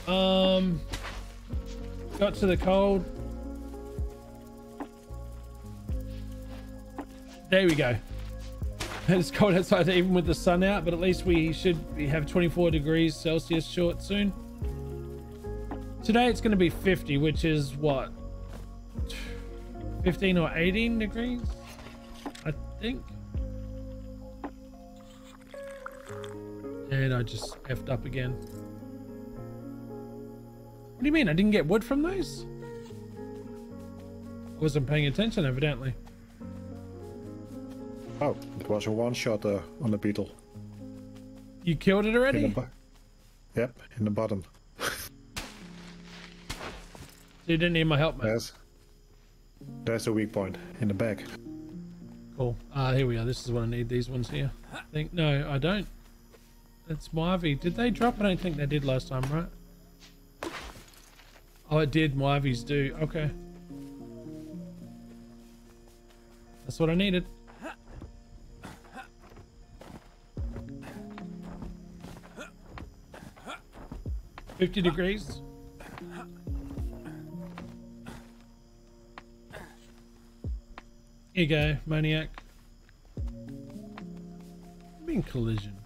Speaker 1: Um, got to the cold. There we go. It's cold outside even with the sun out, but at least we should have 24 degrees Celsius short soon. Today it's going to be 50, which is what? 15 or 18 degrees? I think. And I just effed up again. What do you mean? I didn't get wood from those? I wasn't paying attention, evidently.
Speaker 2: Oh, it was a one shot uh, on the beetle.
Speaker 1: You killed it
Speaker 2: In
Speaker 1: already?
Speaker 2: bo- yep, in the bottom.
Speaker 1: so You didn't need my help, man.
Speaker 2: There's, there's the weak point in the back.
Speaker 1: Cool. Ah, here we are. This is what I need. These ones here. I think no, I don't. That's Marvy. Did they drop? I don't think they did last time, right? Oh, it did. Marvies do. Okay. That's what I needed. Fifty degrees. Here you go, maniac. Being collision.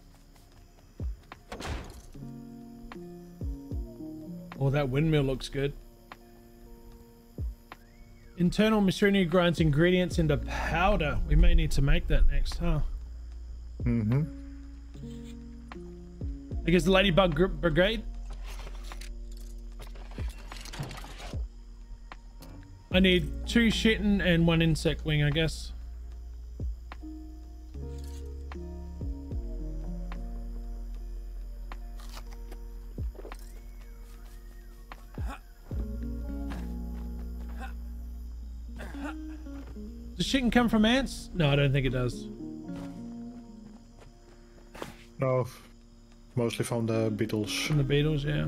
Speaker 1: Oh, that windmill looks good. Internal machinery grinds ingredients into powder. We may need to make that next, huh?
Speaker 2: Mm-hmm.
Speaker 1: I guess the Ladybug Gr- Brigade. I need two chitin and one insect wing, I guess. Does chitin come from ants? No, I don't think it does.
Speaker 2: No, mostly from the beetles.
Speaker 1: From the beetles, yeah.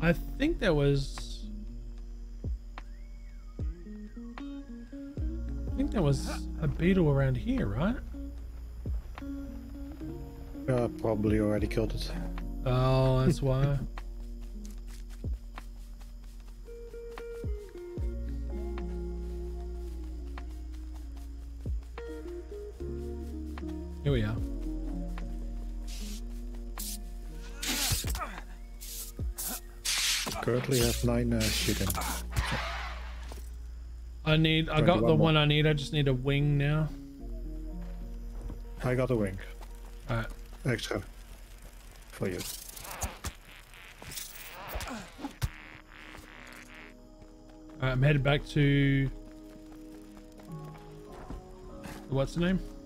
Speaker 1: I think there was. I think there was a beetle around here, right?
Speaker 2: Uh, probably already killed it.
Speaker 1: Oh, that's why. Here we are.
Speaker 2: Currently have nine uh, chicken.
Speaker 1: I need. I got the
Speaker 2: 21 more.
Speaker 1: one I need. I just need a wing now.
Speaker 2: I got a wing.
Speaker 1: Alright.
Speaker 2: Extra. For you.
Speaker 1: Alright, I'm headed back to. What's the name?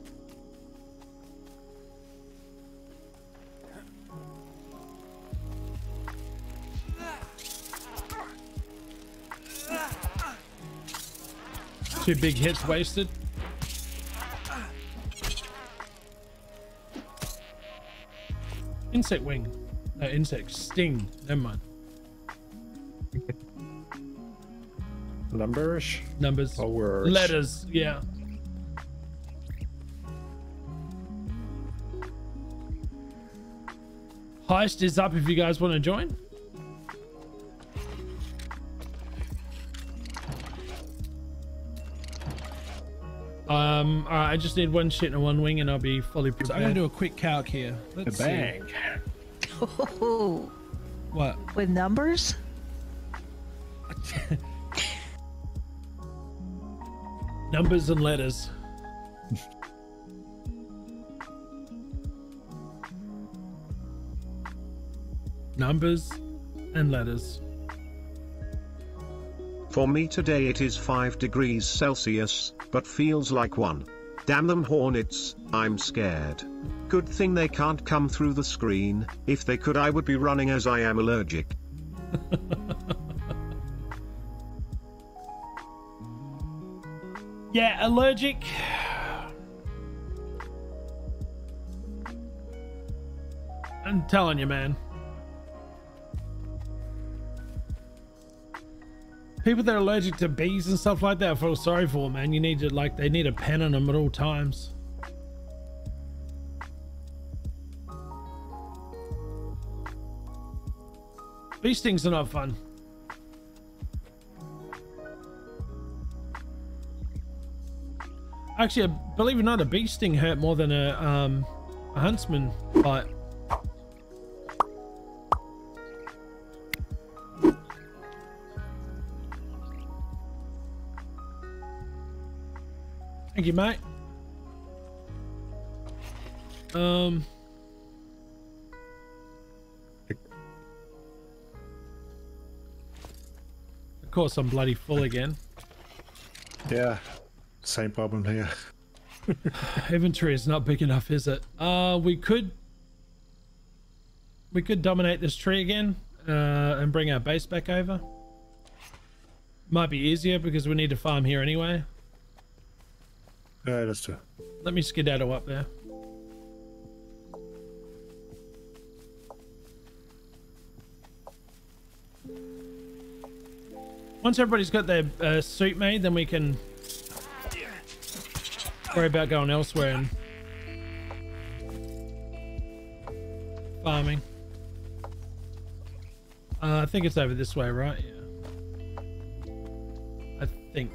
Speaker 1: Two big hits wasted. Insect wing. No, insect sting. Never mind.
Speaker 2: Numbers
Speaker 1: Numbers.
Speaker 2: or words?
Speaker 1: Letters, yeah. Heist is up if you guys want to join. Um, all right, I just need one shit and one wing and I'll be fully prepared. So I'm going to do a quick calc here. Let's see.
Speaker 2: Bang.
Speaker 4: Ooh,
Speaker 1: What?
Speaker 4: with numbers?
Speaker 1: Numbers and letters. Numbers and letters.
Speaker 5: For me today it is 5 degrees Celsius, but feels like 1. Damn them hornets, I'm scared. Good thing they can't come through the screen, if they could I would be running as I am allergic.
Speaker 1: Yeah, allergic. I'm telling you, man. People that are allergic to bees and stuff like that, I feel sorry for, man. You need to, like, they need a pen on them at all times. Bee stings are not fun. Actually, believe it or not, a bee sting hurt more than a um a huntsman bite. Thank you, mate. Um. Of course, I'm bloody full again.
Speaker 2: Yeah. Same problem here.
Speaker 1: Inventory is not big enough, is it? Uh, we could we could dominate this tree again uh, and bring our base back over. Might be easier because we need to farm here anyway.
Speaker 2: Yeah, that's true.
Speaker 1: Let me skedaddle up there. Once everybody's got their uh, suit made, then we can worry about going elsewhere and farming. Uh, I think it's over this way, right? Yeah. I think.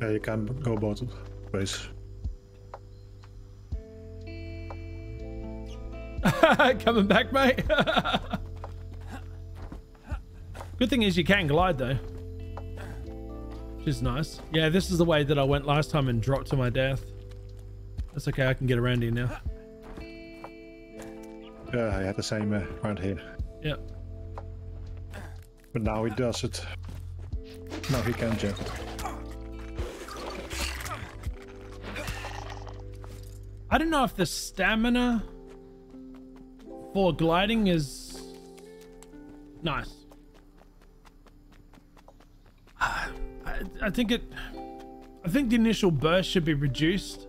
Speaker 2: Yeah, you can go both ways.
Speaker 1: Coming back, mate. Good thing is you can glide though. Which is nice. Yeah, this is the way that I went last time and dropped to my death. That's okay, I can get around here now.
Speaker 2: Yeah, I had the same uh, around here.
Speaker 1: Yep.
Speaker 2: But now he does it. Now he can jump.
Speaker 1: I don't know if the stamina for gliding is nice. I, think it. I think the initial burst should be reduced.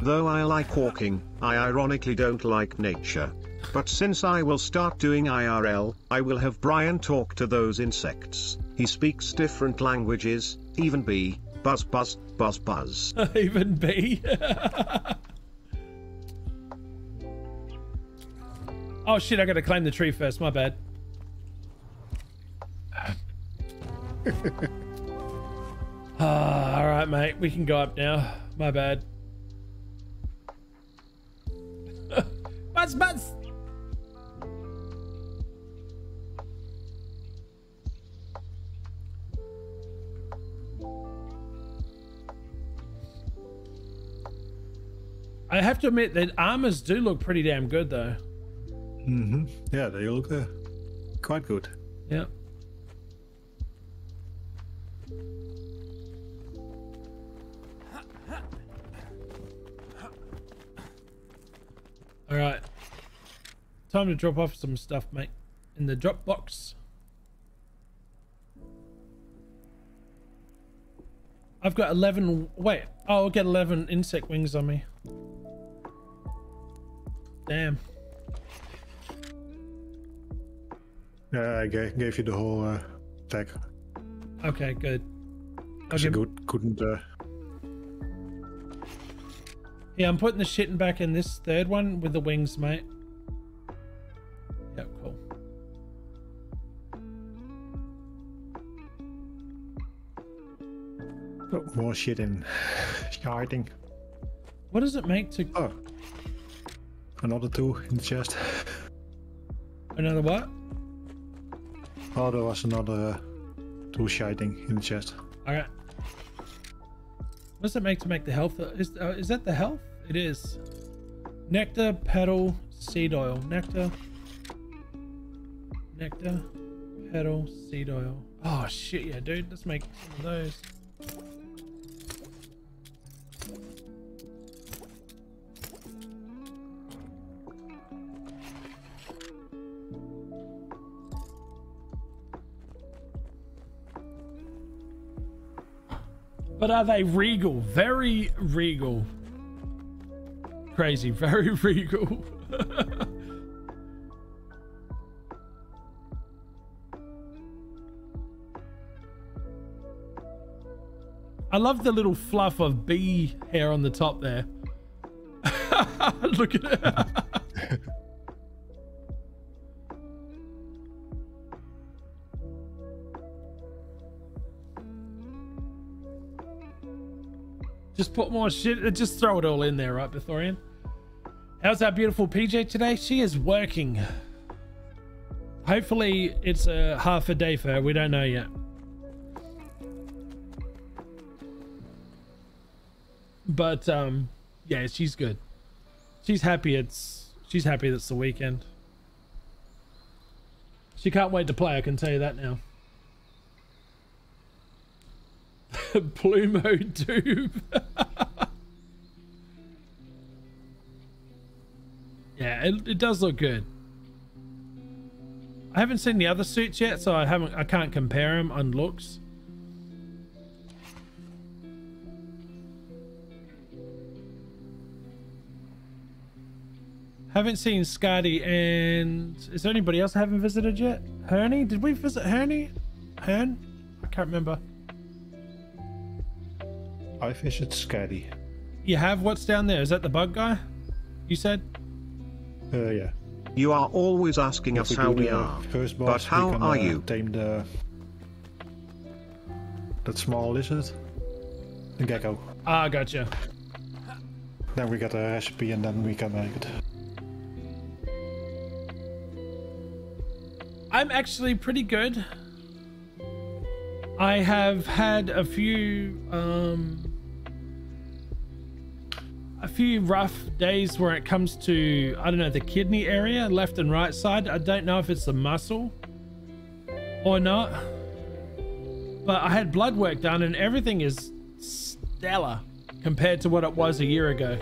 Speaker 5: Though I like walking, I ironically don't like nature. But since I will start doing IRL, I will have Brian talk to those insects. He speaks different languages, even bee, buzz buzz, buzz buzz.
Speaker 1: Even B. oh shit! I gotta climb the tree first. My bad. Ah, all right, mate. We can go up now. My bad. buzz, buzz. I have to admit that armors do look pretty damn good though.
Speaker 2: Mm-hmm. Yeah, they look uh, quite good.
Speaker 1: Yeah. All right. Time to drop off some stuff, mate, in the drop box. I've got 11. Wait. Oh, I'll get 11 insect wings on me. Damn.
Speaker 2: Yeah, I gave, gave you the whole uh, tag.
Speaker 1: Okay, good.
Speaker 2: You
Speaker 1: give-
Speaker 2: good, couldn't. Uh,
Speaker 1: Yeah, I'm putting the chitin back in this third one with the wings, mate. Yep, cool.
Speaker 2: put more shit in. Chitin.
Speaker 1: What does it make to
Speaker 2: Oh. Another two in the chest.
Speaker 1: another what?
Speaker 2: Oh, there was another uh, two chitin in the chest.
Speaker 1: Alright. What does it make to make the health? Is, uh, is that the health? It is. Nectar, petal, seed oil. Nectar. Nectar, petal, seed oil. Oh shit, yeah, dude. Let's make some of those. But are they regal? Very regal. Crazy, very regal. I love the little fluff of bee hair on the top there. Look at it. Just put more shit. Just throw it all in there, right, Bethorian? How's our beautiful PJ today? She is working. Hopefully, it's a half a day for her. We don't know yet. But um, yeah, she's good. She's happy. It's she's happy. It's the weekend. She can't wait to play. I can tell you that now. Plumo tube. yeah, it, it does look good. I haven't seen the other suits yet, so I haven't. I can't compare them on looks. Haven't seen Scotty and is there anybody else I haven't visited yet? Herney? Did we visit Herney? Hern? I can't remember.
Speaker 2: I visit Scotty.
Speaker 1: You have what's down there? Is that the bug guy? You said?
Speaker 2: Uh, yeah.
Speaker 5: You are always asking us
Speaker 2: If
Speaker 5: how
Speaker 2: do
Speaker 5: we
Speaker 2: the
Speaker 5: are.
Speaker 2: First
Speaker 5: But
Speaker 2: boss, we
Speaker 5: how
Speaker 2: can,
Speaker 5: are
Speaker 2: uh,
Speaker 5: you?
Speaker 2: Tame the that small lizard, the gecko.
Speaker 1: Ah, gotcha.
Speaker 2: Then we get a recipe and then we can make it.
Speaker 1: I'm actually pretty good. I have had a few um a few rough days where it comes to I don't know the kidney area, left and right side. I don't know if it's the muscle or not. But I had blood work done and everything is stellar compared to what it was a year ago.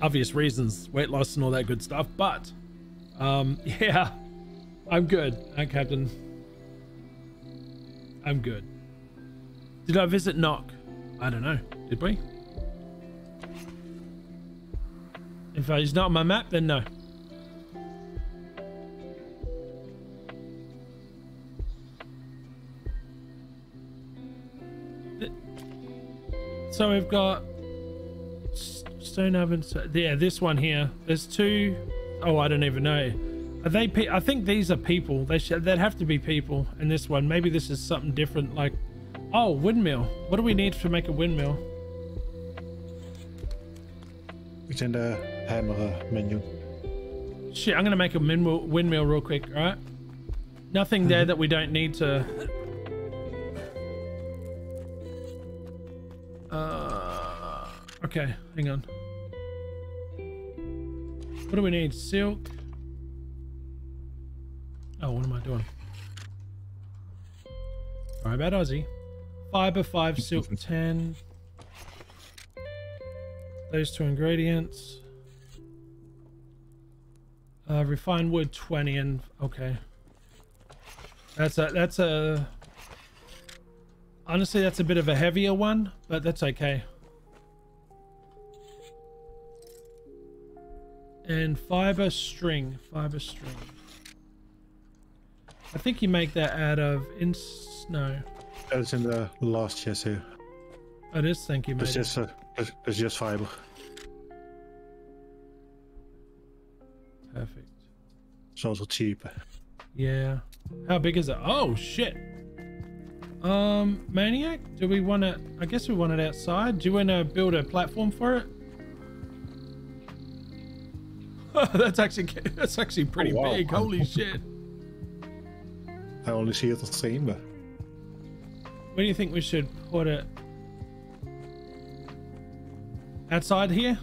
Speaker 1: Obvious reasons, weight loss and all that good stuff, but um, yeah, I'm good. Hi, Captain. I'm good. Did I visit Knock? I don't know. Did we? If he's not on my map, then no. So we've got Stone Oven. Yeah, this one here. There's two. Oh, I don't even know. Are they? I think these are people. They should. They'd have to be people. And this one, maybe this is something different. Like, oh, windmill. What do we need to make a windmill?
Speaker 2: We in the hammer menu.
Speaker 1: Shit, I'm gonna make a windmill, windmill real quick. All right. Nothing there that we don't need to. Uh, okay, hang on. What do we need? Silk. Oh, what am I doing? Sorry about Aussie. Fiber 5, silk 10. Those two ingredients. Uh, refined wood 20 and okay. That's a that's a honestly that's a bit of a heavier one, but that's okay. And fiber string, fiber string. I think you make that out of in no.
Speaker 2: That's in the last chest here.
Speaker 1: It is. Thank you, mate.
Speaker 2: It's just, uh, it's, it's just fiber.
Speaker 1: Perfect.
Speaker 2: So it's also cheap.
Speaker 1: Yeah. How big is it? Oh shit. Um, maniac. Do we want to? I guess we want it outside. Do you want to build a platform for it? that's actually that's actually pretty
Speaker 2: Oh, wow.
Speaker 1: big. Holy shit.
Speaker 2: I only see it stream, but
Speaker 1: Where do you think we should put it? Outside here?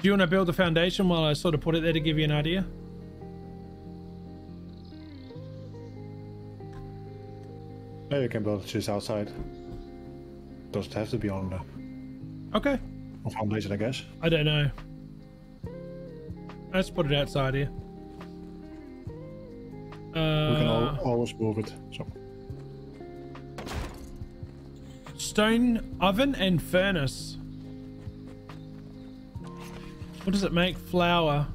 Speaker 1: Do you want to build a foundation while I sort of put it there to give you an idea?
Speaker 2: maybe you can build it just outside. Doesn't have to be on the
Speaker 1: Okay.
Speaker 2: on foundation, I guess.
Speaker 1: I don't know. Let's put it outside here.
Speaker 2: We can
Speaker 1: Uh,
Speaker 2: always move it. So
Speaker 1: stone oven and furnace. What does it make? Flour,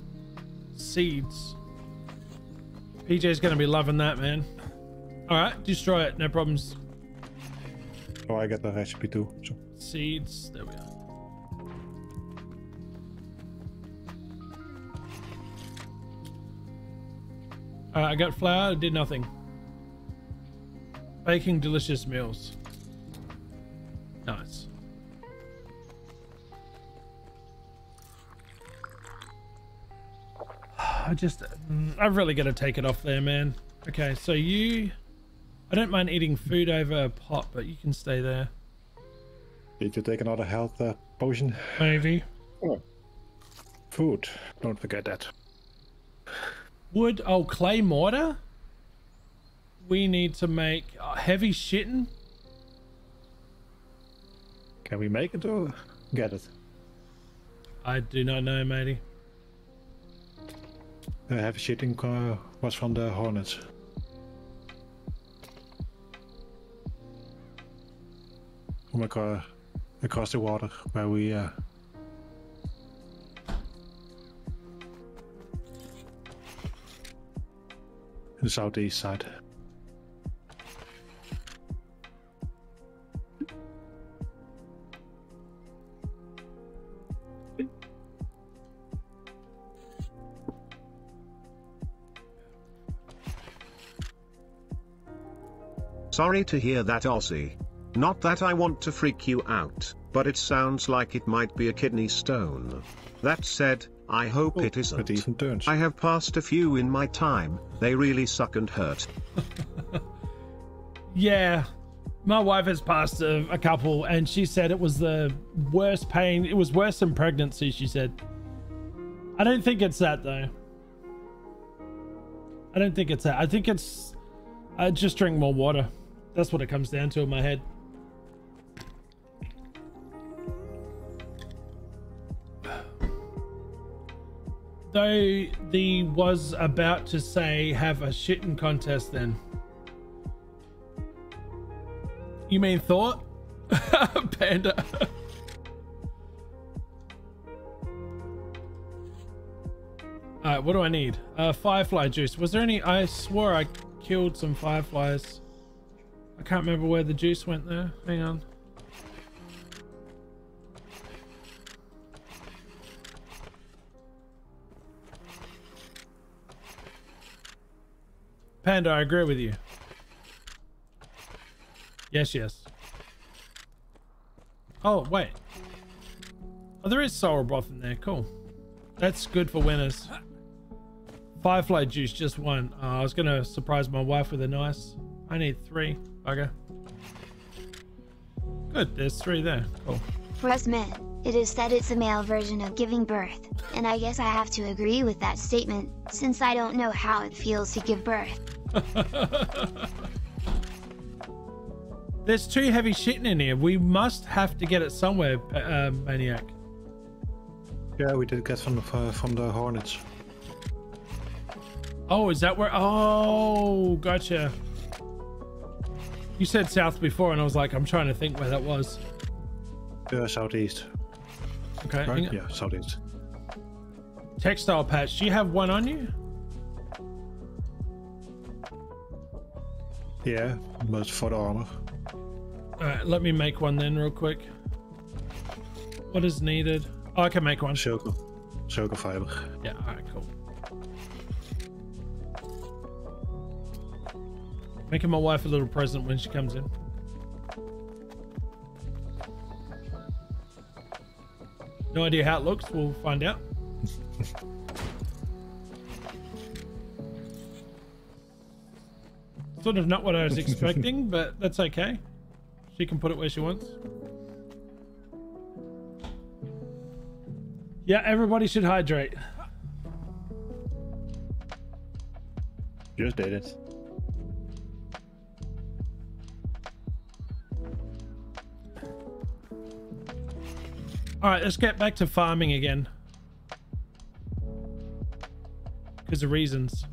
Speaker 1: seeds. PJ's gonna be loving that, man. All right, destroy it. No problems.
Speaker 2: oh, I got the recipe too. So
Speaker 1: Seeds. There we are. Alright, I got flour, did nothing. Baking delicious meals. Nice. I just, mm, I've really got to take it off there, man. Okay, so you, I don't mind eating food over a pot, but you can stay there.
Speaker 2: need to take another health uh, potion.
Speaker 1: Maybe.
Speaker 2: Food. Don't forget that.
Speaker 1: Wood, oh, clay mortar? We need to make uh, heavy chitin.
Speaker 2: Can we make it or get it?
Speaker 1: I do not know, matey.
Speaker 2: The heavy chitin uh, was from the hornets. Oh my god, across the water where we uh, the southeast side.
Speaker 5: Sorry to hear that, Aussie. Not that I want to freak you out, but it sounds like it might be a kidney stone. That said, I hope it
Speaker 2: It
Speaker 5: isn't.
Speaker 2: even turns.
Speaker 5: I have passed a few in my time, they really suck and hurt.
Speaker 1: Yeah, my wife has passed a, a couple, and she said it was the worst pain. It was worse than pregnancy. She said. I don't think it's that though. I don't think it's that. I think it's. I just drink more water. That's what it comes down to in my head. Though the was about to say have a shitting contest then. You mean thought? Panda. Alright, what do I need? Uh, firefly juice. Was there any? I swore I killed some fireflies. I can't remember where the juice went there. Hang on. Panda, I agree with you. Yes, yes. Oh, wait. Oh, there is sour broth in there. Cool. That's good for winners. Firefly juice, just one. Uh, I was going to surprise my wife with a nice. I need three. Bugger. Good. There's three there. Cool.
Speaker 3: For us men, it is said it's a male version of giving birth, and I guess I have to agree with that statement, since I don't know how it feels to give birth.
Speaker 1: There's too heavy chitin in here. We must have to get it somewhere, uh, maniac.
Speaker 2: Yeah, we did get from the uh, from the hornets.
Speaker 1: Oh, is that where? Oh, gotcha. You said south before, and I was like, I'm trying to think where that was.
Speaker 2: Uh, southeast.
Speaker 1: Okay.
Speaker 2: Right? Yeah, southeast.
Speaker 1: Textile patch. Do you have one on you?
Speaker 2: Yeah, but for the armor.
Speaker 1: All right, let me make one then, real quick. What is needed? Oh, I can make one.
Speaker 2: Silk, silk fiber.
Speaker 1: Yeah. All right. Cool. Making my wife a little present when she comes in. No idea how it looks. We'll find out. sort of not what I was expecting, but that's okay. She can put it where she wants. Yeah, everybody should hydrate.
Speaker 2: Just did it.
Speaker 1: All right, let's get back to farming again. Because of reasons.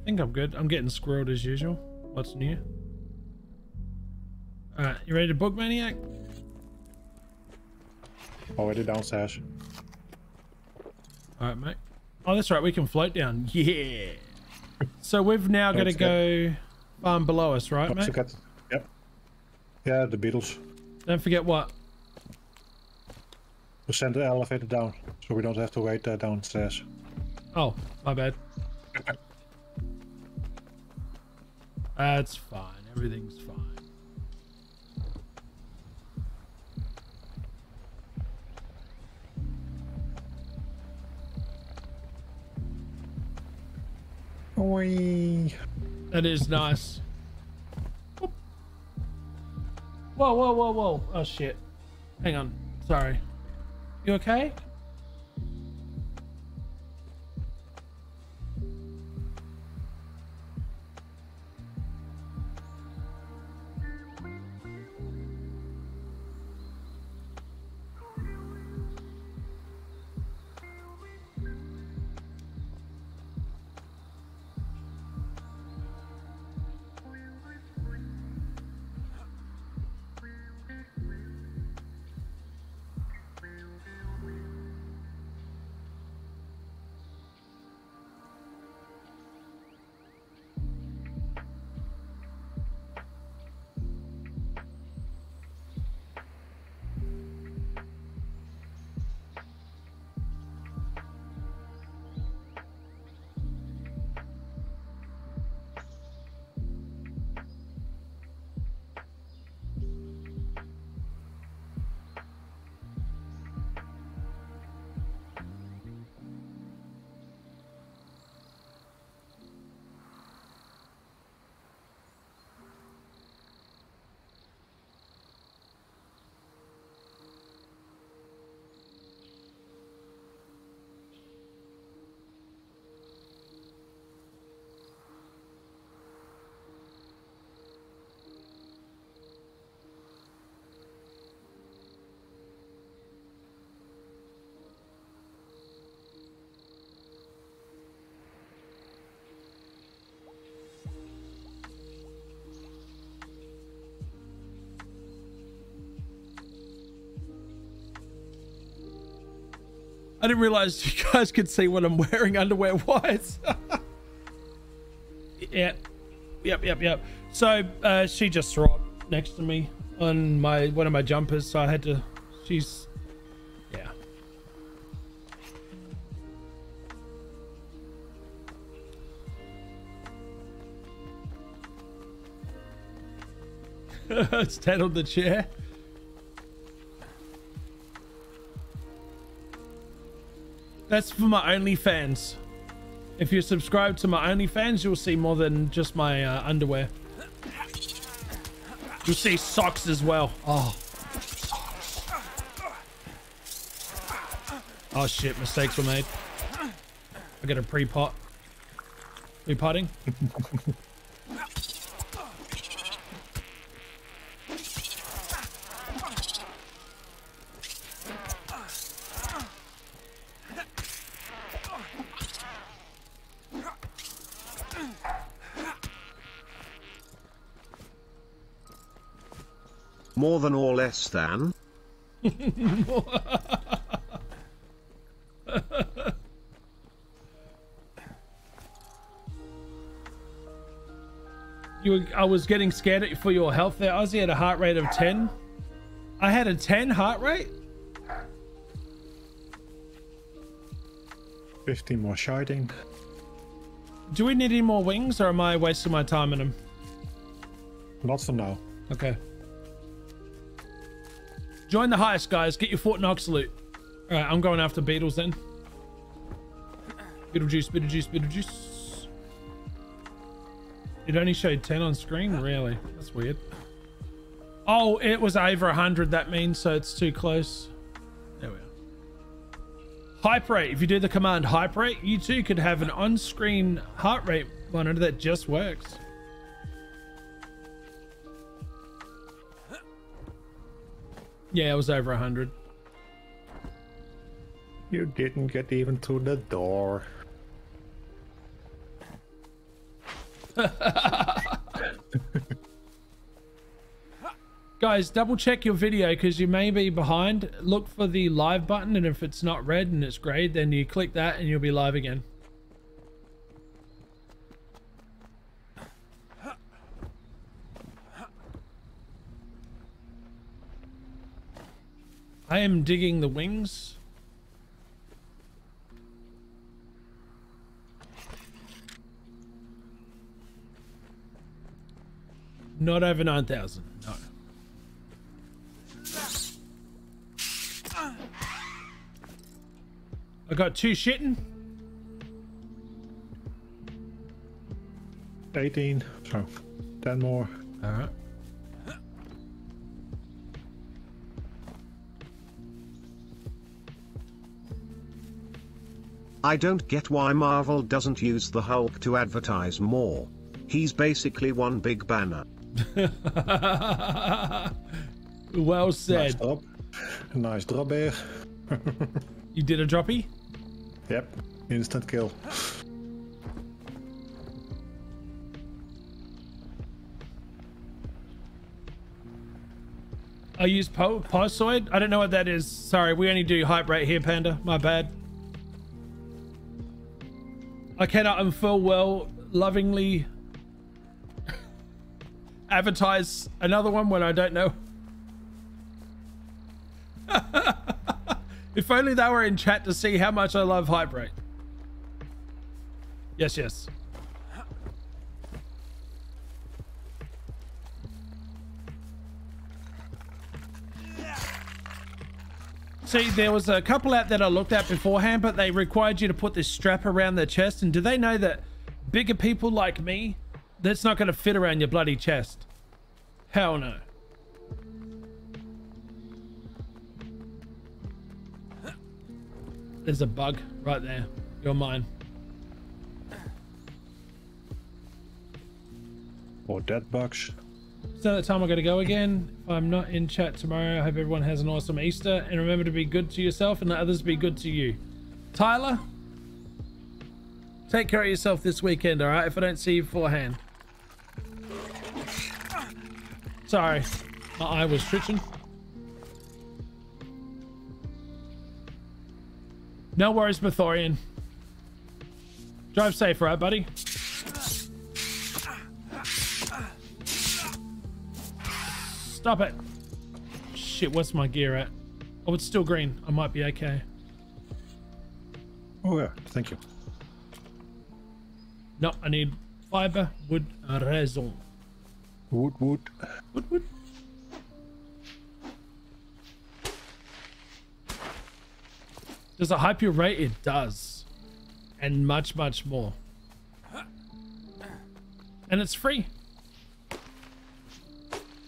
Speaker 1: I think I'm good. I'm getting squirreled as usual. What's new? All right, you ready to book maniac?
Speaker 2: Already Sash.
Speaker 1: All right, mate. Oh, that's right. We can float down. Yeah. So we've now got to go farm below us, right,
Speaker 2: Don't
Speaker 1: mate?
Speaker 2: Yep. Yeah, the beetles.
Speaker 1: Don't forget what?
Speaker 2: We'll send the elevator down, so we don't have to wait uh, downstairs.
Speaker 1: Oh, my bad. That's fine. Everything's fine.
Speaker 2: Oi.
Speaker 1: That is nice. Whoa, whoa, whoa, whoa. Oh, shit. Hang on. Sorry. You okay? I didn't realize you guys could see what I'm wearing underwear wise. yeah. Yep, yep, yep. So uh, she just up next to me on my one of my jumpers, so I had to she's yeah. Stand on the chair. That's for my OnlyFans. If you subscribe to my OnlyFans, you'll see more than just my uh, underwear. You'll see socks as well. Oh. Oh shit, mistakes were made. I got a pre-pot. Pre-potting?
Speaker 5: than than?
Speaker 1: You, I was getting scared for your health there. Ozzy had a heart rate of 10. I had a 10 heart rate?
Speaker 2: 15 more sharding.
Speaker 1: Do we need any more wings or am I wasting my time in them?
Speaker 2: Not for now.
Speaker 1: Okay. Join the heist, guys. Get your Fort Knox loot. Alright, I'm going after beetles then. Beetlejuice, Beetlejuice, Beetlejuice. It only showed 10 on screen? Really? That's weird. Oh, it was over 100, that means, so it's too close. There we are. Hype rate. If you do the command hype rate, you too could have an on-screen heart rate monitor that just works. Yeah, it was over 100.
Speaker 2: You didn't get even to the door.
Speaker 1: Guys, double check your video because you may be behind. Look for the live button, and if it's not red and it's grey, then you click that and you'll be live again. I am digging the wings. Not over 9,000. No. I got two chitin.
Speaker 2: 18. So 10 more.
Speaker 1: All right.
Speaker 5: I don't get why Marvel doesn't use the Hulk to advertise more. He's basically one big banner.
Speaker 1: well said.
Speaker 2: Nice
Speaker 1: said.
Speaker 2: drop. Nice drop here.
Speaker 1: You did a droppy?
Speaker 2: Yep. Instant kill.
Speaker 1: I use po Pulsoid. I don't know what that is. Sorry, we only do hype rate here, Panda. My bad. I cannot and well lovingly advertise another one when I don't know. if only they were in chat to see how much I love rate. Yes, yes. See, there was a couple out that I looked at beforehand, but they required you to put this strap around their chest. And do they know that bigger people like me, that's not going to fit around your bloody chest? Hell no. There's a bug right there. You're mine.
Speaker 2: Or dead bugs.
Speaker 1: So that time I gotta go again. If I'm not in chat tomorrow, I hope everyone has an awesome Easter. And remember to be good to yourself and let others be good to you. Tyler, take care of yourself this weekend, alright? If I don't see you beforehand. Sorry, my eye was twitching. No worries, Mathorian. Drive safe, right, buddy? Stop it. Shit, what's my gear at? Oh, it's still green. I might be okay.
Speaker 2: Oh yeah, thank you.
Speaker 1: No, I need fiber, wood, raison.
Speaker 2: Wood, wood.
Speaker 1: Wood, wood. Does it hype your rate? It does. And much, much more. And it's free.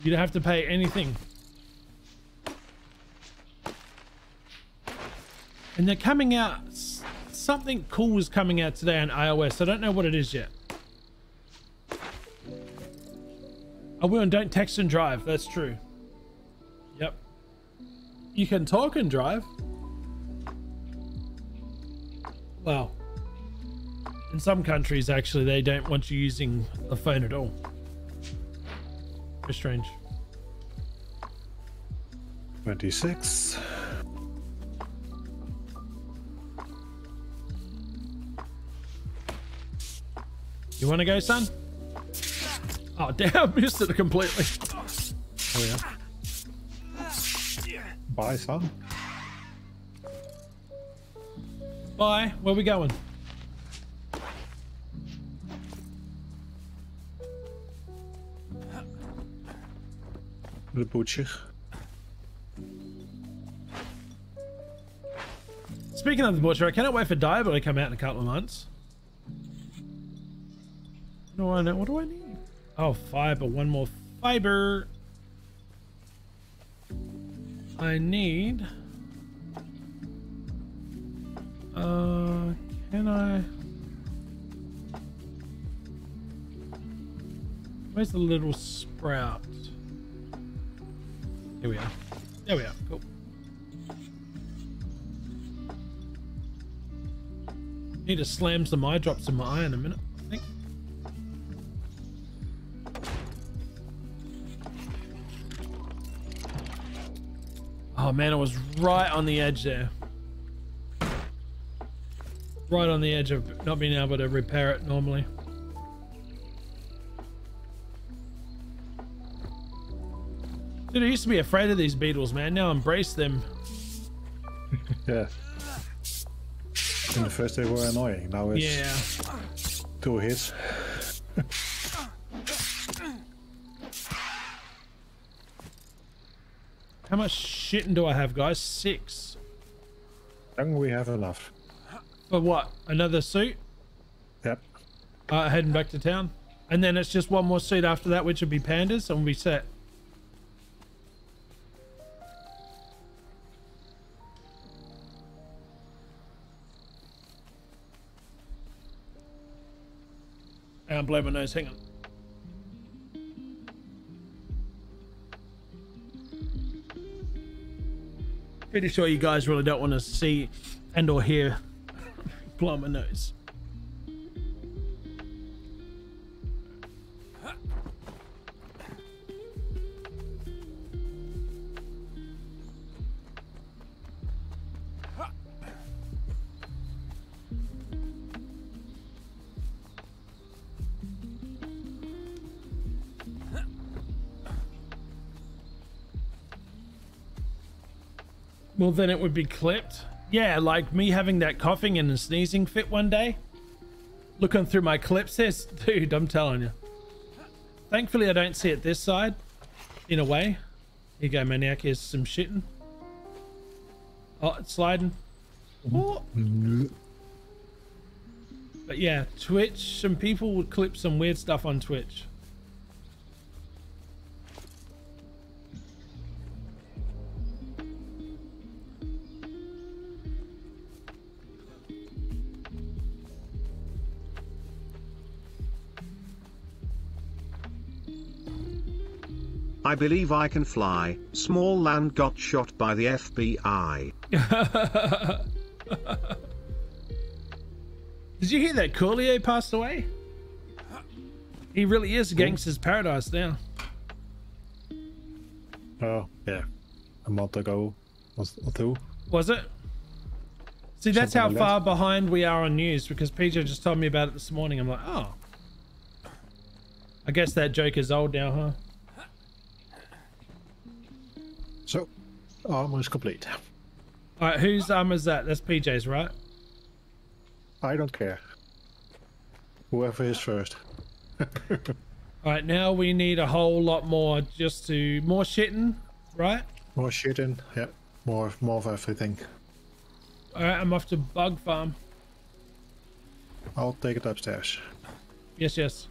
Speaker 1: You don't have to pay anything. And they're coming out. Something cool is coming out today on iOS. I don't know what it is yet. I will and don't text and drive. That's true. Yep. You can talk and drive. Well, in some countries, actually, they don't want you using the phone at all. Strange.
Speaker 2: 26.
Speaker 1: You want to go, son? Oh, damn, missed it completely.
Speaker 2: Oh yeah. Bye, son.
Speaker 1: Bye. Where we going?
Speaker 2: The butcher.
Speaker 1: Speaking of the butcher, I cannot wait for Diablo to come out in a couple of months. What do I know? What do I need? Oh, fiber. One more fiber. I need. Uh, can I? Where's the little sprout? Here we are. There we are. Cool. Need to slam some eye drops in my eye in a minute, I think. Oh man, I was right on the edge there. Right on the edge of not being able to repair it normally. Dude, I used to be afraid of these beetles, man. Now embrace them.
Speaker 2: Yeah. In the first they were annoying. Now it's
Speaker 1: Yeah.
Speaker 2: two hits.
Speaker 1: How much chitin do I have, guys? Six.
Speaker 2: Then we have enough.
Speaker 1: For what? Another suit?
Speaker 2: Yep.
Speaker 1: Uh, heading back to town. And then it's just one more suit after that, which would be pandas, and we'll be set. Hang on, blow my nose, hang on. Pretty sure you guys really don't want to see and or hear blow my nose. Well, then it would be clipped. Yeah, like me having that coughing and sneezing fit one day. Looking through my clips, there's, dude, I'm telling you. Thankfully, I don't see it this side, in a way. Here you go, maniac. Here's some chitin. Oh, it's sliding. Oh. But yeah, Twitch, some people would clip some weird stuff on Twitch.
Speaker 5: I believe I can fly. Small land got shot by the FBI.
Speaker 1: Did you hear that Coolio passed away? He really is gangster's paradise now.
Speaker 2: Oh, yeah. A month ago was or two.
Speaker 1: Was it? See, that's how
Speaker 2: Something like that.
Speaker 1: far behind we are on news because PJ just told me about it this morning. I'm like, oh. I guess that joke is old now, huh?
Speaker 2: So, almost complete.
Speaker 1: All right, whose armor is that? That's PJ's, right?
Speaker 2: I don't care. Whoever is first.
Speaker 1: All right, now we need a whole lot more just to more chitin, right?
Speaker 2: More chitin, in. Yeah. More, more of everything. All right, I'm off to bug farm.
Speaker 1: I'll take it upstairs.
Speaker 2: Yes, yes.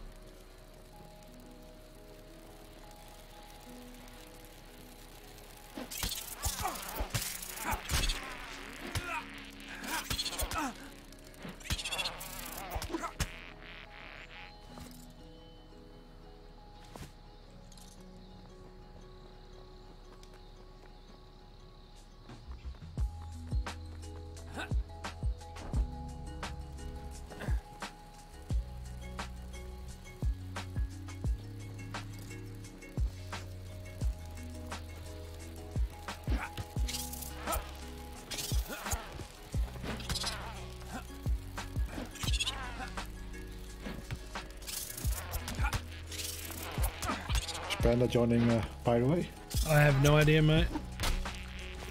Speaker 1: Panda joining, uh, by the way?
Speaker 2: I have no idea, mate.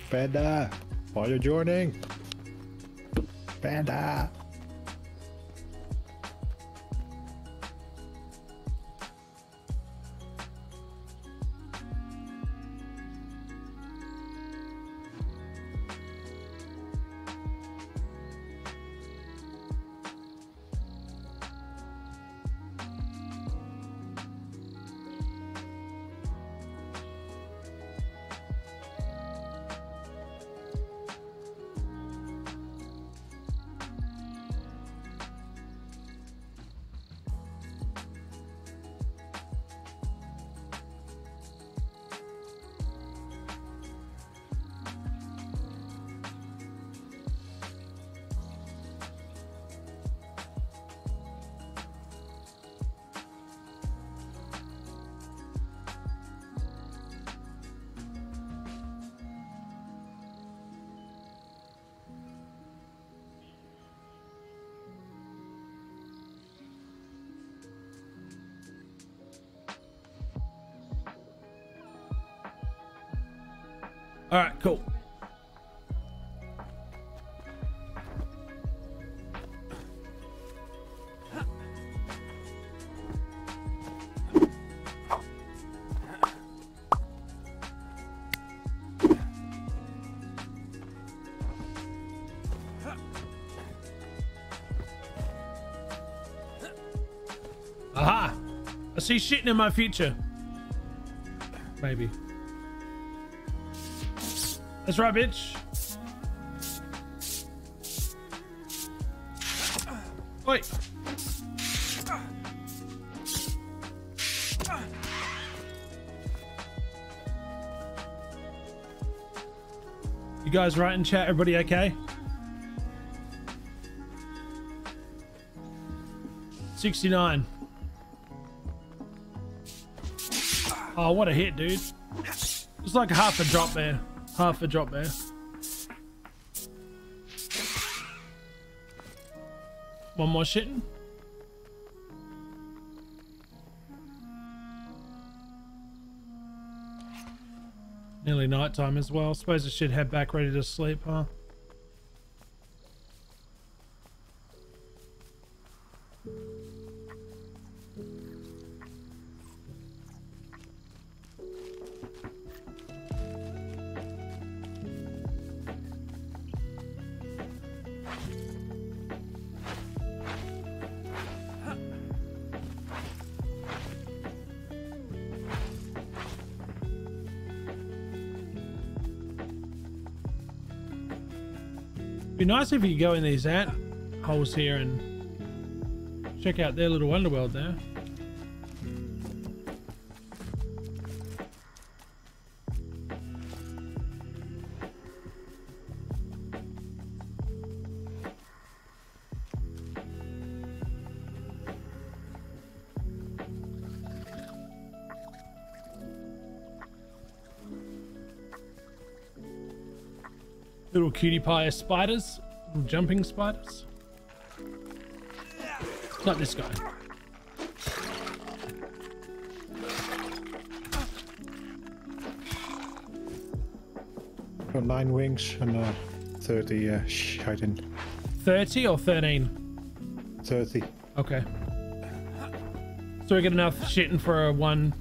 Speaker 1: Panda, are you joining? Panda. See shit in my future. Maybe. That's right, bitch. Oi. You guys right in chat? Everybody okay? Sixty-nine. Oh, what a hit, dude. It's like half a drop there. Half a drop there. One more chitin. Nearly night time as well. Suppose I should head back ready to sleep, huh? Nice if you go in these ant holes here and check out their little underworld there. Little cutie pie spiders, jumping spiders. Not this guy. Got nine wings and uh, 30 uh, shite
Speaker 2: 30 or 13?
Speaker 1: 30.
Speaker 2: Okay. So we get enough chitin for a one.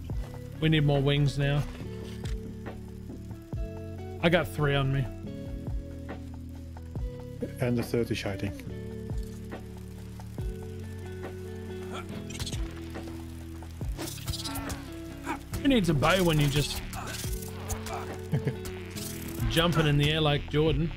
Speaker 2: We need more wings now. I got three on me. And the 30 chitin.
Speaker 1: Who needs a bow when you're just jumping in the air like Jordan?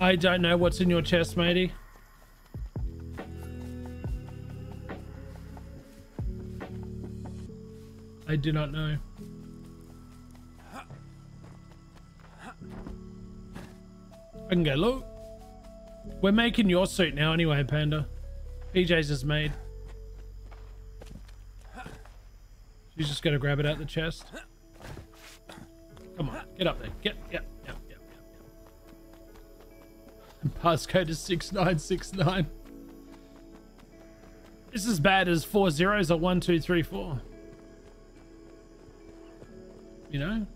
Speaker 1: I don't know what's in your chest, matey. Do not know. I can go look. We're making your suit now anyway, Panda. PJ's is made. She's just gonna grab it out the chest. Come on, get up there. Get, yep, yep, yep, yep. Passcode is 6969. This is bad as four zeros or one, two, three, four. You know?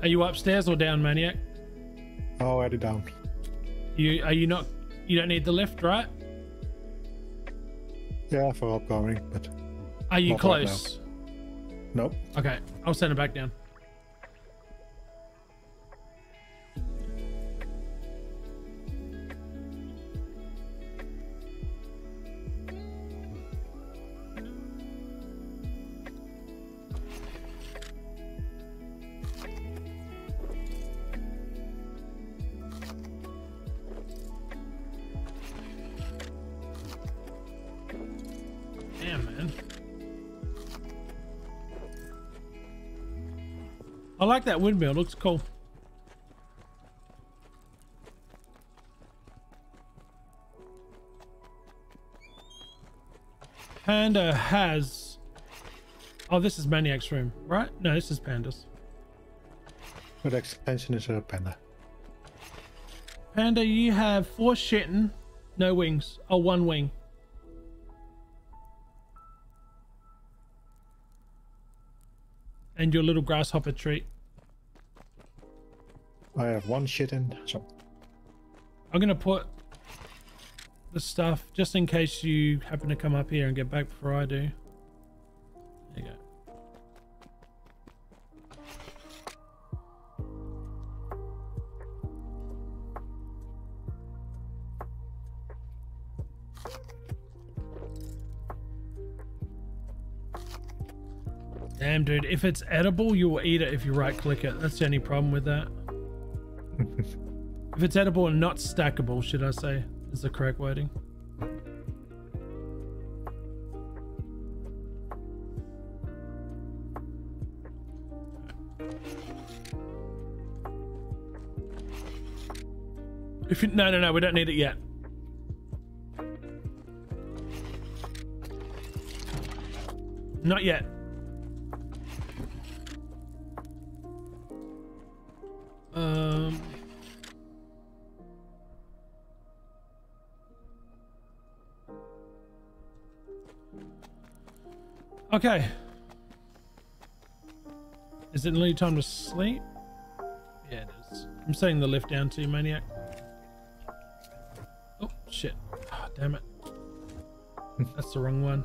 Speaker 1: Are you upstairs or down, Maniac?
Speaker 2: Oh, I had it down.
Speaker 1: You are you not? You don't need the lift, right?
Speaker 2: Yeah, for upcoming, but
Speaker 1: Are you
Speaker 2: Not right
Speaker 1: close?
Speaker 2: nope.
Speaker 1: Okay, I'll send it back down. That windmill. Looks cool. Panda has. Oh, this is Maniac's room, right? No, this is Panda's.
Speaker 2: But extension is a panda.
Speaker 1: Panda, you have four chitin, no wings. Oh, one wing. And your little grasshopper treat.
Speaker 2: I have one chitin, so
Speaker 1: I'm gonna put the stuff just in case you happen to come up here and get back before I do. There you go. Damn, dude. If it's edible, you will eat it if you right click it. That's the only problem with that. If it's edible and not stackable, should I say, is the correct wording. If you, no, no, no, we don't need it yet. Not yet. Okay. Is it nearly time to sleep? Yeah, it is. I'm setting the lift down to you, maniac. Oh, shit. Ah, damn it. That's the wrong one.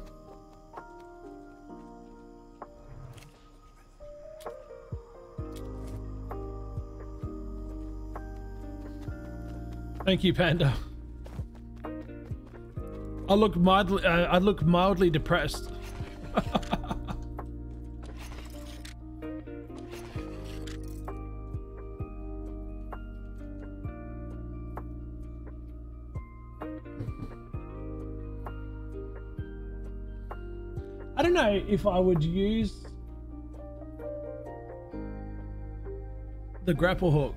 Speaker 1: Thank you, Panda. I look mildly. Uh, I look mildly depressed. If I would use the grapple hook.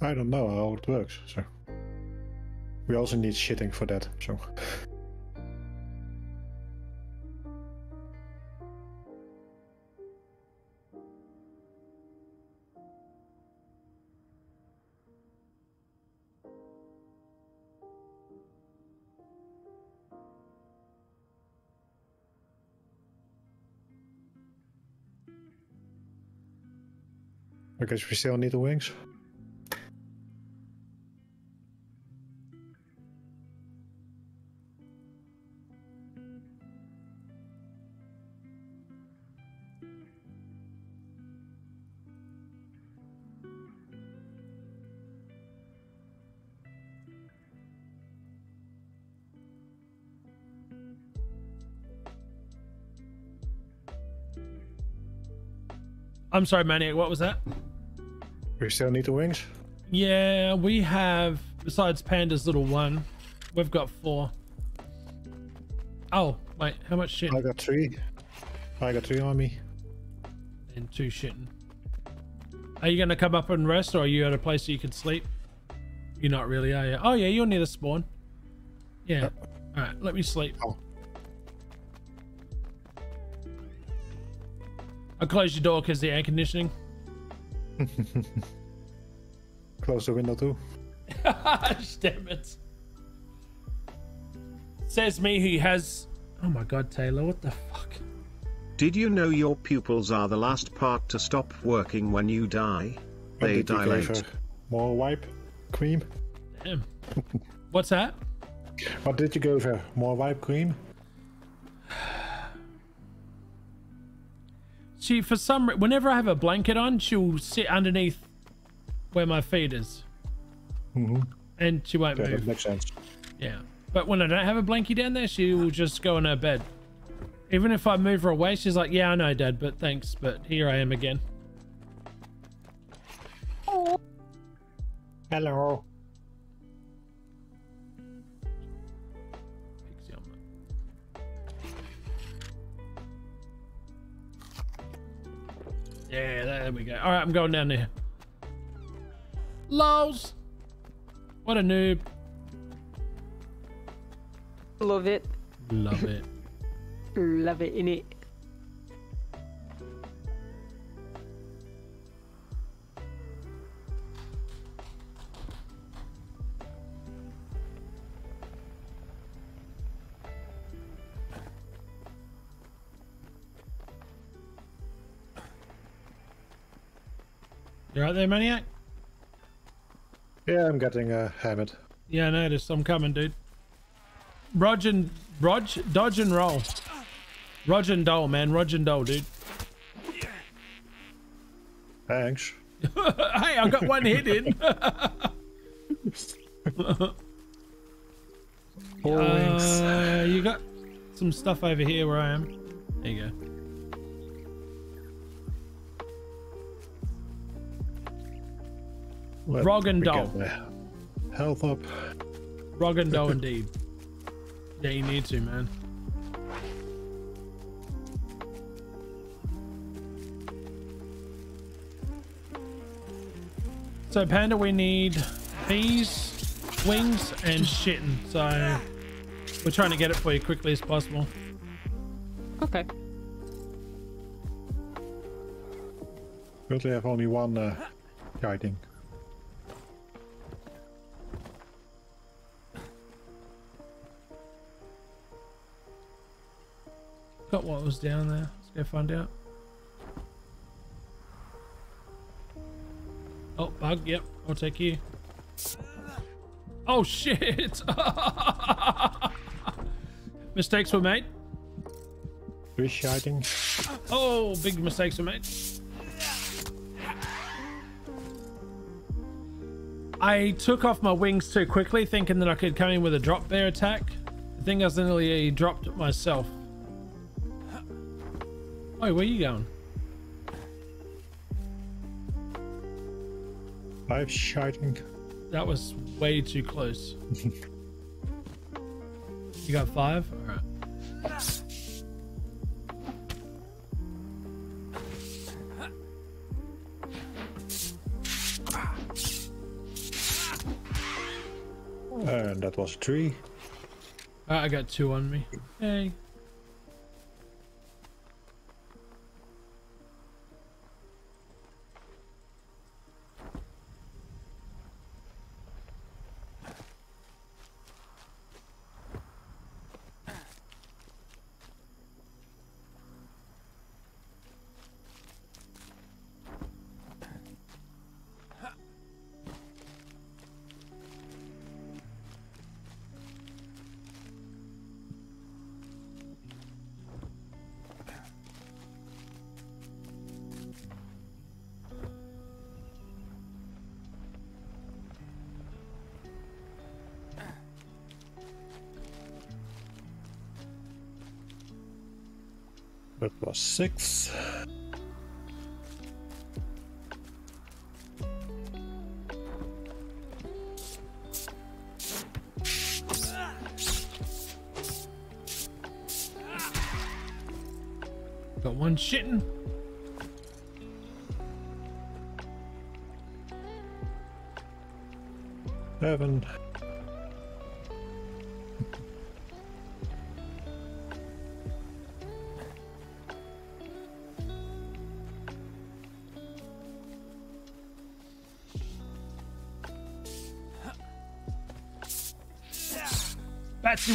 Speaker 2: I don't know how it works. So we also need chitin for that. So Because we still need the wings.
Speaker 1: I'm sorry, Maniac. What was that?
Speaker 2: We still need the wings.
Speaker 1: Yeah, we have, besides Panda's little one, we've got four. Oh, wait, how much shit?
Speaker 2: I got three. I got three on me.
Speaker 1: And two chitin. Are you going to come up and rest, or are you at a place you can sleep? You're not really, are you? Oh, yeah, you're near the spawn. Yeah. Uh, All right, let me sleep.
Speaker 2: Oh.
Speaker 1: I'll close your door because the air conditioning.
Speaker 2: Close the window too.
Speaker 1: Damn it. Says me he has. Oh my god, Taylor, what the fuck?
Speaker 5: Did you know your pupils are the last part to stop working when you die?
Speaker 2: What
Speaker 5: They
Speaker 2: did
Speaker 5: dilate.
Speaker 2: More wipe cream.
Speaker 1: Damn. What's that?
Speaker 2: What did you go for? More wipe cream.
Speaker 1: She, for some, re- whenever I have a blanket on, she'll sit underneath where my feet is,
Speaker 2: Mm-hmm.
Speaker 1: and she won't
Speaker 2: Okay,
Speaker 1: move.
Speaker 2: makes sense.
Speaker 1: Yeah. But when I don't have a blankie down there, she will just go in her bed. Even if I move her away, she's like, "Yeah, I know, Dad, but thanks, but here I am again."
Speaker 2: Hello.
Speaker 1: Yeah, there we go. All right, I'm going down there. Lols. What a noob.
Speaker 6: Love it.
Speaker 1: Love it.
Speaker 6: Love it, innit?
Speaker 1: You right there, Maniac?
Speaker 2: Yeah, I'm getting uh, hammered.
Speaker 1: Yeah, I noticed. I'm coming, dude. Rog and Rog, dodge and roll. Rog and dole, man. Rog and dole, dude.
Speaker 2: Thanks.
Speaker 1: hey, I got one hit in.
Speaker 2: Four.
Speaker 1: Uh, you got some stuff over here where I am. There you go.
Speaker 2: Let
Speaker 1: Rog and
Speaker 2: me
Speaker 1: Dole.
Speaker 2: get the Health up.
Speaker 1: Rog and dole, indeed. Yeah, you need to, man. So, Panda, we need peas, wings, and chitin. So, we're trying to get it for you quickly as possible.
Speaker 6: Okay.
Speaker 2: Currently have only one uh, guiding.
Speaker 1: Got what was down there. Let's go find out. Oh, bug. Yep, I'll take you. Oh shit! Mistakes were made.
Speaker 2: Fish guiding.
Speaker 1: Oh, big mistakes were made. I took off my wings too quickly, thinking that I could come in with a drop bear attack. I think I was nearly dropped it myself. Wait, where are you going?
Speaker 2: Five chitin.
Speaker 1: That was way too close. you got five? Alright.
Speaker 2: And that was three.
Speaker 1: I got two on me. Hey.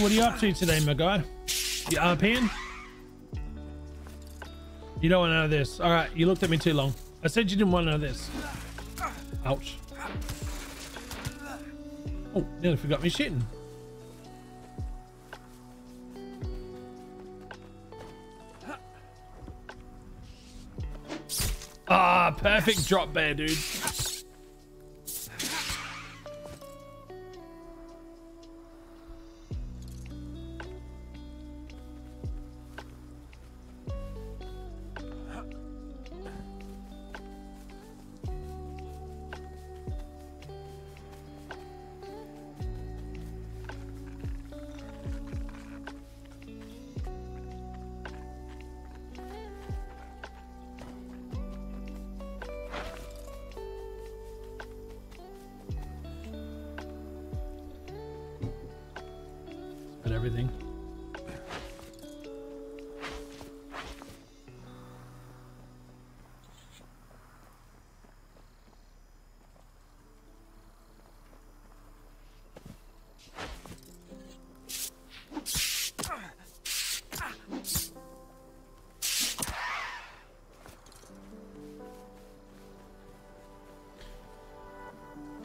Speaker 1: What are you up to today, my guy? You RPing? You don't want to know this. All right, you looked at me too long. I said you didn't want to know this. Ouch. Oh, nearly forgot me chitin. Ah, perfect drop bear, dude.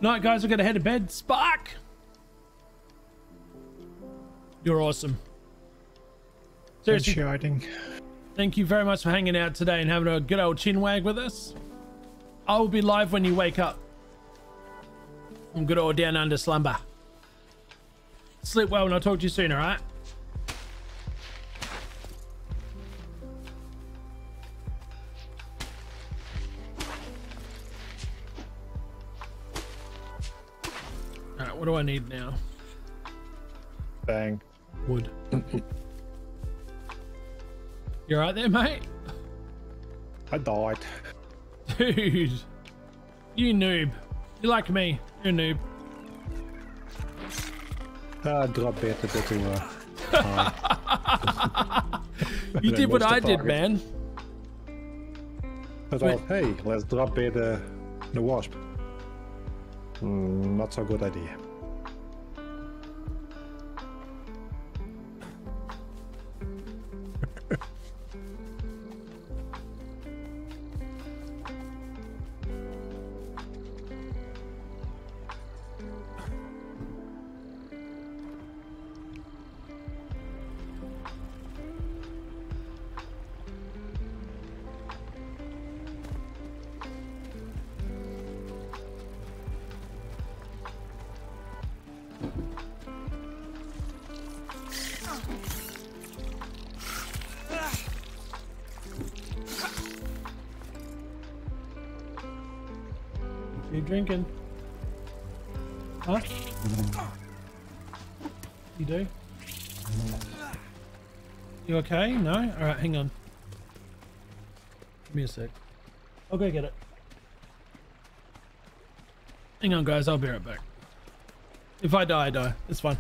Speaker 1: Night, guys. We're gonna head to bed. Spark. You're awesome. Seriously, thank you very much for hanging out today and having a good old chin wag with us. I will be live when you wake up. I'm good old down under slumber. Sleep well and I'll talk to you soon, alright? I need now?
Speaker 2: Bang.
Speaker 1: Wood. You alright there, mate?
Speaker 2: I died.
Speaker 1: Dude. You noob. You like me. You're a noob.
Speaker 2: Ah, drop bit a bit uh.
Speaker 1: You did what
Speaker 2: missed the
Speaker 1: I did, man.
Speaker 2: I thought, hey, let's drop bait uh, the wasp. Mm, not so good idea.
Speaker 1: Okay? No? Alright, hang on. Give me a sec. I'll go get it. Hang on, guys. I'll be right back. If I die, I die. It's fine.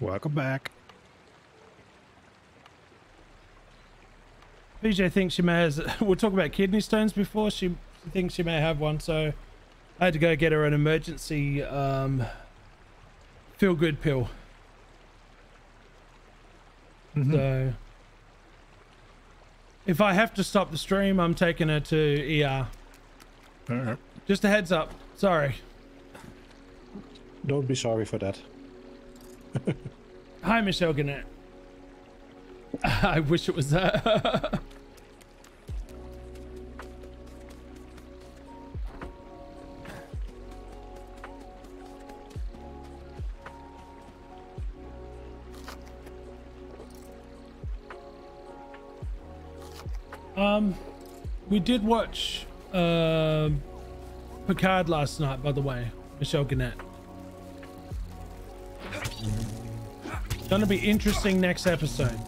Speaker 2: Welcome back.
Speaker 1: PJ thinks she may has. We'll talk about kidney stones before. She thinks she may have one, so I had to go get her an emergency um, feel good pill. So if I have to stop the stream, I'm taking her to ER.
Speaker 2: Uh,
Speaker 1: Just a heads up. Sorry.
Speaker 2: don't be sorry for that.
Speaker 1: Hi, Michelle Gannett. I wish it was that. um, we did watch um Picard last night, by the way. Michelle Gannett. Gonna be interesting next episode.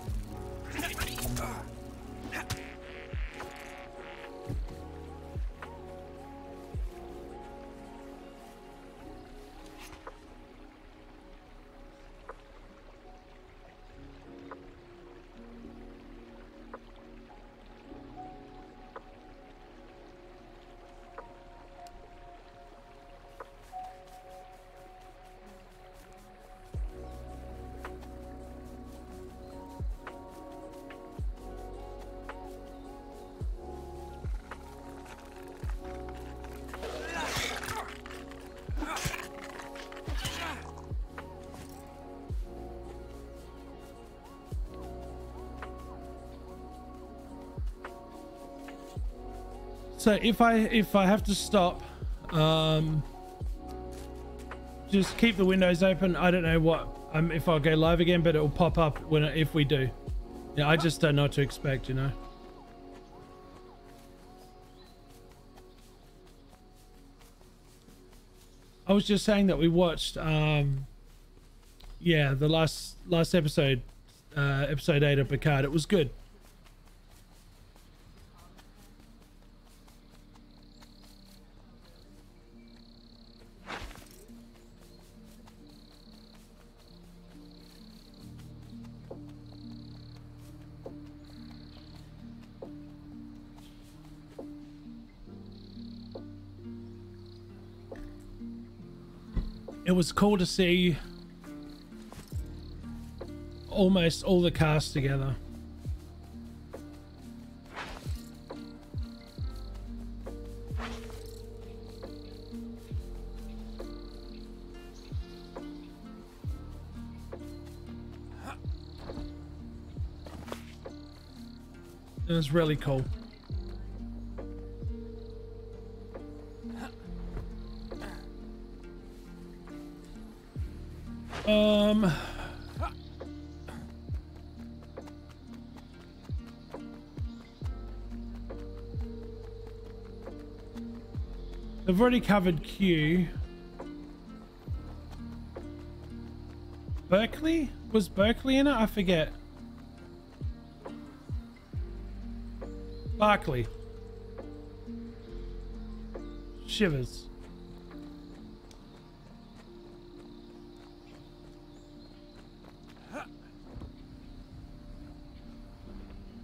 Speaker 1: If I if I have to stop, um, just keep the windows open. I don't know what um if I'll go live again, but it will pop up when if we do. Yeah, I just don't know what to expect, you know. I was just saying that we watched, um, yeah, the last last episode, uh, episode eight of Picard. It was good. Was cool to see almost all the cast together. It was really cool. Um. I've already covered Q. Barclay? Was Barclay in it? I forget. Barclay. Shivers.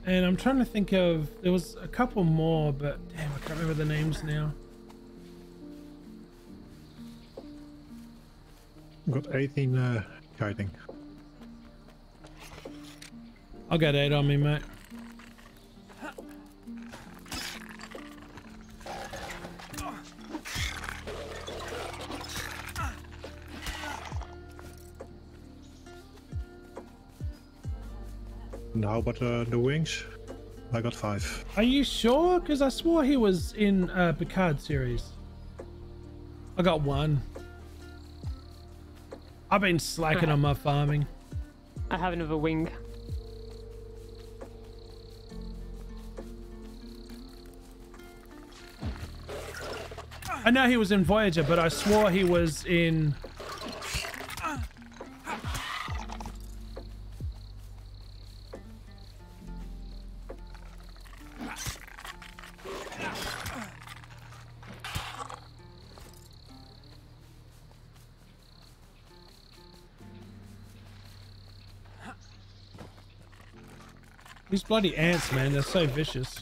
Speaker 1: And I'm trying to think of there was a couple more, but damn, I can't remember the names now.
Speaker 2: Got 18 uh, kiting.
Speaker 1: I'll get eight on me, mate.
Speaker 2: How about uh, the wings? I got five.
Speaker 1: Are you sure? Because I swore he was in uh, Picard series. I got one. I've been slacking on my farming.
Speaker 6: I have another wing.
Speaker 1: I know he was in Voyager, but I swore he was in. Bloody ants, man, they're so vicious.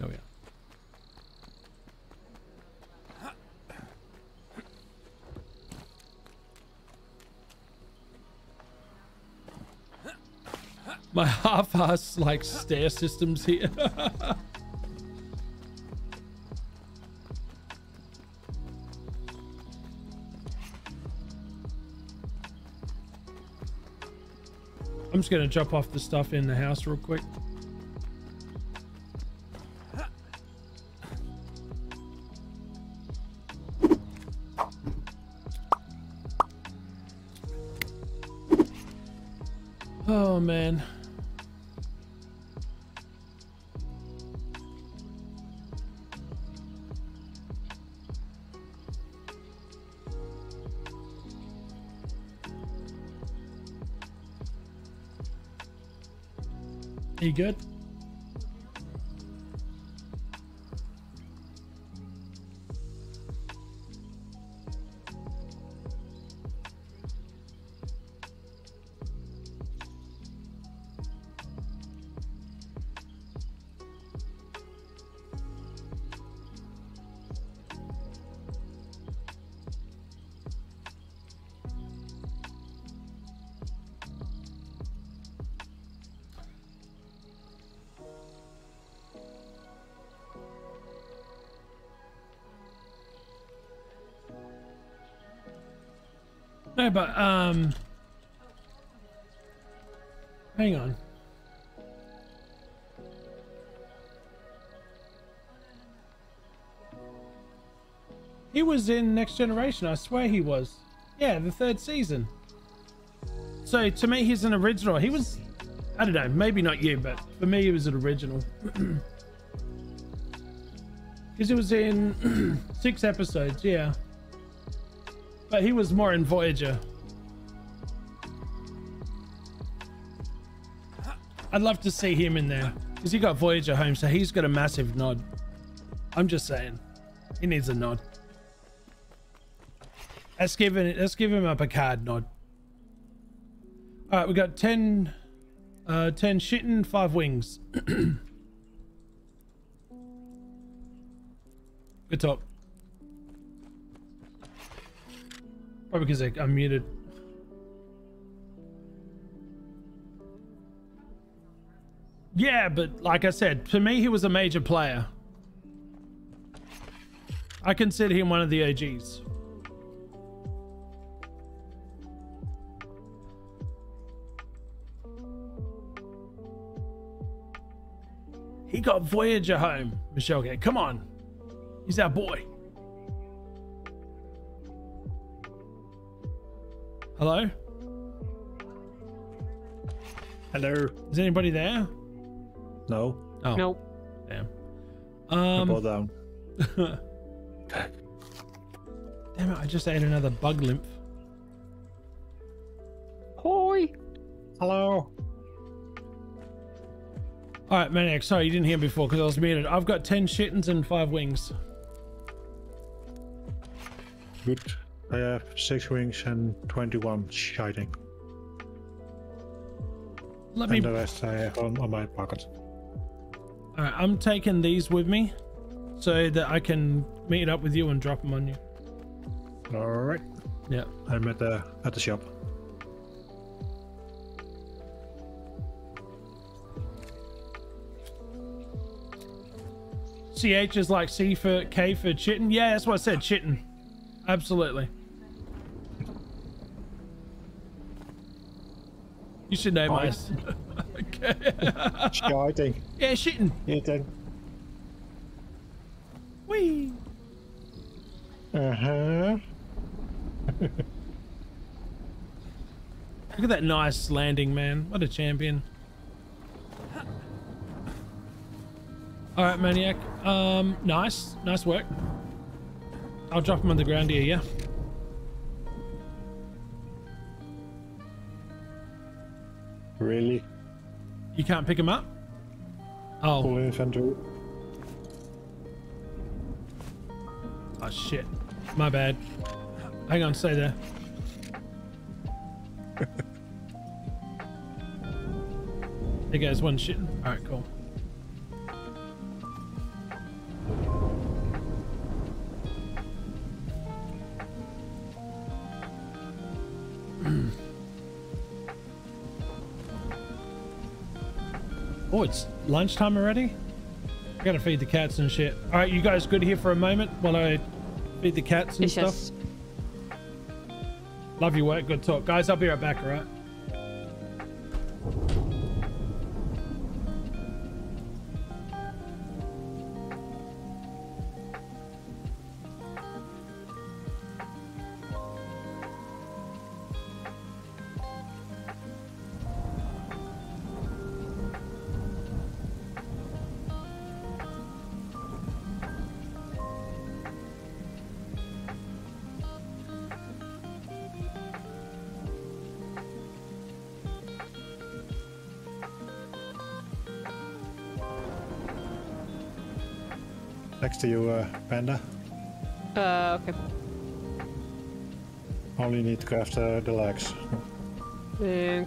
Speaker 1: Oh yeah. My half-ass like stair systems here. just gonna drop off the stuff in the house real quick. Good? But um, hang on. He was in Next Generation. I swear he was. Yeah, the third season. So to me, he's an original. He was, I don't know, maybe not you, but for me, he was an original. Because he was in six episodes, yeah. But he was more in Voyager. I'd love to see him in there. Because he got Voyager home, so he's got a massive nod. I'm just saying. He needs a nod. Let's give it let's give him a Picard nod. Alright, we got 10 uh 10 chitin, five wings. Good talk. Probably because I'm muted. Yeah, but like I said, to me, he was a major player. I consider him one of the OGs. He got Voyager home, Michelle. Come on. He's our boy. Hello?
Speaker 2: Hello.
Speaker 1: Is anybody there?
Speaker 2: No.
Speaker 1: Oh,
Speaker 6: Nope.
Speaker 1: damn.
Speaker 2: I
Speaker 1: Um,
Speaker 2: bought down.
Speaker 1: damn it, I just ate another bug lymph.
Speaker 6: Hoi.
Speaker 2: Hello.
Speaker 1: All right, Maniac, sorry you didn't hear me before because I was muted. I've got 10 chitins and 5 wings.
Speaker 2: Good. I have six wings and 21 chitin.
Speaker 1: Let me.
Speaker 2: And the rest I have on, on my pocket.
Speaker 1: All right, I'm taking these with me so that I can meet up with you and drop them on you.
Speaker 2: Alright.
Speaker 1: Yeah.
Speaker 2: I'm at the at the shop.
Speaker 1: CH is like C for K for chitin. Yeah, that's what I said, chitin. Absolutely. You should know okay.
Speaker 2: Shiting.
Speaker 1: yeah, shitting.
Speaker 2: Eating.
Speaker 1: Whee.
Speaker 2: Uh-huh.
Speaker 1: Look at that nice landing, man. What a champion. All right, Maniac. Um, nice. Nice work. I'll drop him on the ground here, yeah?
Speaker 2: Really?
Speaker 1: You can't pick him up? Oh,
Speaker 2: Full inventory.
Speaker 1: oh shit. My bad. Hang on, stay there. Hey guys, one shit. All right, cool. Oh, it's lunchtime already? I gotta feed the cats and shit. All right, you guys good here for a moment while I feed the cats and
Speaker 6: Yes,
Speaker 1: stuff?
Speaker 6: yes.
Speaker 1: Love your work. Good talk. Guys, I'll be right back, all right?
Speaker 2: To you, uh, Panda.
Speaker 6: Uh, okay.
Speaker 2: Only need to craft uh, the legs.
Speaker 6: Uh,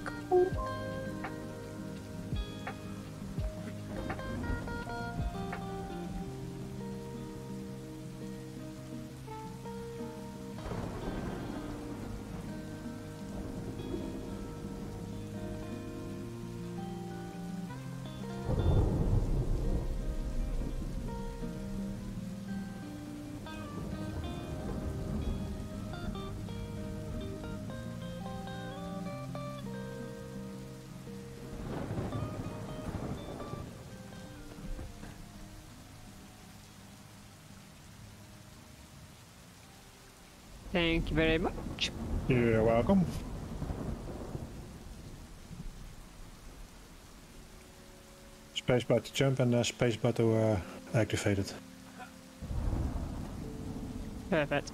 Speaker 6: Thank you very much.
Speaker 2: You're welcome. Spacebar to jump and uh, spacebar to uh, activate it.
Speaker 6: Perfect.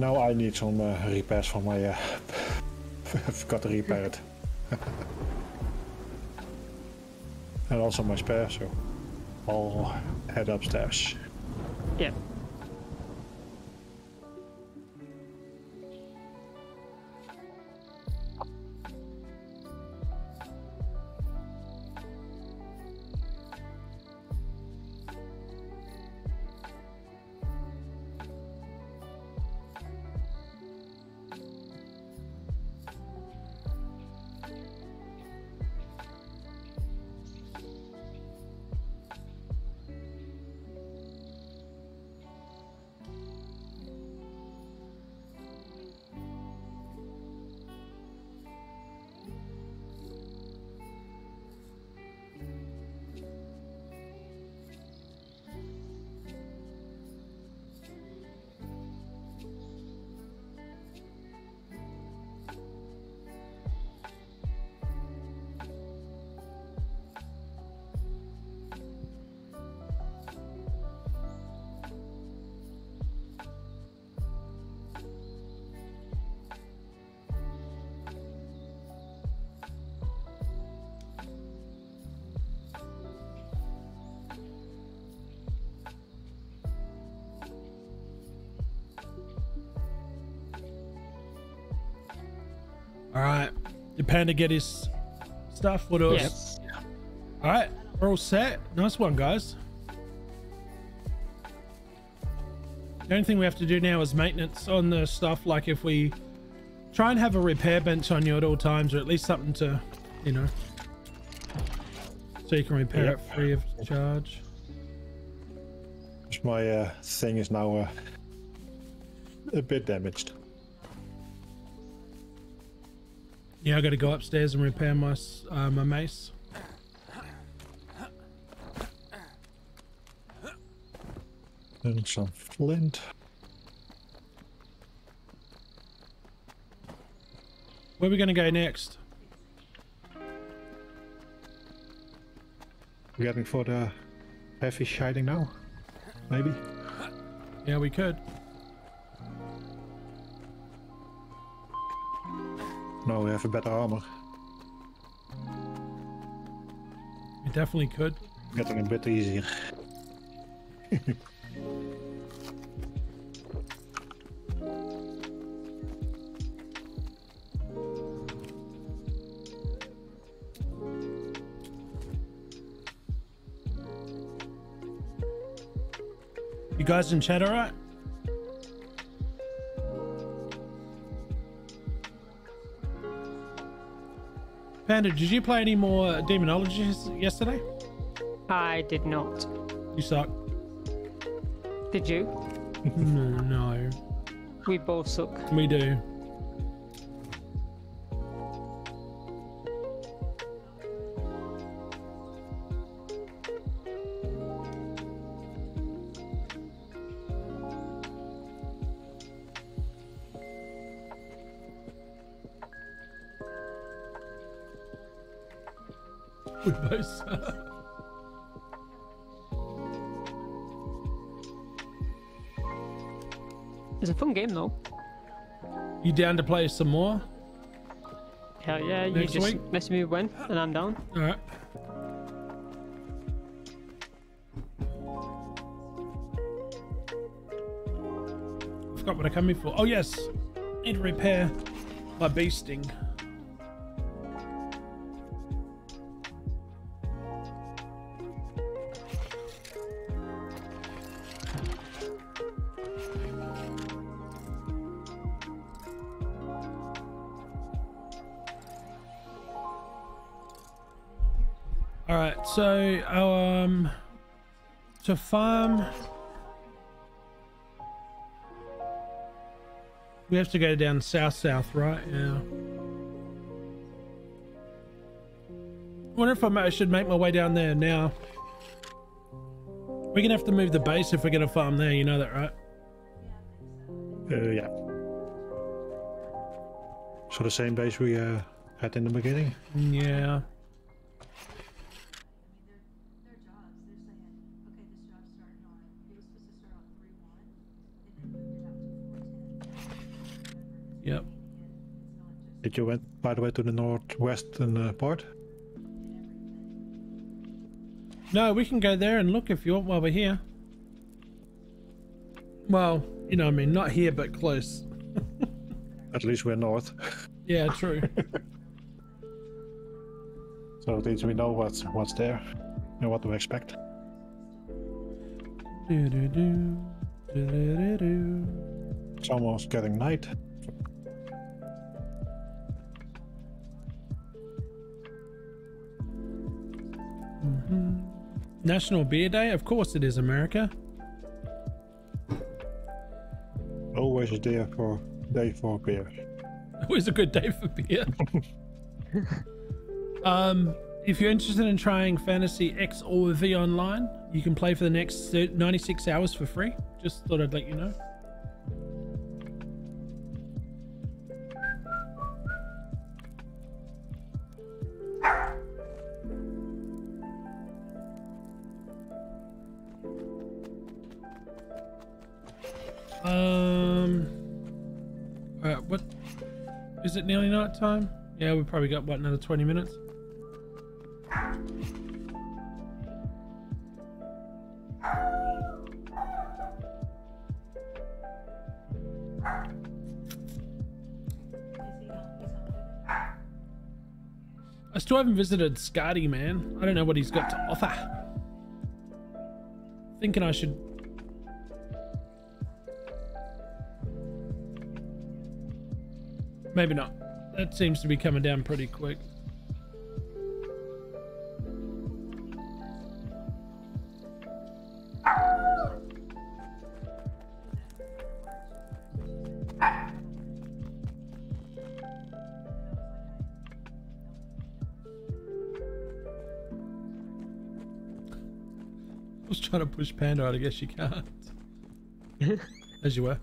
Speaker 2: And now I need some uh, repairs for my. Uh, I've got to repair it. and also my spare, so I'll head upstairs.
Speaker 6: Yep.
Speaker 1: Did Panda get his stuff? What else?
Speaker 6: Yes.
Speaker 1: All right. We're all set. Nice one, guys. The only thing we have to do now is maintenance on the stuff. Like if we try and have a repair bench on you at all times, or at least something to, you know, so you can repair
Speaker 2: Yep.
Speaker 1: it free of charge.
Speaker 2: 'Cause my uh, thing is now uh, a bit damaged.
Speaker 1: Yeah, I got to go upstairs and repair my uh, my mace.
Speaker 2: And some flint.
Speaker 1: Where are we going to go next?
Speaker 2: We're getting for the heavy chitin now. maybe.
Speaker 7: Yeah, we could.
Speaker 2: No, we have a better armor.
Speaker 7: We definitely could.
Speaker 2: Getting a bit easier.
Speaker 7: You guys in chat, all Panda, did you play any more Demonologies yesterday?
Speaker 6: I did not.
Speaker 7: You suck.
Speaker 6: Did you?
Speaker 7: no, no,
Speaker 6: We both suck.
Speaker 7: we do.
Speaker 6: It's a fun game though.
Speaker 7: You down to play some more?
Speaker 6: Hell yeah, you
Speaker 7: Next
Speaker 6: just
Speaker 7: week?
Speaker 6: message me when and I'm down.
Speaker 7: All right. I forgot what I came here for. Oh yes, need to repair my beasting. All to farm, we have to go down south south, right? Yeah. Wonder if I I should make my way down there now. We're gonna have to move the base if we're gonna farm there. You know that, right?
Speaker 2: Uh, yeah. So the same base we uh, had in the beginning.
Speaker 7: Yeah.
Speaker 2: You went by the way to the northwestern uh, part?
Speaker 7: No, we can go there and look if you want while we're here. Well, you know, I mean, not here, but close.
Speaker 2: At least we're north,
Speaker 7: Yeah, true.
Speaker 2: so at least we know what's what's there and what to expect. It's almost getting night.
Speaker 7: National Beer Day? Of course it is, America.
Speaker 2: Always a day for day for beer.
Speaker 7: Always a good day for beer. um, if you're interested in trying Fantasy X or V online, you can play for the next 96 hours for free. Just thought I'd let you know. Time? Yeah, we probably got what another 20 minutes. I still haven't visited Scotty, man. I don't know what he's got to offer. Thinking I should Maybe not. That seems to be coming down pretty quick. I was trying to push Panda out, I guess you can't. As you were.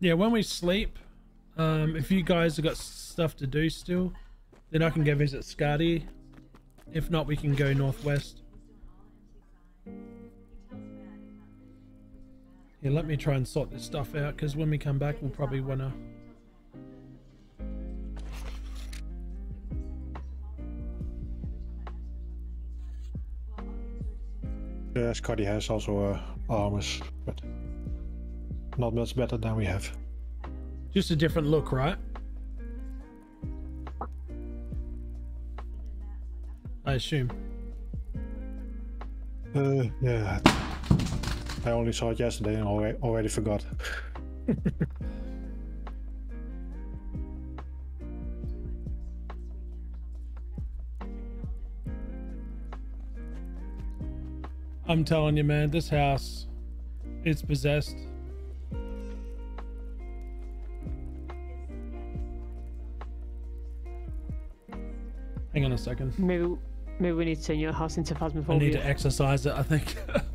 Speaker 7: Yeah, when we sleep, um, if you guys have got stuff to do still, then I can go visit Scotty. If not, we can go northwest.
Speaker 1: Yeah, let me try and sort this stuff out because when we come back, we'll probably want to.
Speaker 2: Yeah, Scotty has also uh, armors, but not much better than we have.
Speaker 1: Just a different look, right? I assume.
Speaker 2: Uh, yeah. I only saw it yesterday and already, already forgot.
Speaker 1: I'm telling you, man, this house, it's possessed. A second.
Speaker 6: Maybe maybe we need to turn your house into
Speaker 1: I need to exercise it, I think.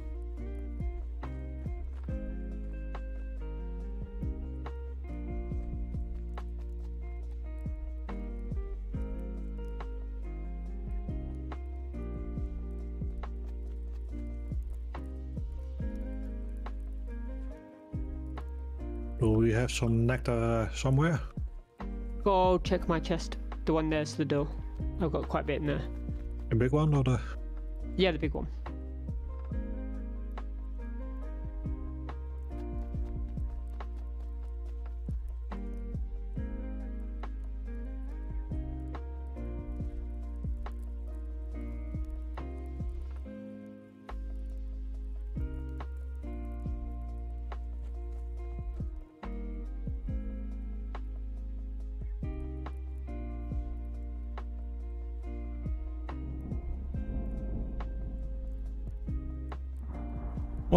Speaker 2: Do we have some nectar uh, somewhere?
Speaker 6: Go check my chest. The one there's the door. I've got quite a bit in there.
Speaker 2: A big one or the?
Speaker 6: Yeah, the big one.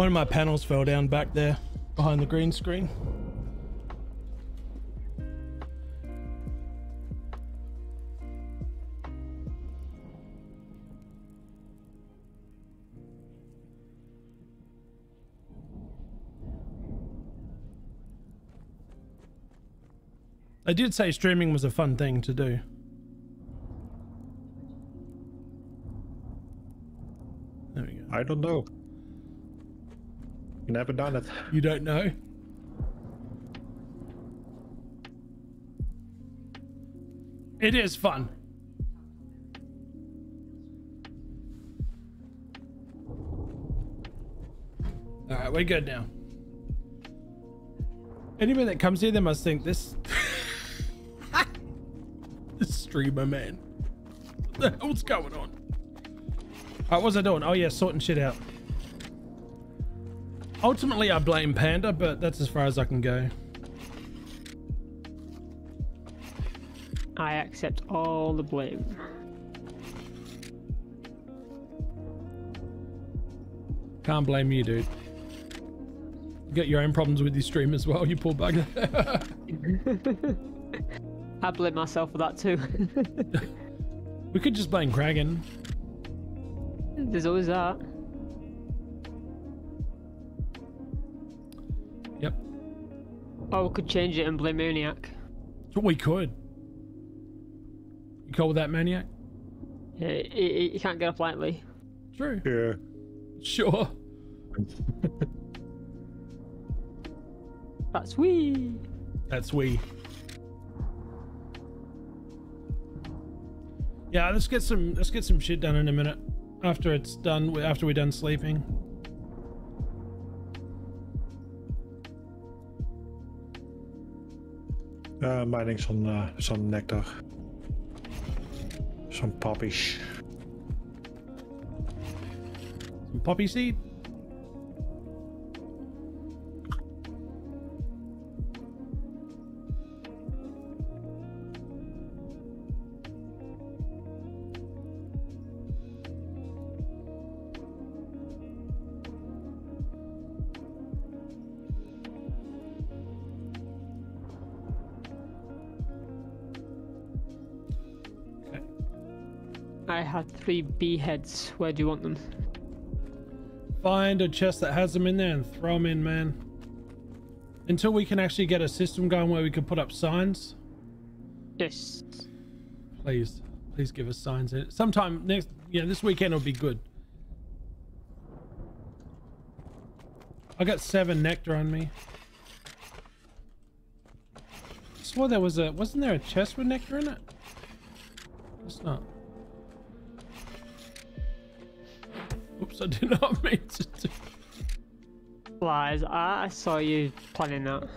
Speaker 1: One of my panels fell down back there behind the green screen. I did say streaming was a fun thing to do. There we go.
Speaker 2: I don't know. Never done it.
Speaker 1: You don't know? It is fun. Alright, we're good now. Anyone that comes here, they must think this. this streamer, man. What the hell's going on? Alright, what was I doing? Oh, yeah, sorting shit out. Ultimately, I blame Panda, but that's as far as I can go.
Speaker 6: I accept all the blame.
Speaker 1: Can't blame you, dude. You got your own problems with your stream as well, you poor bugger.
Speaker 6: I blame myself for that too.
Speaker 1: we could just blame Kragan.
Speaker 6: There's always that. Or we could change it and blame Maniac.
Speaker 1: We could. You cool with that, Maniac?
Speaker 6: Yeah, he, he can't get up lightly.
Speaker 1: True.
Speaker 2: Yeah.
Speaker 1: Sure.
Speaker 6: That's we.
Speaker 1: That's we. Yeah, let's get some let's get some shit done in a minute. After it's done, after we're done sleeping.
Speaker 2: Uh, mining some uh, some nectar. Some poppies.
Speaker 1: Some poppy seed.
Speaker 6: Three bee heads. Where do you want them?
Speaker 1: Find a chest that has them in there and throw them in, man. Until we can actually get a system going where we can put up signs.
Speaker 6: Yes.
Speaker 1: Please, please give us signs. Uh, sometime next, yeah, this weekend will be good. I got seven nectar on me. I swore there was a wasn't there a chest with nectar in it? It's not. Oops, I did not mean to do.
Speaker 6: Lies. I, I saw you planning that.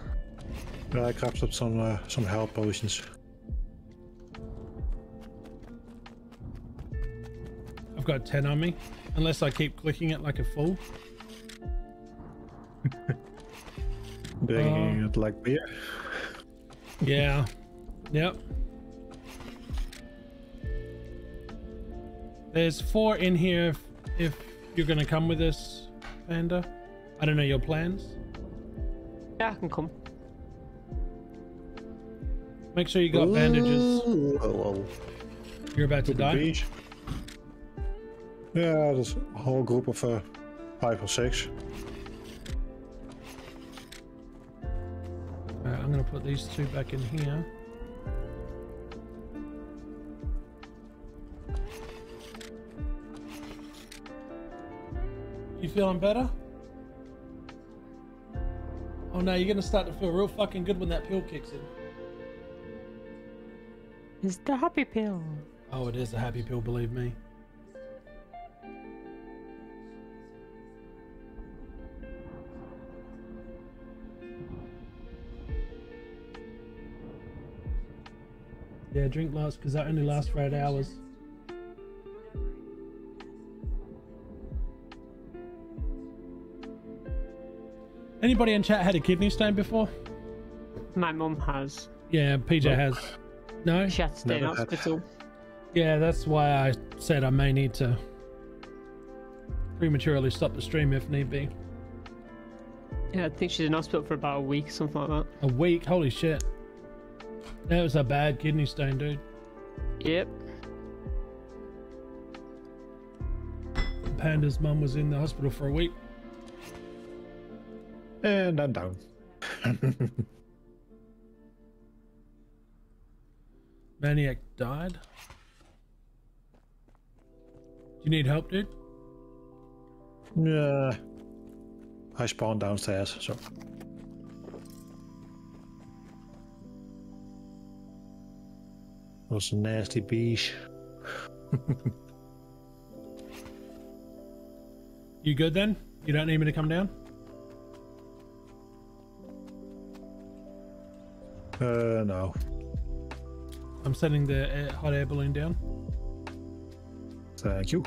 Speaker 2: Yeah, I grabbed up some uh, some health potions.
Speaker 1: I've got ten on me, unless I keep clicking it like a fool.
Speaker 2: Drinking it like beer.
Speaker 1: Yeah. Yep. There's four in here if, if you're gonna come with us, Panda. I don't know your plans.
Speaker 6: Yeah, I can come.
Speaker 1: Make sure you got bandages.
Speaker 2: Ooh, oh, oh.
Speaker 1: You're about to
Speaker 2: To
Speaker 1: die.
Speaker 2: beach. Yeah, there's a whole group of uh, five or six.
Speaker 1: Alright, I'm gonna put these two back in here. You feeling better? Oh no, you're gonna start to feel real fucking good when that pill kicks in.
Speaker 6: It's the happy pill.
Speaker 1: Oh, it is a happy pill, believe me. Yeah, drink lots because that only lasts for eight hours. Anybody in chat had a kidney stone before?
Speaker 6: My mum has.
Speaker 1: Yeah, PJ
Speaker 2: Nope.
Speaker 1: has. No?
Speaker 6: She had to stay in
Speaker 2: Never had.
Speaker 6: hospital.
Speaker 1: Yeah, that's why I said I may need to prematurely stop the stream if need be.
Speaker 6: Yeah, I think she's in hospital for about a week, something like that.
Speaker 1: A week? Holy shit. That was a bad kidney stone, dude.
Speaker 6: Yep.
Speaker 1: Panda's mum was in the hospital for a week.
Speaker 2: And I'm down.
Speaker 1: Maniac died. Do you need help, dude?
Speaker 2: yeah. I spawned downstairs, so. Was a nasty beast.
Speaker 1: You good then? You don't need me to come down?
Speaker 2: Uh, no.
Speaker 1: I'm sending the air, hot air balloon down.
Speaker 2: Thank you.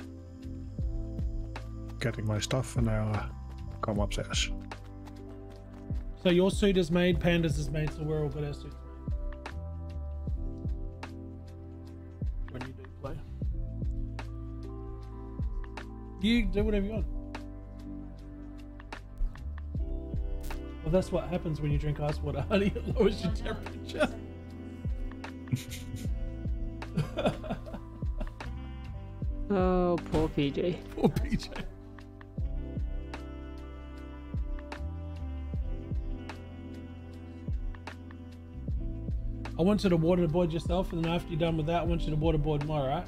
Speaker 2: Getting my stuff and I'll uh, come upstairs.
Speaker 1: So your suit is made, Panda's is made, so we're all got our suits made. When you do play. You do whatever you want. Well, that's what happens when you drink ice water, honey. It lowers your temperature.
Speaker 6: Oh, poor PJ.
Speaker 1: Poor PJ. I want you to waterboard yourself, and then after you're done with that, I want you to waterboard more, right?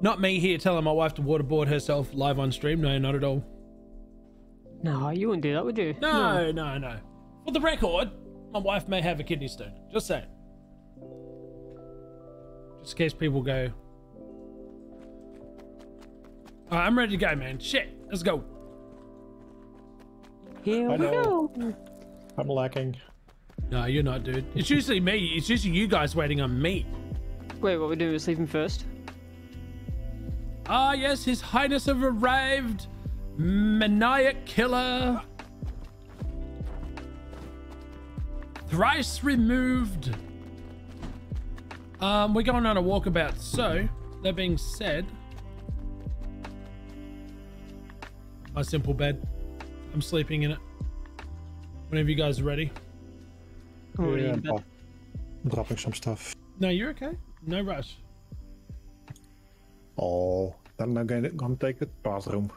Speaker 1: Not me here telling my wife to waterboard herself live on stream. No, not at all.
Speaker 6: No, you wouldn't do that, would you?
Speaker 1: No, no, no. For the record, my wife may have a kidney stone. Just saying. Just in case people go. Alright, I'm ready to go, man. Shit, let's go.
Speaker 6: Here
Speaker 2: I
Speaker 6: we
Speaker 2: know.
Speaker 6: go.
Speaker 2: I'm lacking.
Speaker 1: No, you're not, dude. It's usually me. It's usually you guys waiting on me.
Speaker 6: Wait, what we're doing is sleeping first.
Speaker 1: Ah, yes, His Highness have arrived. Maniac killer. Thrice removed. Um, we're going on a walkabout. So, that being said, my simple bed. I'm sleeping in it. Whenever you guys are ready.
Speaker 6: I'm already
Speaker 2: Yeah, I'm dropping some stuff.
Speaker 1: No, you're okay. No rush.
Speaker 2: Oh, then I'm gonna, gonna take the bathroom.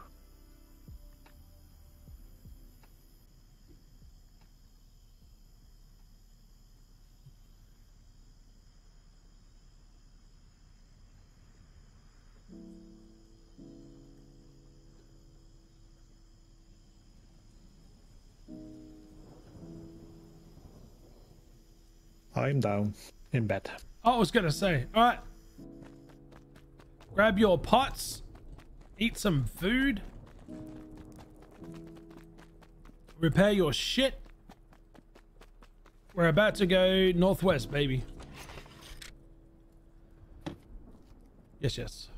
Speaker 2: I'm down in bed.
Speaker 1: I was gonna say. All right. Grab your pots. Eat some food. Repair your shit. We're about to go northwest, baby. Yes, yes.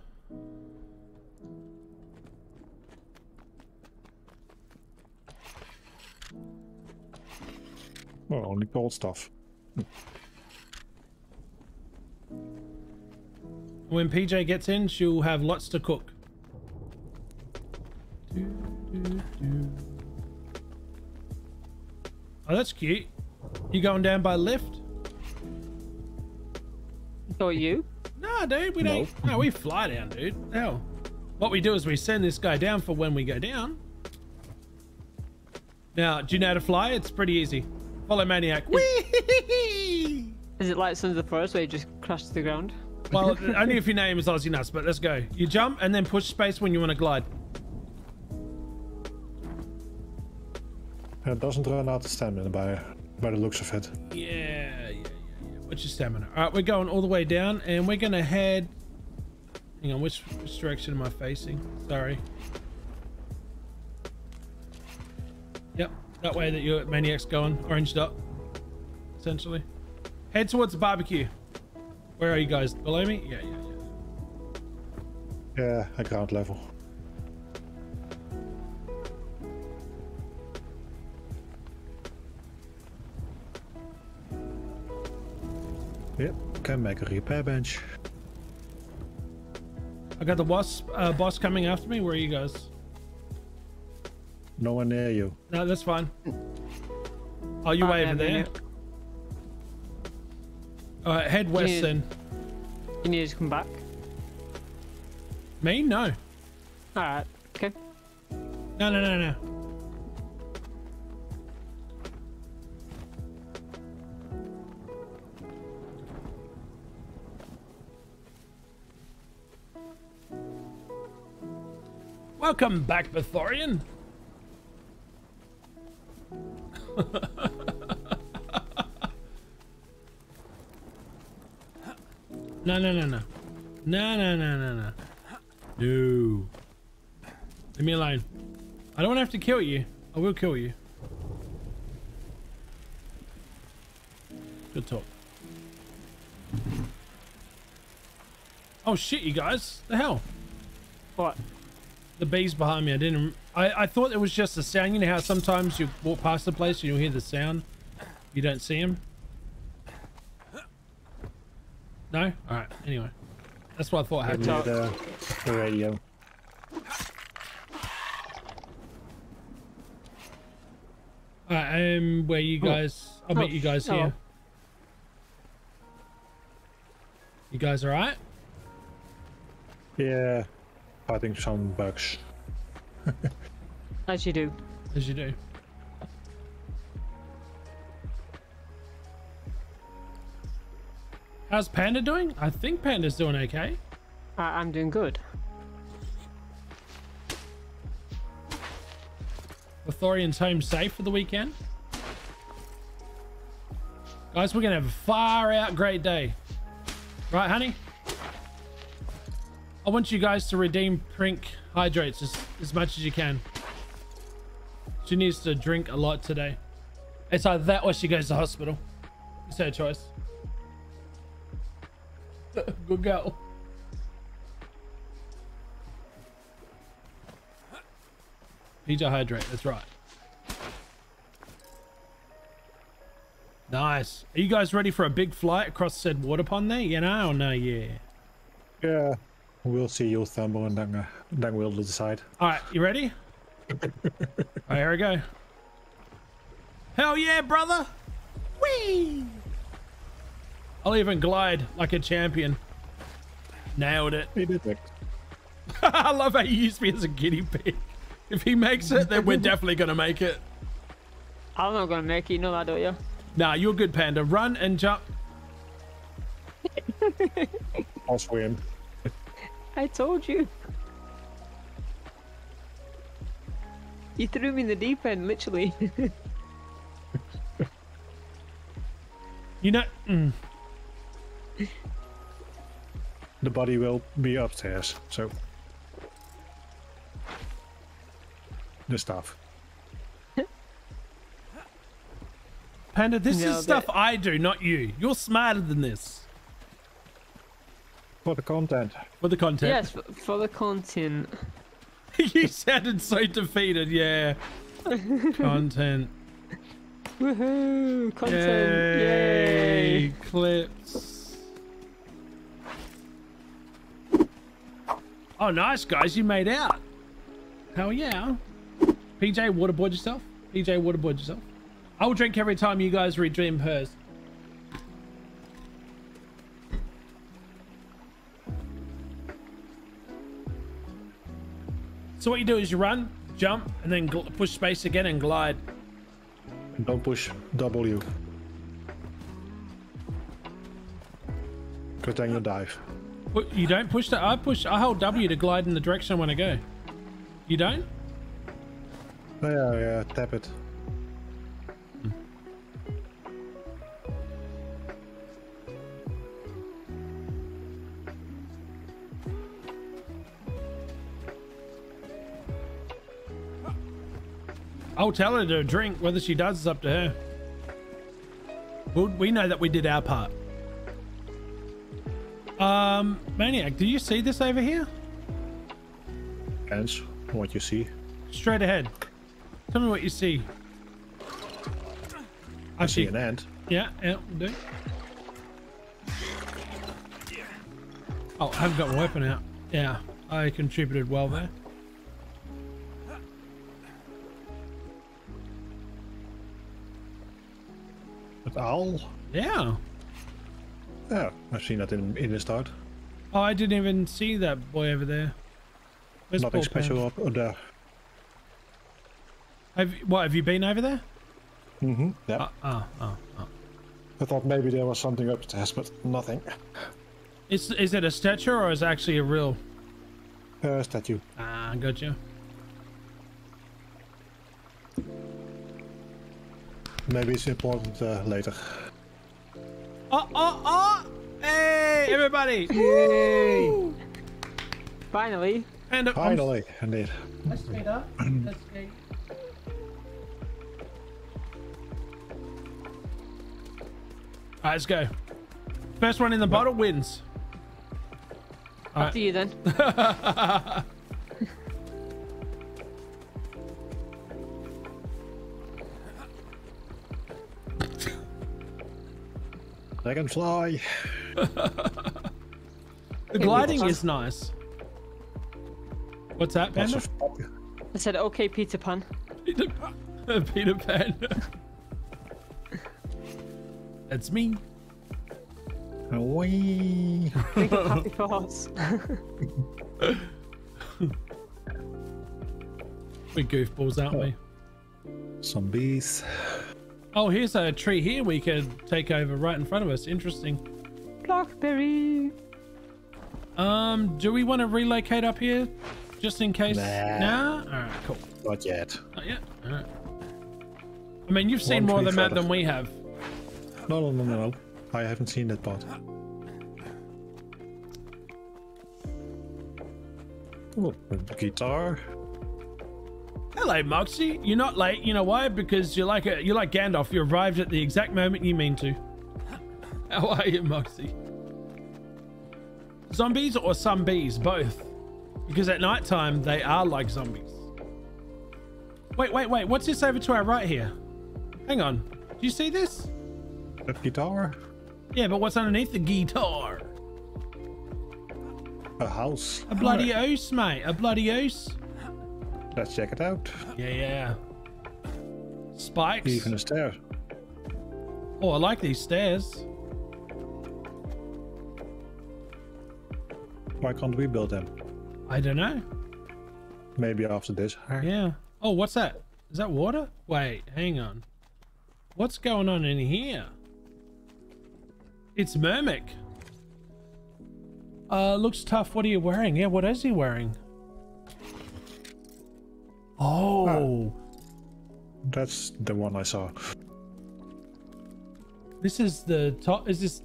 Speaker 2: Well, only cold stuff.
Speaker 1: When PJ gets in, she'll have lots to cook. Oh, that's cute. You going down by lift?
Speaker 6: So are you?
Speaker 1: Nah, dude, we don't. No, we fly down, dude. Hell. What we do is we send this guy down for when we go down. Now, do you know how to fly? It's pretty easy. Follow Maniac. Whee!
Speaker 6: Is it like Sons of the Forest where you just crash to the ground?
Speaker 1: Well, only if your name is Aussie Nutz, but let's go. You jump and then push space when you want to glide.
Speaker 2: It doesn't run out of stamina by, by the looks of it.
Speaker 1: Yeah, yeah, yeah, yeah. What's your stamina? All right, we're going all the way down, and we're gonna head. Hang on, which, which direction am I facing? Sorry. That way that your maniac's going, oranged up, essentially. Head towards the barbecue. Where are you guys? Below me? Yeah, yeah, yeah.
Speaker 2: Yeah, at ground level. Yep, can make a repair bench.
Speaker 1: I got the boss, uh, boss coming after me. Where are you guys?
Speaker 2: No one near you.
Speaker 1: No, that's fine. Are you
Speaker 6: Fine,
Speaker 1: way
Speaker 6: yeah,
Speaker 1: over there.
Speaker 6: yeah.
Speaker 1: All right, head west
Speaker 6: Yeah.
Speaker 1: then.
Speaker 6: You need to come back.
Speaker 1: Me? No.
Speaker 6: Alright, okay.
Speaker 1: No, no, no, no. Welcome back, Bathorian. No, no, no, no. No, no, no, no, no. No. Leave me alone. I don't want to have to kill you. I will kill you. Good talk. Oh shit, you guys. The hell?
Speaker 6: What?
Speaker 1: The bees behind me. I didn't. I, I thought it was just a sound. You know how sometimes you walk past the place and you'll hear the sound. You don't see him. No. All right. Anyway, that's what I thought
Speaker 2: I
Speaker 1: happened.
Speaker 2: need uh, the radio.
Speaker 1: All right. Um, where you guys? I'll meet you guys
Speaker 6: Oh.
Speaker 1: here. You guys all right?
Speaker 2: Yeah, fighting some bugs.
Speaker 6: As you do.
Speaker 1: As you do. How's Panda doing? I think Panda's doing okay.
Speaker 6: I- I'm doing good.
Speaker 1: The Thorian's home safe for the weekend. Guys, we're gonna have a far out great day. Right, honey? I want you guys to redeem Prink hydrates as, as much as you can. She needs to drink a lot today. It's either that or she goes to hospital. It's her choice. Good girl. PJ Hydrate, that's right. Nice. Are you guys ready for a big flight across said water pond there? You know no? Yeah.
Speaker 2: Yeah, we'll see you, Thumbo, and then, uh, then we'll decide.
Speaker 1: All right, you ready? All right, here we go. Hell yeah, brother! Whee! I'll even glide like a champion. Nailed it.
Speaker 2: He did it.
Speaker 1: I love how you used me as a guinea pig. If he makes it, then we're definitely gonna make it.
Speaker 6: I'm not gonna make it, you know that, don't you?
Speaker 1: Nah, you're good, Panda. Run and jump.
Speaker 2: I'll swim.
Speaker 6: I told you. You threw me in the deep end, literally.
Speaker 1: You know, mm,
Speaker 2: The body will be upstairs, so. The stuff.
Speaker 1: Panda, this
Speaker 6: No,
Speaker 1: is stuff
Speaker 6: but-
Speaker 1: I do, not you. You're smarter than this
Speaker 2: For the content.
Speaker 1: for the content.
Speaker 6: Yes, for, for the content.
Speaker 1: you sounded so defeated. Yeah. content.
Speaker 6: Woohoo! Content!
Speaker 1: Yay.
Speaker 6: Yay!
Speaker 1: Clips. Oh, nice, guys. You made out. Hell yeah. PJ, waterboard yourself. PJ, waterboard yourself. I will drink every time you guys redeem hers. So what you do is you run, jump, and then push space again and glide.
Speaker 2: Don't push W. Because then you dive.
Speaker 1: You don't push that. I push. I hold W to glide in the direction I want to go. You don't?
Speaker 2: Oh, yeah, yeah, tap it.
Speaker 1: I'll tell her to drink. Whether she does is up to her. Well, we know that we did our part. Um, Maniac, do you see this over here?
Speaker 2: Depends what you see.
Speaker 1: Straight ahead. Tell me what you see.
Speaker 2: I see
Speaker 1: Actually,
Speaker 2: an ant.
Speaker 1: yeah, yeah, we'll do. Oh, I haven't got my weapon out. Yeah, I contributed well there.
Speaker 2: An owl?
Speaker 1: Yeah.
Speaker 2: Yeah, I've seen that in, in the start.
Speaker 1: Oh, I didn't even see that boy over there. Where's
Speaker 2: Nothing special up there.
Speaker 1: Have what? Have you been over there?
Speaker 2: Mm-hmm. Yeah.
Speaker 1: Oh, oh, oh, oh.
Speaker 2: I thought maybe there was something up to upstairs, but nothing.
Speaker 1: Is is it a statue or is it actually a real?
Speaker 2: Uh, statue.
Speaker 1: Ah, gotcha.
Speaker 2: Maybe it's important uh, later.
Speaker 1: Oh, oh, oh! Hey, everybody!
Speaker 6: Yay! Finally.
Speaker 1: And
Speaker 2: Finally, indeed.
Speaker 1: Let's speed up. Let's speed. Alright, let's go. First one in the bottle wins.
Speaker 6: Up to you then.
Speaker 2: I can fly.
Speaker 1: The gliding is nice. What's that,
Speaker 2: Lots
Speaker 1: Panda?
Speaker 2: of
Speaker 6: I said, okay, Peter Pan.
Speaker 1: Peter, Pan. Peter Pan. That's me.
Speaker 2: Whee!
Speaker 6: Think of happy thoughts.
Speaker 1: We goofballs, aren't we?
Speaker 2: Some bees.
Speaker 1: Oh, here's a tree here we could take over right in front of us. Interesting.
Speaker 6: Blackberry.
Speaker 1: Um, do we want to relocate up here? Just in case?
Speaker 2: Nah.
Speaker 1: Nah? Alright, cool.
Speaker 2: Not yet.
Speaker 1: Not yet? Alright. I mean, you've seen
Speaker 2: One
Speaker 1: more of
Speaker 2: tree
Speaker 1: the map than we have.
Speaker 2: No, no, no, no, no. I haven't seen that part. Oh, guitar.
Speaker 1: Hello, Moxie. You're not late. You know why? Because you're like a you're like Gandalf. You arrived at the exact moment you mean to. How are you, Moxie? Zombies or some bees? Both. Because at night time they are like zombies. Wait, wait, wait. What's this over to our right here? Hang on. Do you see this?
Speaker 2: A guitar.
Speaker 1: Yeah, but what's underneath the guitar?
Speaker 2: A house.
Speaker 1: A bloody ouse, mate. A bloody ouse.
Speaker 2: Let's check it out.
Speaker 1: Yeah, yeah. Spikes.
Speaker 2: Even a stair.
Speaker 1: Oh, I like these stairs.
Speaker 2: Why can't we build them?
Speaker 1: I don't know.
Speaker 2: Maybe after this.
Speaker 1: Yeah. Oh, what's that? Is that water? Wait, hang on. What's going on in here? It's Mermic. Uh, looks tough. What are you wearing? Yeah, what is he wearing? Oh, ah.
Speaker 2: That's the one I saw.
Speaker 1: This is the top. Is this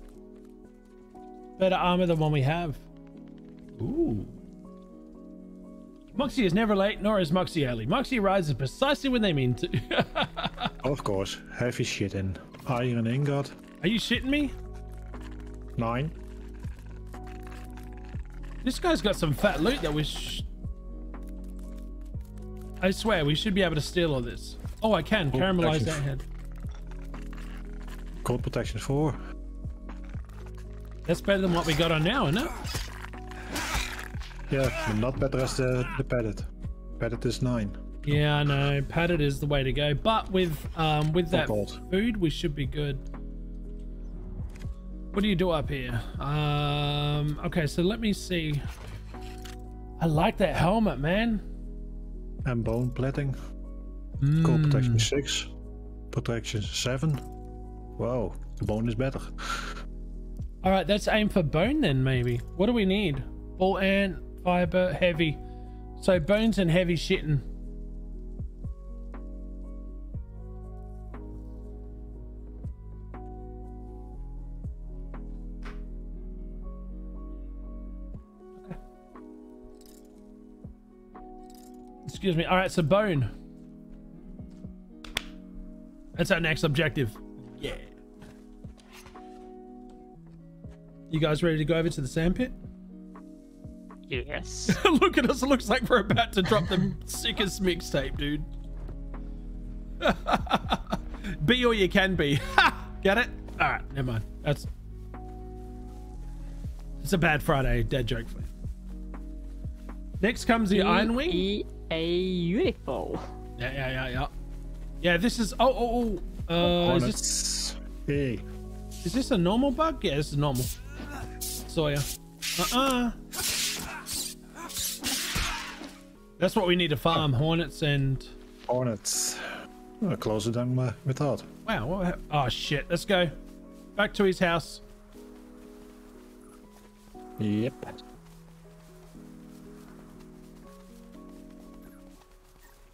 Speaker 1: better armor than one we have? Ooh. Moxie is never late, nor is Moxie early. Moxie rises precisely when they mean to.
Speaker 2: Of course, heavy chitin. Iron ingot,
Speaker 1: Are you shitting me?
Speaker 2: 9.
Speaker 1: This guy's got some fat loot that we sh- I swear, we should be able to steal all this. Oh, I can.
Speaker 2: Oh,
Speaker 1: Caramelize that head.
Speaker 2: Cold protection 4.
Speaker 1: That's better than what we got on now, isn't it?
Speaker 2: Yeah, but not better as the, the padded. Padded is 9.
Speaker 1: Yeah, I know. Padded is the way to go. But with um with that
Speaker 2: gold.
Speaker 1: food, we should be good. What do you do up here? Um okay, so let me see. I like that helmet, man.
Speaker 2: And bone plating.
Speaker 1: Mm,
Speaker 2: protection 6. Protection 7. Wow, the bone is better.
Speaker 1: All right, let's aim for bone then, maybe. What do we need? Ball ant, fiber, heavy. So bones and heavy chitin. Excuse me. All right, so bone. That's our next objective. Yeah. You guys ready to go over to the sandpit?
Speaker 6: Yes.
Speaker 1: Look at us. It looks like we're about to drop the sickest mixtape, dude. be all you can be. Get it? All right, never mind. That's it's a bad Friday dad joke for you. Next comes the Iron Wing.
Speaker 6: E beautiful.
Speaker 1: Yeah, yeah, yeah, yeah. Yeah, this is. Oh, oh, oh. Uh, is this
Speaker 2: Hey.
Speaker 1: is this a normal bug? Yeah, this is normal. Sawyer. Uh-uh. That's what we need to farm. Hornets and
Speaker 2: Hornets. Uh, closer than uh, we thought.
Speaker 1: wow. What hap- oh shit. Let's go back to his house.
Speaker 2: Yep.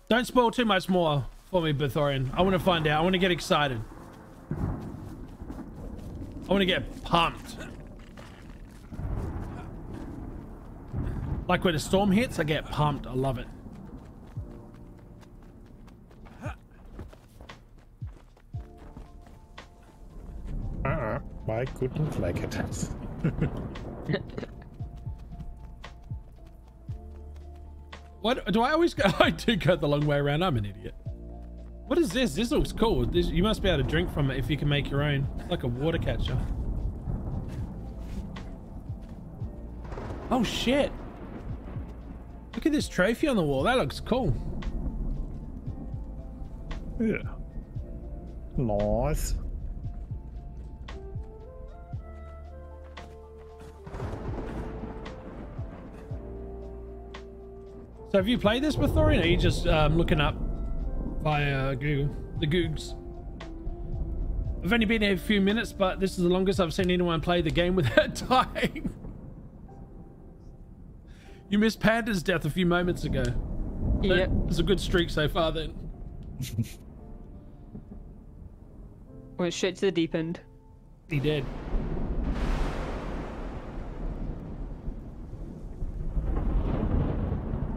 Speaker 1: Don't spoil too much more for me, Bethorian. I want to find out. I want to get excited. I want to get pumped. Like when a storm hits, I get pumped. I love it.
Speaker 2: Uh-uh. I couldn't like it.
Speaker 1: What do I always go? I do go the long way around. I'm an idiot. What is this? This looks cool. This, you must be able to drink from it if you can make your own. It's like a water catcher. Oh shit! Look at this trophy on the wall. That looks cool.
Speaker 2: yeah. Nice.
Speaker 1: So have you played this before, or are you just um, looking up via Google? The Googs. I've only been here a few minutes, but this is the longest I've seen anyone play the game without dying. you missed Panda's death a few moments ago.
Speaker 6: Yep.
Speaker 1: It's a good streak so far then.
Speaker 6: Went straight to the deep end.
Speaker 1: He did.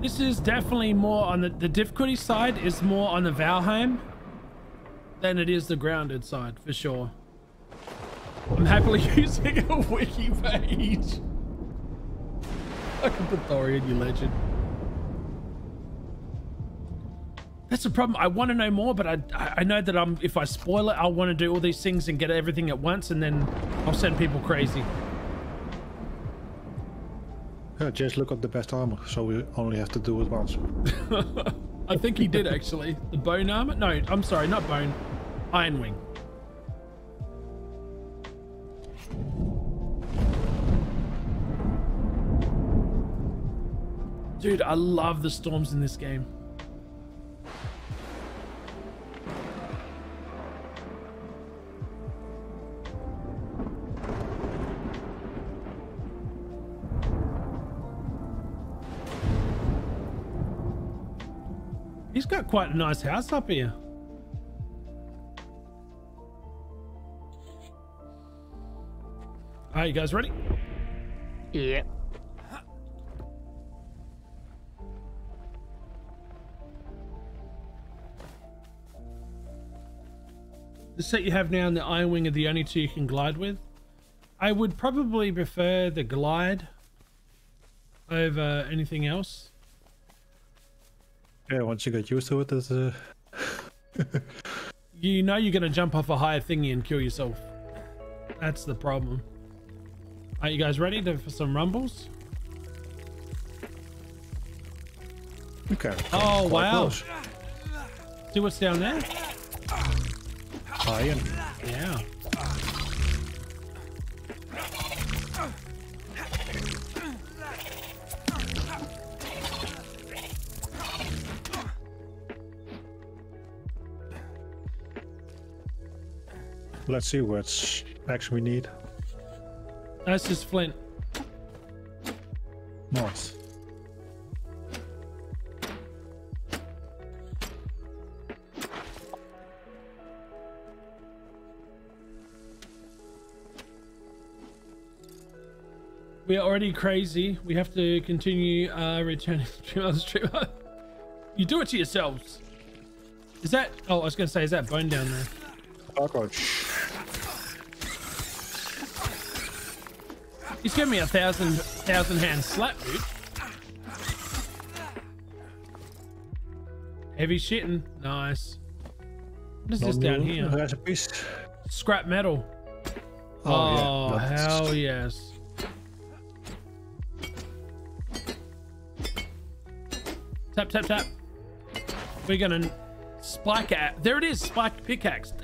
Speaker 1: This is definitely more on the, the difficulty side is more on the Valheim than it is the Grounded side for sure. I'm happily using a wiki page. I can Fucking Pythorian, you legend. That's the problem. I want to know more, but I I know that I'm if I spoil it, I'll want to do all these things and get everything at once, and then I'll send people crazy.
Speaker 2: Yeah, just look up the best armor, so we only have to do it once.
Speaker 1: I think he did actually. The bone armor? No, I'm sorry, not bone. Iron wing. Dude, I love the storms in this game. He's got quite a nice house up here. All right, you guys ready?
Speaker 6: Yeah.
Speaker 1: The set you have now and the Iron Wing are the only two you can glide with. I would probably prefer the glide over anything else.
Speaker 2: Yeah, once you get used to it, it's, uh,
Speaker 1: You know you're going to jump off a higher thingy and kill yourself. That's the problem. Are you guys ready to, for some rumbles?
Speaker 2: okay.
Speaker 1: Oh, wow.
Speaker 2: close.
Speaker 1: See what's down there?
Speaker 2: Iron.
Speaker 1: Yeah.
Speaker 2: Let's see what actually we need.
Speaker 1: That's just flint.
Speaker 2: Nice.
Speaker 1: We are already crazy. We have to continue uh, returning streamer streamer. You do it to yourselves. Is that? Oh, I was gonna say, is that bone down there?
Speaker 2: Cockroach.
Speaker 1: He's giving me a thousand thousand hand slap, dude. Heavy chitin. Nice. What is this down here?
Speaker 2: Recipes.
Speaker 1: Scrap metal.
Speaker 2: Oh,
Speaker 1: Oh,
Speaker 2: yeah.
Speaker 1: hell yes. Tap, tap, tap. We're gonna spike at. There it is, spike pickaxe.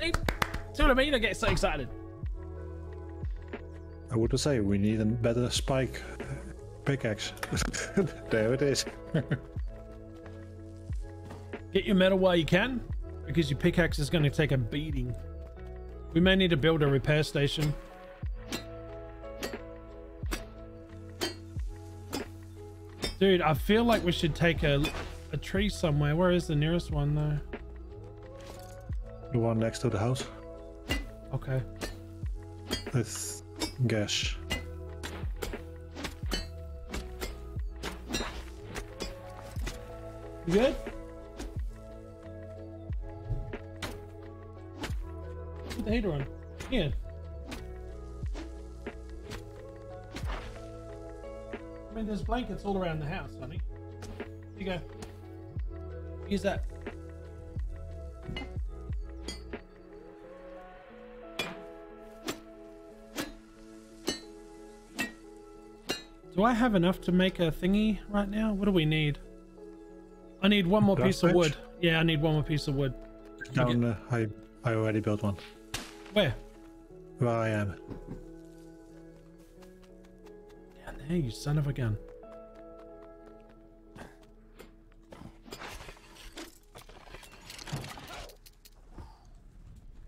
Speaker 1: See what I mean? I get so excited.
Speaker 2: I would say we need a better spike uh, pickaxe. there it is.
Speaker 1: Get your metal while you can, because your pickaxe is gonna take a beating. We may need to build a repair station. Dude, I feel like we should take a, a tree somewhere. Where is the nearest one though?
Speaker 2: the one next to the house.
Speaker 1: Okay.
Speaker 2: With gas.
Speaker 1: You good? Put the heater on. Here. I mean, there's blankets all around the house, honey. Here you go. Use that. Do I have enough to make a thingy right now? What do we need? I need one more
Speaker 2: Glass
Speaker 1: piece of wood. Yeah, I need one more piece of wood.
Speaker 2: Down, uh, I I already built one.
Speaker 1: Where?
Speaker 2: Where I am.
Speaker 1: Down there, you son of a gun.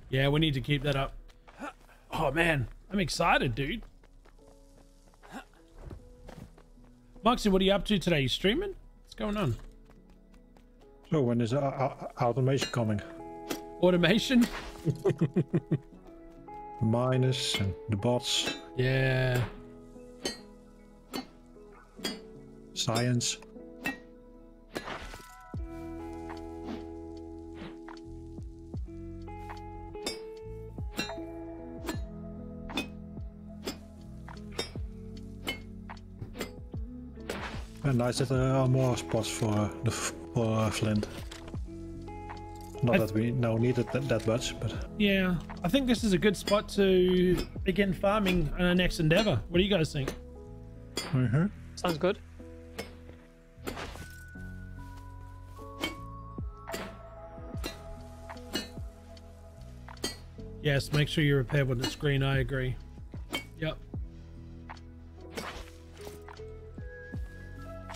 Speaker 1: Yeah, we need to keep that up. Oh man, I'm excited, dude. Moxie, what are you up to today? You streaming? What's going on?
Speaker 2: So when is uh, uh, automation coming?
Speaker 1: Automation?
Speaker 2: Minus and the bots,
Speaker 1: Yeah.
Speaker 2: science. And nice that there are more spots for the for uh, Flint. Not
Speaker 1: I-
Speaker 2: that we now need it that, that much, but
Speaker 1: Yeah. I think this is a good spot to begin farming on our next endeavor. What do you guys think?
Speaker 2: mm-hmm.
Speaker 6: Sounds good.
Speaker 1: Yes, make sure you repair when it's green. I agree. Yep.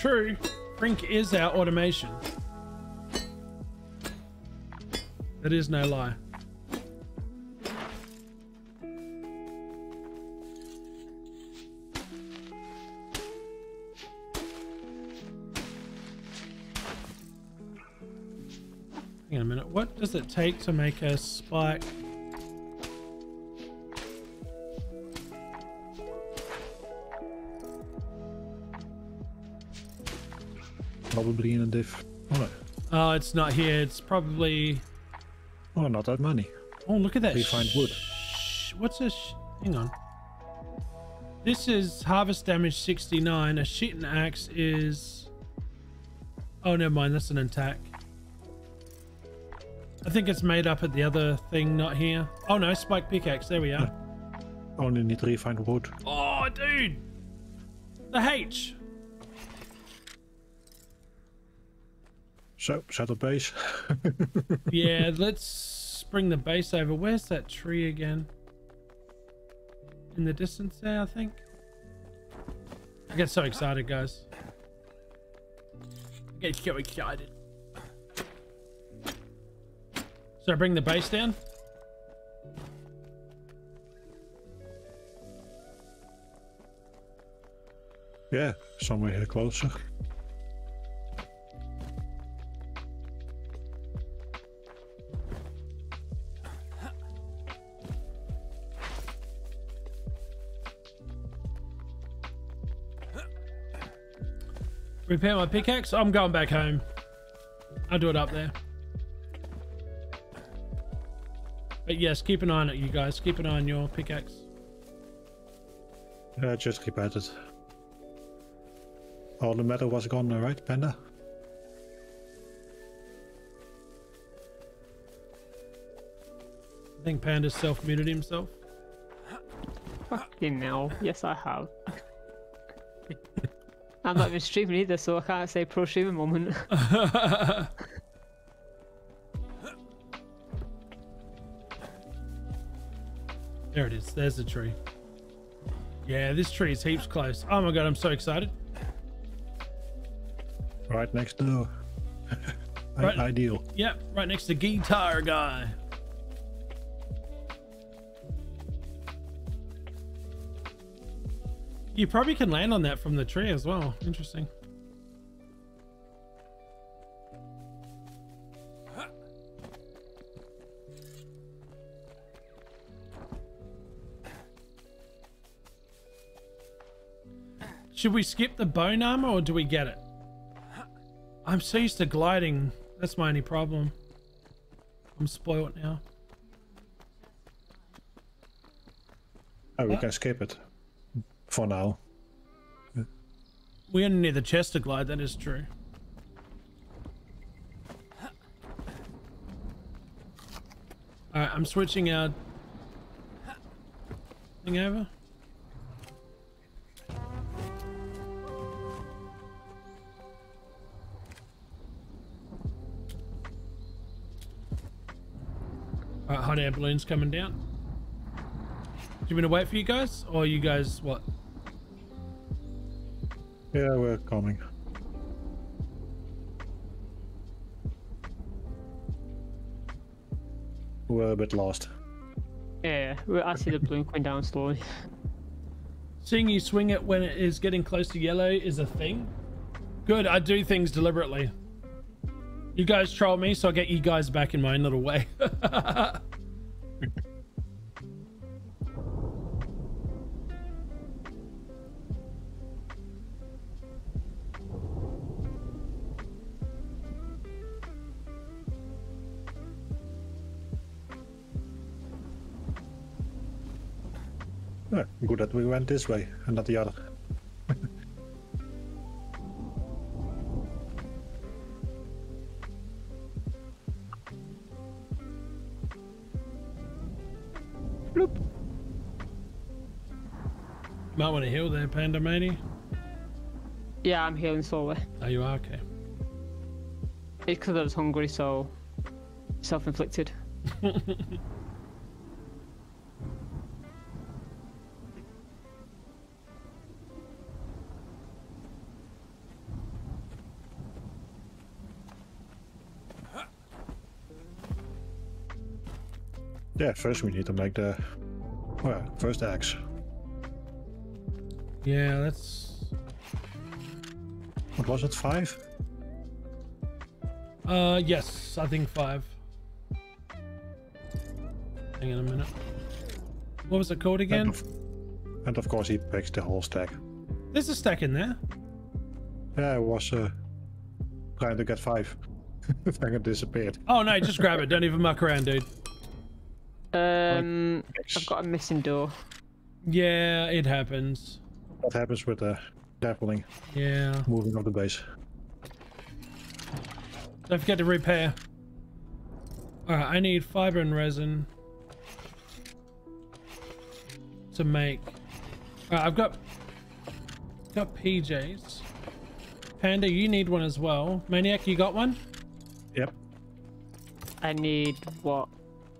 Speaker 1: True. Frink is our automation. That is no lie. Hang on a minute. What does it take to make a spike?
Speaker 2: Probably in a diff. Oh, no.
Speaker 1: Oh, it's not here. It's probably.
Speaker 2: oh not that many.
Speaker 1: Oh, look at that.
Speaker 2: Refined wood.
Speaker 1: What's this? Hang on. This is harvest damage 69. A sheet and axe is. Oh, never mind. That's an attack. I think it's made up at the other thing, not here. Oh no, spike pickaxe. There we are.
Speaker 2: Only need refined wood.
Speaker 1: Oh, dude. The H.
Speaker 2: So, settle base.
Speaker 1: Yeah, let's bring the base over. Where's that tree again? In the distance there, I think. I get so excited, guys. I get so excited. So I bring the base down?
Speaker 2: yeah, somewhere here closer.
Speaker 1: Repair my pickaxe? I'm going back home. I'll do it up there. But yes, keep an eye on it, you guys. Keep an eye on your pickaxe.
Speaker 2: Yeah, just keep at it. All the metal was gone, right, Panda?
Speaker 1: I think Panda self-muted himself.
Speaker 6: Fucking hell. Yes, I have. I'm not even streaming either, so I can't say pro streaming moment.
Speaker 1: There it is. There's the tree. Yeah, this tree is heaps close. Oh my god, I'm so excited.
Speaker 2: Right next door.
Speaker 1: Right.
Speaker 2: Ideal.
Speaker 1: Yep, right next to guitar guy. You probably can land on that from the tree as well. Interesting. Should we skip the bone armor or do we get it? I'm so used to gliding. That's my only problem. I'm spoiled now.
Speaker 2: Oh, we
Speaker 1: What?
Speaker 2: can skip it. For now.
Speaker 1: We only need the chest to glide, that is true. Alright, I'm switching our thing over. Alright, hot air balloons coming down. Do you want me to wait for you guys? Or you guys, what?
Speaker 2: Yeah, we're coming. We're a bit lost.
Speaker 6: yeah, well, I see the balloon going down slowly.
Speaker 1: Seeing you swing it when it is getting close to yellow is a thing. Good, I do things deliberately. You guys troll me, so I'll get you guys back in my own little way.
Speaker 2: good that we went this way and not the other.
Speaker 6: Bloop.
Speaker 1: Might want to heal there, Panda Mania.
Speaker 6: Yeah, I'm healing slowly.
Speaker 1: Oh, you are? Okay.
Speaker 6: It's because I was hungry, so self-inflicted.
Speaker 2: Yeah, first we need to make the well, first axe.
Speaker 1: Yeah, that's...
Speaker 2: What was it? Five?
Speaker 1: Uh, yes, I think five. Hang on a minute. What was it called
Speaker 2: And
Speaker 1: again?
Speaker 2: of, and of course he picks the whole stack.
Speaker 1: There's a stack in there.
Speaker 2: Yeah, it was uh, trying to get five. then it disappeared.
Speaker 1: Oh no, just grab it. Don't even muck around, dude.
Speaker 6: Um, I've got a missing door.
Speaker 1: Yeah, it happens.
Speaker 2: What happens with the dappling
Speaker 1: Yeah.
Speaker 2: moving of the base?
Speaker 1: Don't forget to repair. Alright, I need fiber and resin to make. Alright, I've got got PJs. Panda, you need one as well. Maniac, you got one?
Speaker 2: Yep.
Speaker 6: I need what?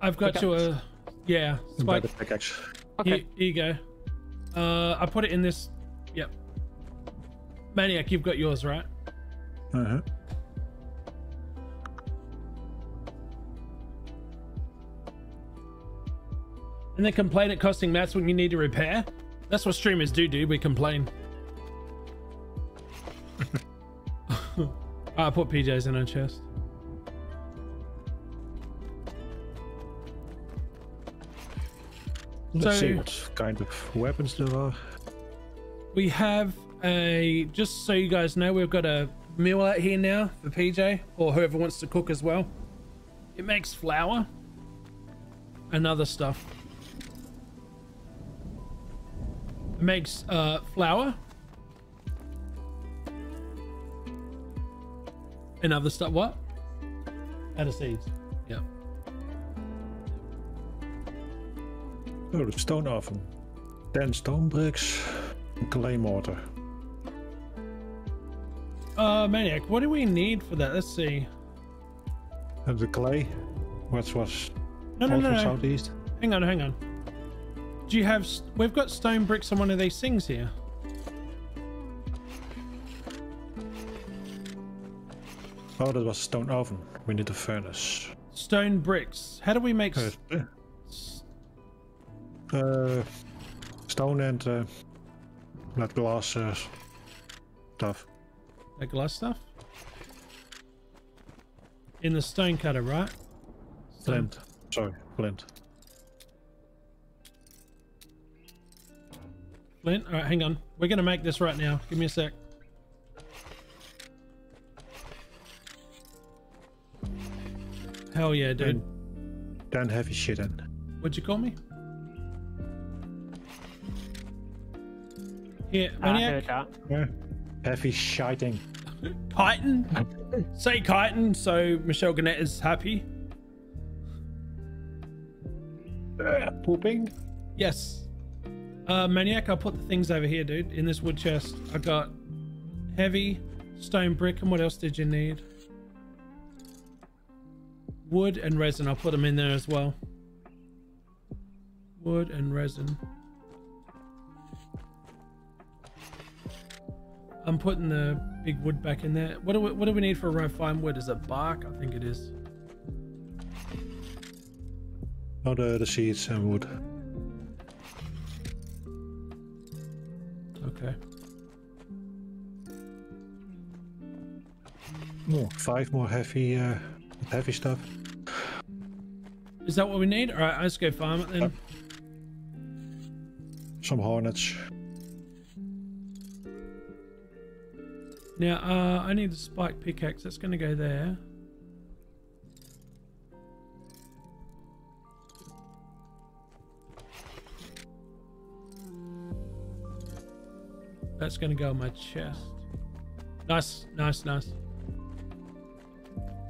Speaker 1: I've got you a yeah.
Speaker 2: By
Speaker 1: Spike.
Speaker 2: the pickaxe.
Speaker 6: Okay.
Speaker 1: Here, here you go. Uh, I put it in this. Yep. Maniac, you've got yours, right?
Speaker 2: Uh-huh.
Speaker 1: And then complain at costing mats when you need to repair. That's what streamers do, dude. We complain. I put PJs in our chest.
Speaker 2: Let's see what kind of weapons there are.
Speaker 1: We have a just so you guys know, we've got a meal out here now for PJ or whoever wants to cook as well. It makes flour and other stuff. It makes uh, flour and other stuff. What? Out of seeds.
Speaker 2: Oh, the stone oven. 10 stone bricks. and Clay mortar.
Speaker 1: Uh, maniac. What do we need for that? Let's see.
Speaker 2: And the clay. What's what was
Speaker 1: No, no, no, no.
Speaker 2: southeast?
Speaker 1: Hang on, hang on. Do you have? We've got stone bricks on one of these things here.
Speaker 2: Oh, that was stone oven. We need a furnace.
Speaker 1: Stone bricks. How do we make?
Speaker 2: Uh, uh, stone and uh, that glass uh, stuff.
Speaker 1: That glass stuff? In the stone cutter, right? Stone-
Speaker 2: Flint. Sorry, flint.
Speaker 1: Flint? Alright, hang on. We're gonna make this right now. Give me a sec. Hell yeah, dude.
Speaker 2: Don't have your shit in.
Speaker 1: What'd you call me? Here,
Speaker 6: I
Speaker 1: Maniac?
Speaker 6: heard that.
Speaker 2: Yeah. Heavy shiting.
Speaker 1: Chitin? Say chitin so Michelle Gannett is happy.
Speaker 2: Pooping.
Speaker 1: Yes. Uh, Maniac, I'll put the things over here, dude, in this wood chest. I got heavy stone brick, and what else did you need? Wood and resin. I'll put them in there as well. Wood and resin. I'm putting the big wood back in there. What do we, what do we need for a refined wood? Is it bark? I think it is.
Speaker 2: Oh, the, the seeds and wood.
Speaker 1: Okay.
Speaker 2: More, five more heavy, uh, heavy stuff.
Speaker 1: Is that what we need? All right, let's go farm it then.
Speaker 2: Some hornets.
Speaker 1: Now, uh, I need the spike pickaxe. That's going to go there. That's going to go on my chest. Nice, nice, nice.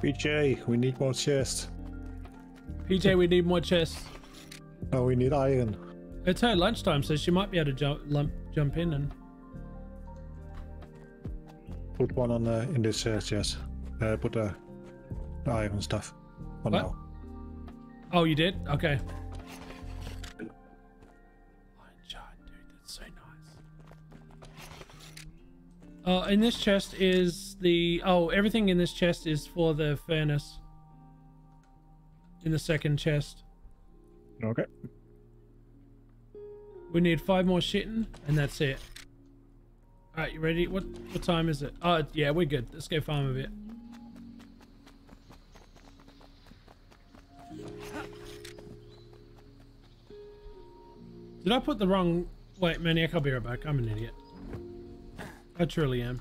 Speaker 2: PJ, we need more chests.
Speaker 1: PJ, we need more chests.
Speaker 2: Oh, we need iron.
Speaker 1: It's her lunchtime, so she might be able to jump lump, jump in and.
Speaker 2: Put one on uh, in this chest. Uh, put uh, the iron stuff. Oh
Speaker 1: What?
Speaker 2: no.
Speaker 1: Oh, you did? Okay. Iron shard, dude, that's so nice. Uh, in this chest is the oh everything in this chest is for the furnace. In the second chest,
Speaker 2: Okay.
Speaker 1: we need five more chitin, and that's it. All right, you ready? What what time is it? Oh yeah, we're good. Let's go farm a bit. Did I put the wrong? Wait, Maniac, I'll be right back. I'm an idiot. I truly am.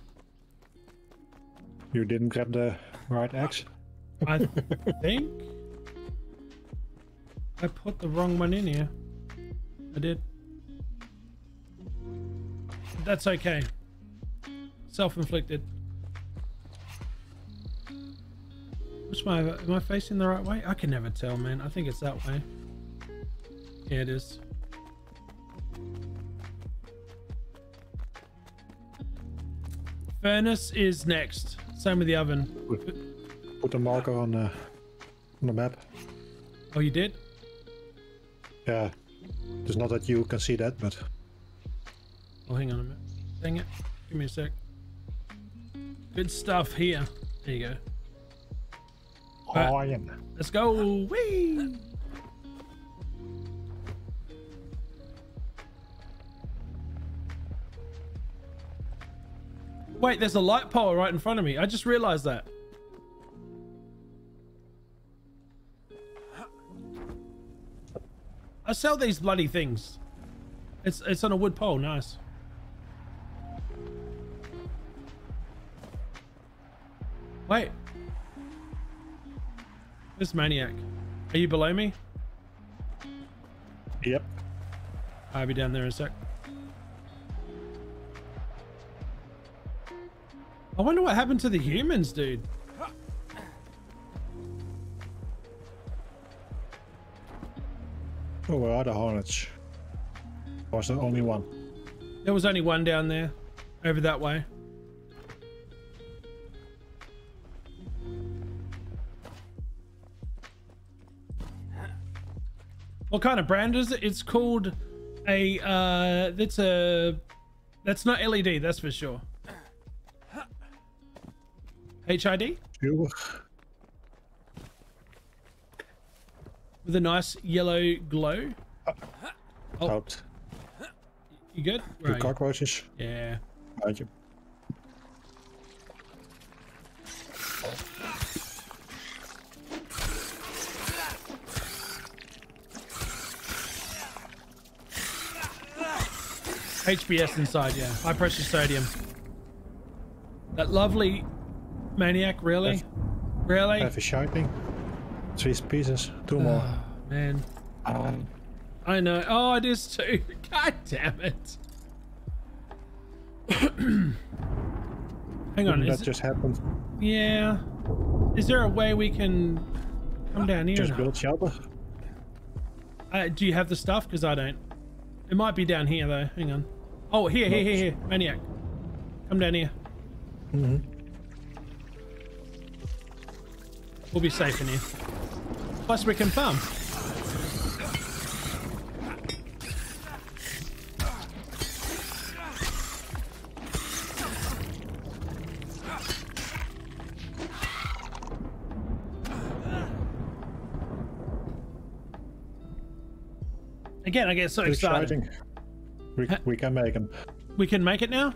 Speaker 2: You didn't grab the right axe.
Speaker 1: I think I put the wrong one in here. I did. That's okay. Self-inflicted. Which way? Am I facing the right way? I can never tell, man. I think it's that way. Yeah, it is. Furnace is next. Same with the oven.
Speaker 2: Put a marker on the on the map.
Speaker 1: Oh, you did?
Speaker 2: Yeah. It's not that you can see that, but
Speaker 1: Oh, hang on a minute. Dang it. Give me a sec. Good stuff here. There you go. Right.
Speaker 2: iron.
Speaker 1: Let's go. Whee! Wait, there's a light pole right in front of me. I just realized that. I sell these bloody things. It's it's on a wood pole. Nice. Wait. This maniac. Are you below me?
Speaker 2: Yep.
Speaker 1: I'll be down there in a sec. I wonder what happened to the humans, dude.
Speaker 2: Oh, where are the hornets? Or was there only one?
Speaker 1: There was only one down there, over that way. What kind of brand is it? It's called a, uh, that's a, that's not LED, that's for sure. HID
Speaker 2: Two.
Speaker 1: with a nice yellow glow. Oh.
Speaker 2: Out.
Speaker 1: You good? Right.
Speaker 2: cockroaches.
Speaker 1: Yeah.
Speaker 2: Thank you.
Speaker 1: HPS inside, yeah. High pressure sodium. That lovely maniac, really? Really?
Speaker 2: Heavy shouting. Three pieces. Two more.
Speaker 1: Oh, man.
Speaker 2: Um,
Speaker 1: I know. Oh, it is too. God damn it. Hang on. Is
Speaker 2: that
Speaker 1: it-
Speaker 2: just happened?
Speaker 1: yeah. Is there a way we can come down here?
Speaker 2: Just build shelter?
Speaker 1: Uh, do you have the stuff? Because I don't. It might be down here though. Hang on. Oh, here, here, here, here. Maniac. Come down here.
Speaker 2: Mm-hmm.
Speaker 1: We'll be safe in here. Plus, we can farm. Again, I get so excited.
Speaker 2: We,
Speaker 1: Ha-
Speaker 2: we can make them.
Speaker 1: We can make it now?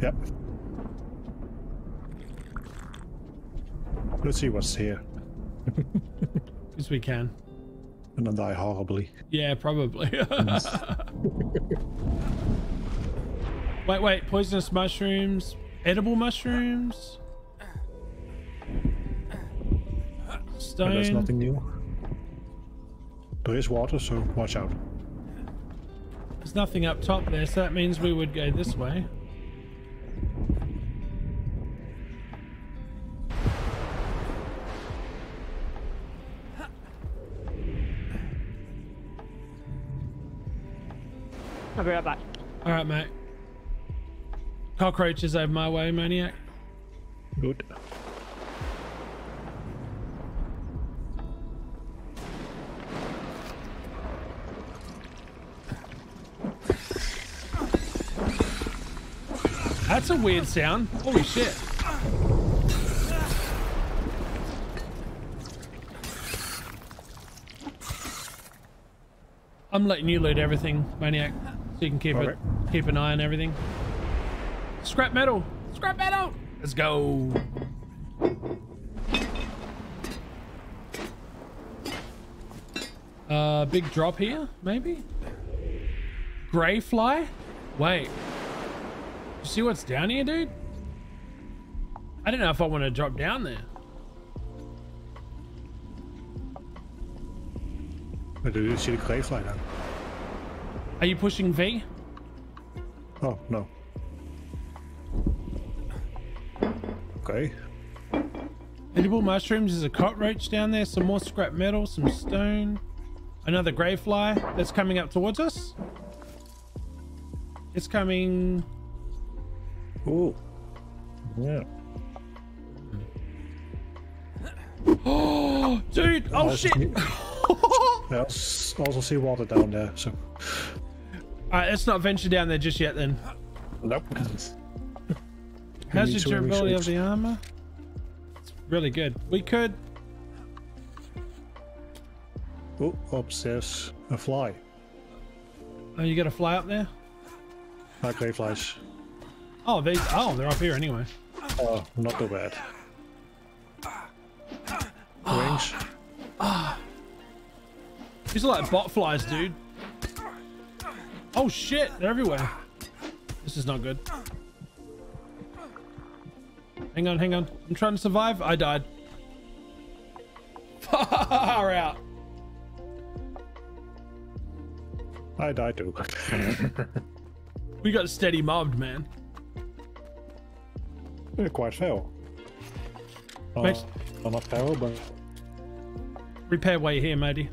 Speaker 2: Yep. Let's see what's here.
Speaker 1: Yes, we can.
Speaker 2: And then die horribly.
Speaker 1: Yeah, probably. wait, wait. Poisonous mushrooms. Edible mushrooms.
Speaker 2: And there's nothing new. There is water, so watch out.
Speaker 1: There's nothing up top there, so that means we would go this way.
Speaker 6: I'll be right back.
Speaker 1: All right, mate. Cockroaches over my way, maniac.
Speaker 2: Good.
Speaker 1: That's a weird sound. Holy shit. I'm letting you loot everything, maniac, so you can keep it, keep an eye on everything. Scrap metal, scrap metal. Let's go. Uh, big drop here, maybe. Gray fly. Wait. See what's down here, dude? I don't know if I want to drop down there.
Speaker 2: But do you see the crayfly now?
Speaker 1: Are you pushing V?
Speaker 2: Oh, no. Okay.
Speaker 1: Edible mushrooms is a cockroach down there. Some more scrap metal, some stone. Another grey fly that's coming up towards us. It's coming.
Speaker 2: Ooh. Yeah.
Speaker 1: Oh, dude! Oh shit!
Speaker 2: I als- also see water down there, so.
Speaker 1: Alright, let's not venture down there just yet then.
Speaker 2: Nope.
Speaker 1: How's the durability of the armor? It's really good. We could.
Speaker 2: Oh, upstairs. A fly.
Speaker 1: Oh, you got a fly up there?
Speaker 2: Ah, crayflies.
Speaker 1: Oh, these. Oh, they're up here anyway.
Speaker 2: Oh, not too bad. Wings.
Speaker 1: These are like bot flies, dude. Oh shit, they're everywhere. This is not good. Hang on, hang on. I'm trying to survive. I died. Far out.
Speaker 2: I died too.
Speaker 1: We got steady mobbed, man.
Speaker 2: They're quite
Speaker 1: Makes-
Speaker 2: well, not feral, but
Speaker 1: Repair way here, matey.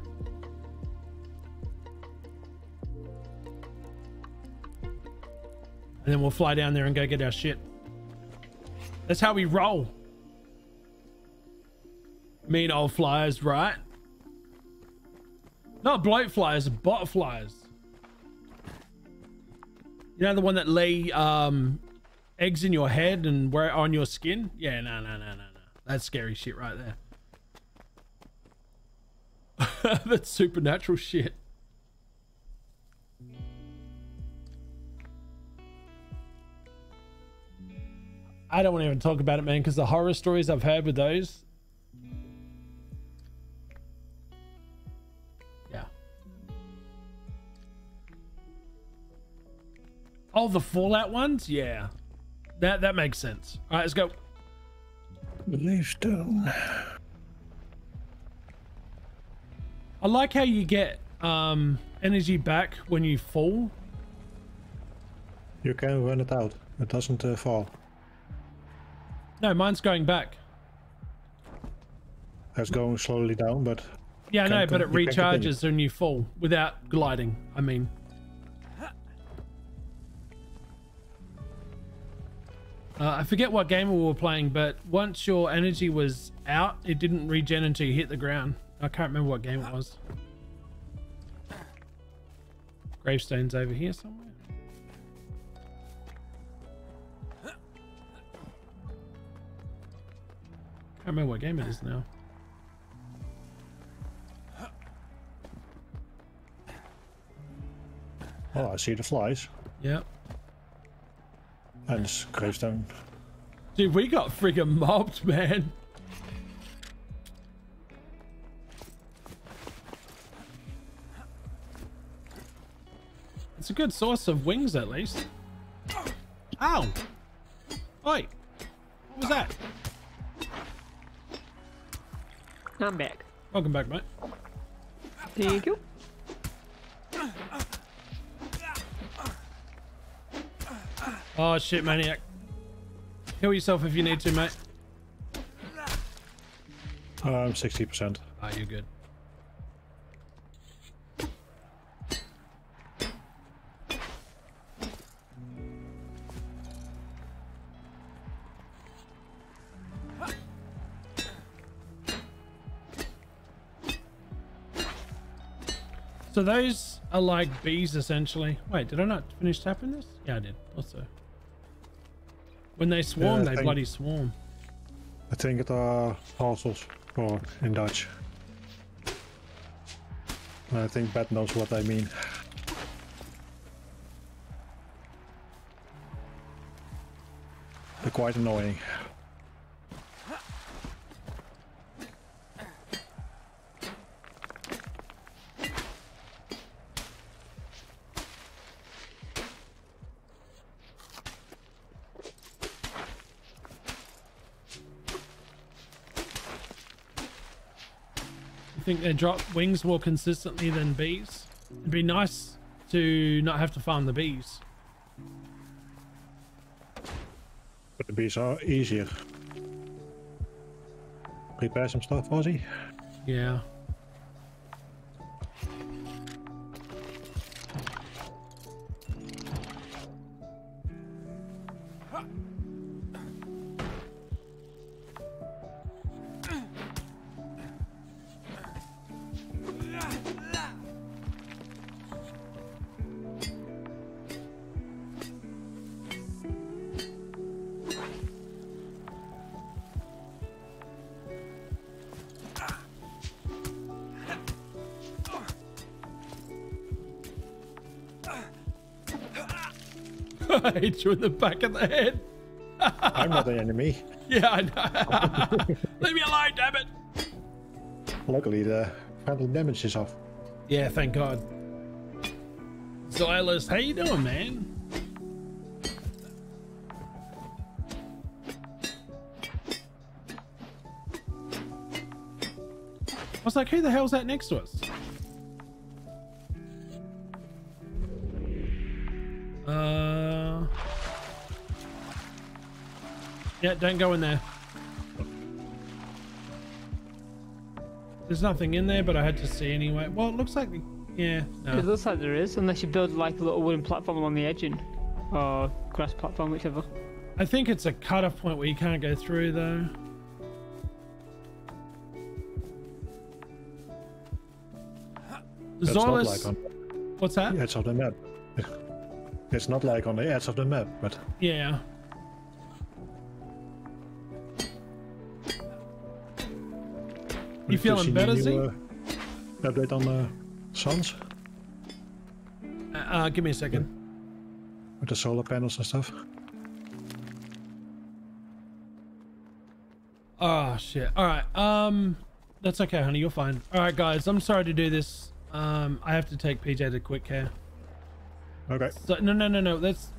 Speaker 1: And then we'll fly down there and go get our shit. That's how we roll. Mean old flyers, right? Not bloat flyers, bot flyers. You know the one that lay um, eggs in your head and wear on your skin? Yeah, no, no, no, no, no. That's scary shit right there. That's supernatural shit. I don't want to even talk about it, man, because the horror stories I've heard with those. Yeah. Oh, the Fallout ones? Yeah. That that makes sense. All right, let's go.
Speaker 2: stone.
Speaker 1: I like how you get um energy back when you fall.
Speaker 2: You can run it out. It doesn't uh, fall.
Speaker 1: No, mine's going back.
Speaker 2: It's going slowly down, but
Speaker 1: Yeah, I know, but it
Speaker 2: con- you can continue.
Speaker 1: recharges when you fall without gliding. I mean, uh, I forget what game we were playing, but once your energy was out, it didn't regen until you hit the ground. I can't remember what game it was. Gravestone's over here somewhere. Can't remember what game it is now.
Speaker 2: oh, I see the flies
Speaker 1: Yeah.
Speaker 2: And this gravestone.
Speaker 1: Dude, we got friggin' mobbed, man. It's a good source of wings, at least. Ow! Oi! What was that?
Speaker 6: I'm back.
Speaker 1: Welcome back, mate.
Speaker 6: Thank you.
Speaker 1: Oh, shit, maniac. Kill yourself if you need to, mate.
Speaker 2: I'm 60%.
Speaker 1: Ah, you're good. So those are like bees, essentially. Wait, did I not finish tapping this? Yeah, I did. Also, when they swarm,
Speaker 2: I
Speaker 1: they
Speaker 2: think-
Speaker 1: bloody swarm.
Speaker 2: I think it are halsels, or in Dutch. I think Bat knows what I mean. They're quite annoying.
Speaker 1: Think they drop wings more consistently than bees. It'd be nice to not have to farm the bees.
Speaker 2: But the bees are easier. Prepare some stuff, Ozzy.
Speaker 1: Yeah. You in the back of the head.
Speaker 2: I'm not the enemy.
Speaker 1: Yeah, I know. Leave me alone, damn it.
Speaker 2: Luckily, the phantom damage is off.
Speaker 1: Yeah, thank God. Xylus, how you doing, man? I was like, who the hell's that next to us? Yeah, don't go in there. There's nothing in there, but I had to see anyway. Well, it looks like, yeah, no.
Speaker 6: It looks like there is, unless you build like a little wooden platform along the edging. Or grass platform, whichever.
Speaker 1: I think it's a cutoff point where you can't go through though.
Speaker 2: That's not like on
Speaker 1: what's that?
Speaker 2: the edge of the map. It's not like on the edge of the map, but
Speaker 1: Yeah. You feeling better, Z?
Speaker 2: update on uh, Suns
Speaker 1: Uh, uh, give me a second.
Speaker 2: with the solar panels and stuff.
Speaker 1: Oh shit. All right. Um, that's okay, honey. You're fine. All right, guys. I'm sorry to do this. Um, I have to take PJ to quick care.
Speaker 2: Okay.
Speaker 1: So no, no, no, no. Let's,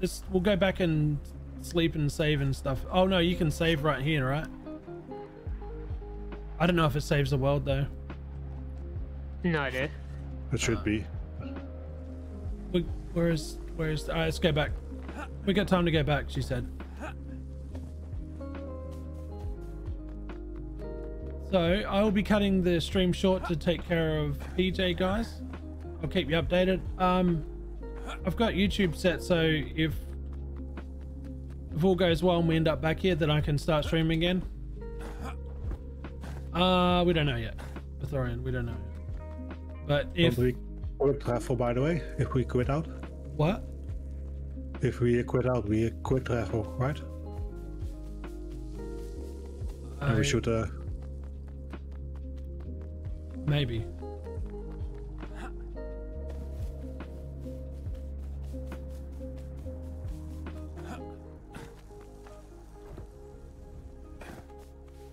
Speaker 1: let's. We'll go back and sleep and save and stuff. Oh no, you can save right here, right? I don't know if it saves the world though.
Speaker 6: No idea.
Speaker 2: It should be.
Speaker 1: We, where's, where's? All right, let's go back. We got time to go back. She said. So I will be cutting the stream short to take care of PJ, guys. I'll keep you updated. Um, I've got YouTube set, so if if all goes well and we end up back here, then I can start streaming again. Uh, we don't know yet. Athorian, we don't know. But if
Speaker 2: we quit travel, by the way, if we quit out?
Speaker 1: what?
Speaker 2: If we quit out, we quit travel, right? And we should uh,
Speaker 1: Maybe.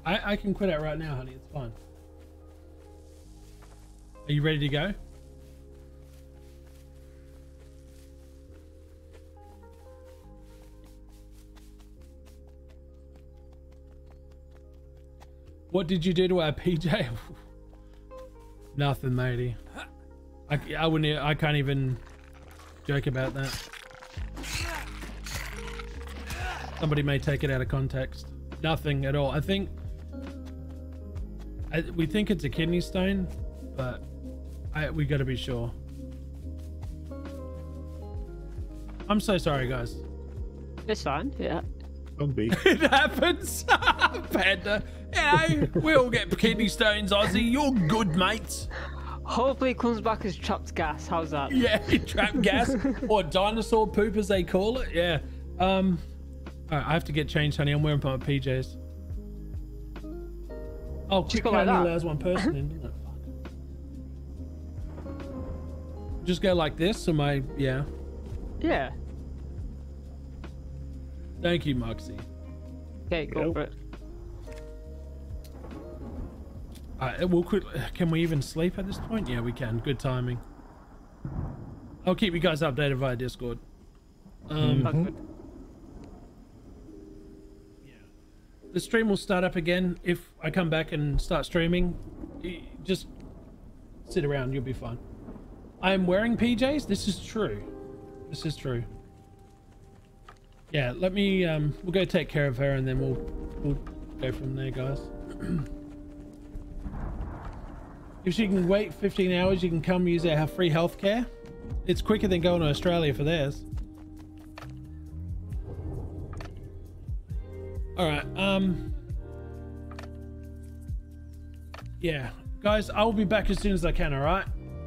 Speaker 1: I, I can quit out right now, honey. It's fine. Are you ready to go? What did you do to our PJ? Nothing, matey. I, I wouldn't. I can't even joke about that. Somebody may take it out of context. Nothing at all. I think. I, we think it's a kidney stone, but I, we got to be sure. I'm so sorry, guys.
Speaker 6: It's fine. Yeah.
Speaker 2: don't be.
Speaker 1: It happens, Panda. You know, we all get kidney stones, Ozzy. You're good, mates.
Speaker 6: Hopefully it comes back as trapped gas. How's that?
Speaker 1: Yeah, trapped gas or dinosaur poop as they call it. Yeah. Um. All right, I have to get changed, honey. I'm wearing my PJs. Oh, quick
Speaker 6: go like
Speaker 1: only
Speaker 6: that.
Speaker 1: allows one person in, doesn't it? Just go like this, or my yeah.
Speaker 6: Yeah.
Speaker 1: Thank you, Moxie.
Speaker 6: Okay, go
Speaker 2: Yep.
Speaker 6: for it.
Speaker 1: All right, we'll quit. Can we even sleep at this point? Yeah, we can. Good timing. I'll keep you guys updated via Discord. Um,
Speaker 6: That's good.
Speaker 1: The stream will start up again if I come back and start streaming. Just sit around, you'll be fine. I am wearing PJs. This is true. This is true. Yeah, let me um we'll go take care of her and then we'll we'll go from there, guys. if she can wait 15 hours, you can come use our free healthcare. It's quicker than going to Australia for theirs. All right. Um. Yeah, guys, I'll be back as soon as I can. All right.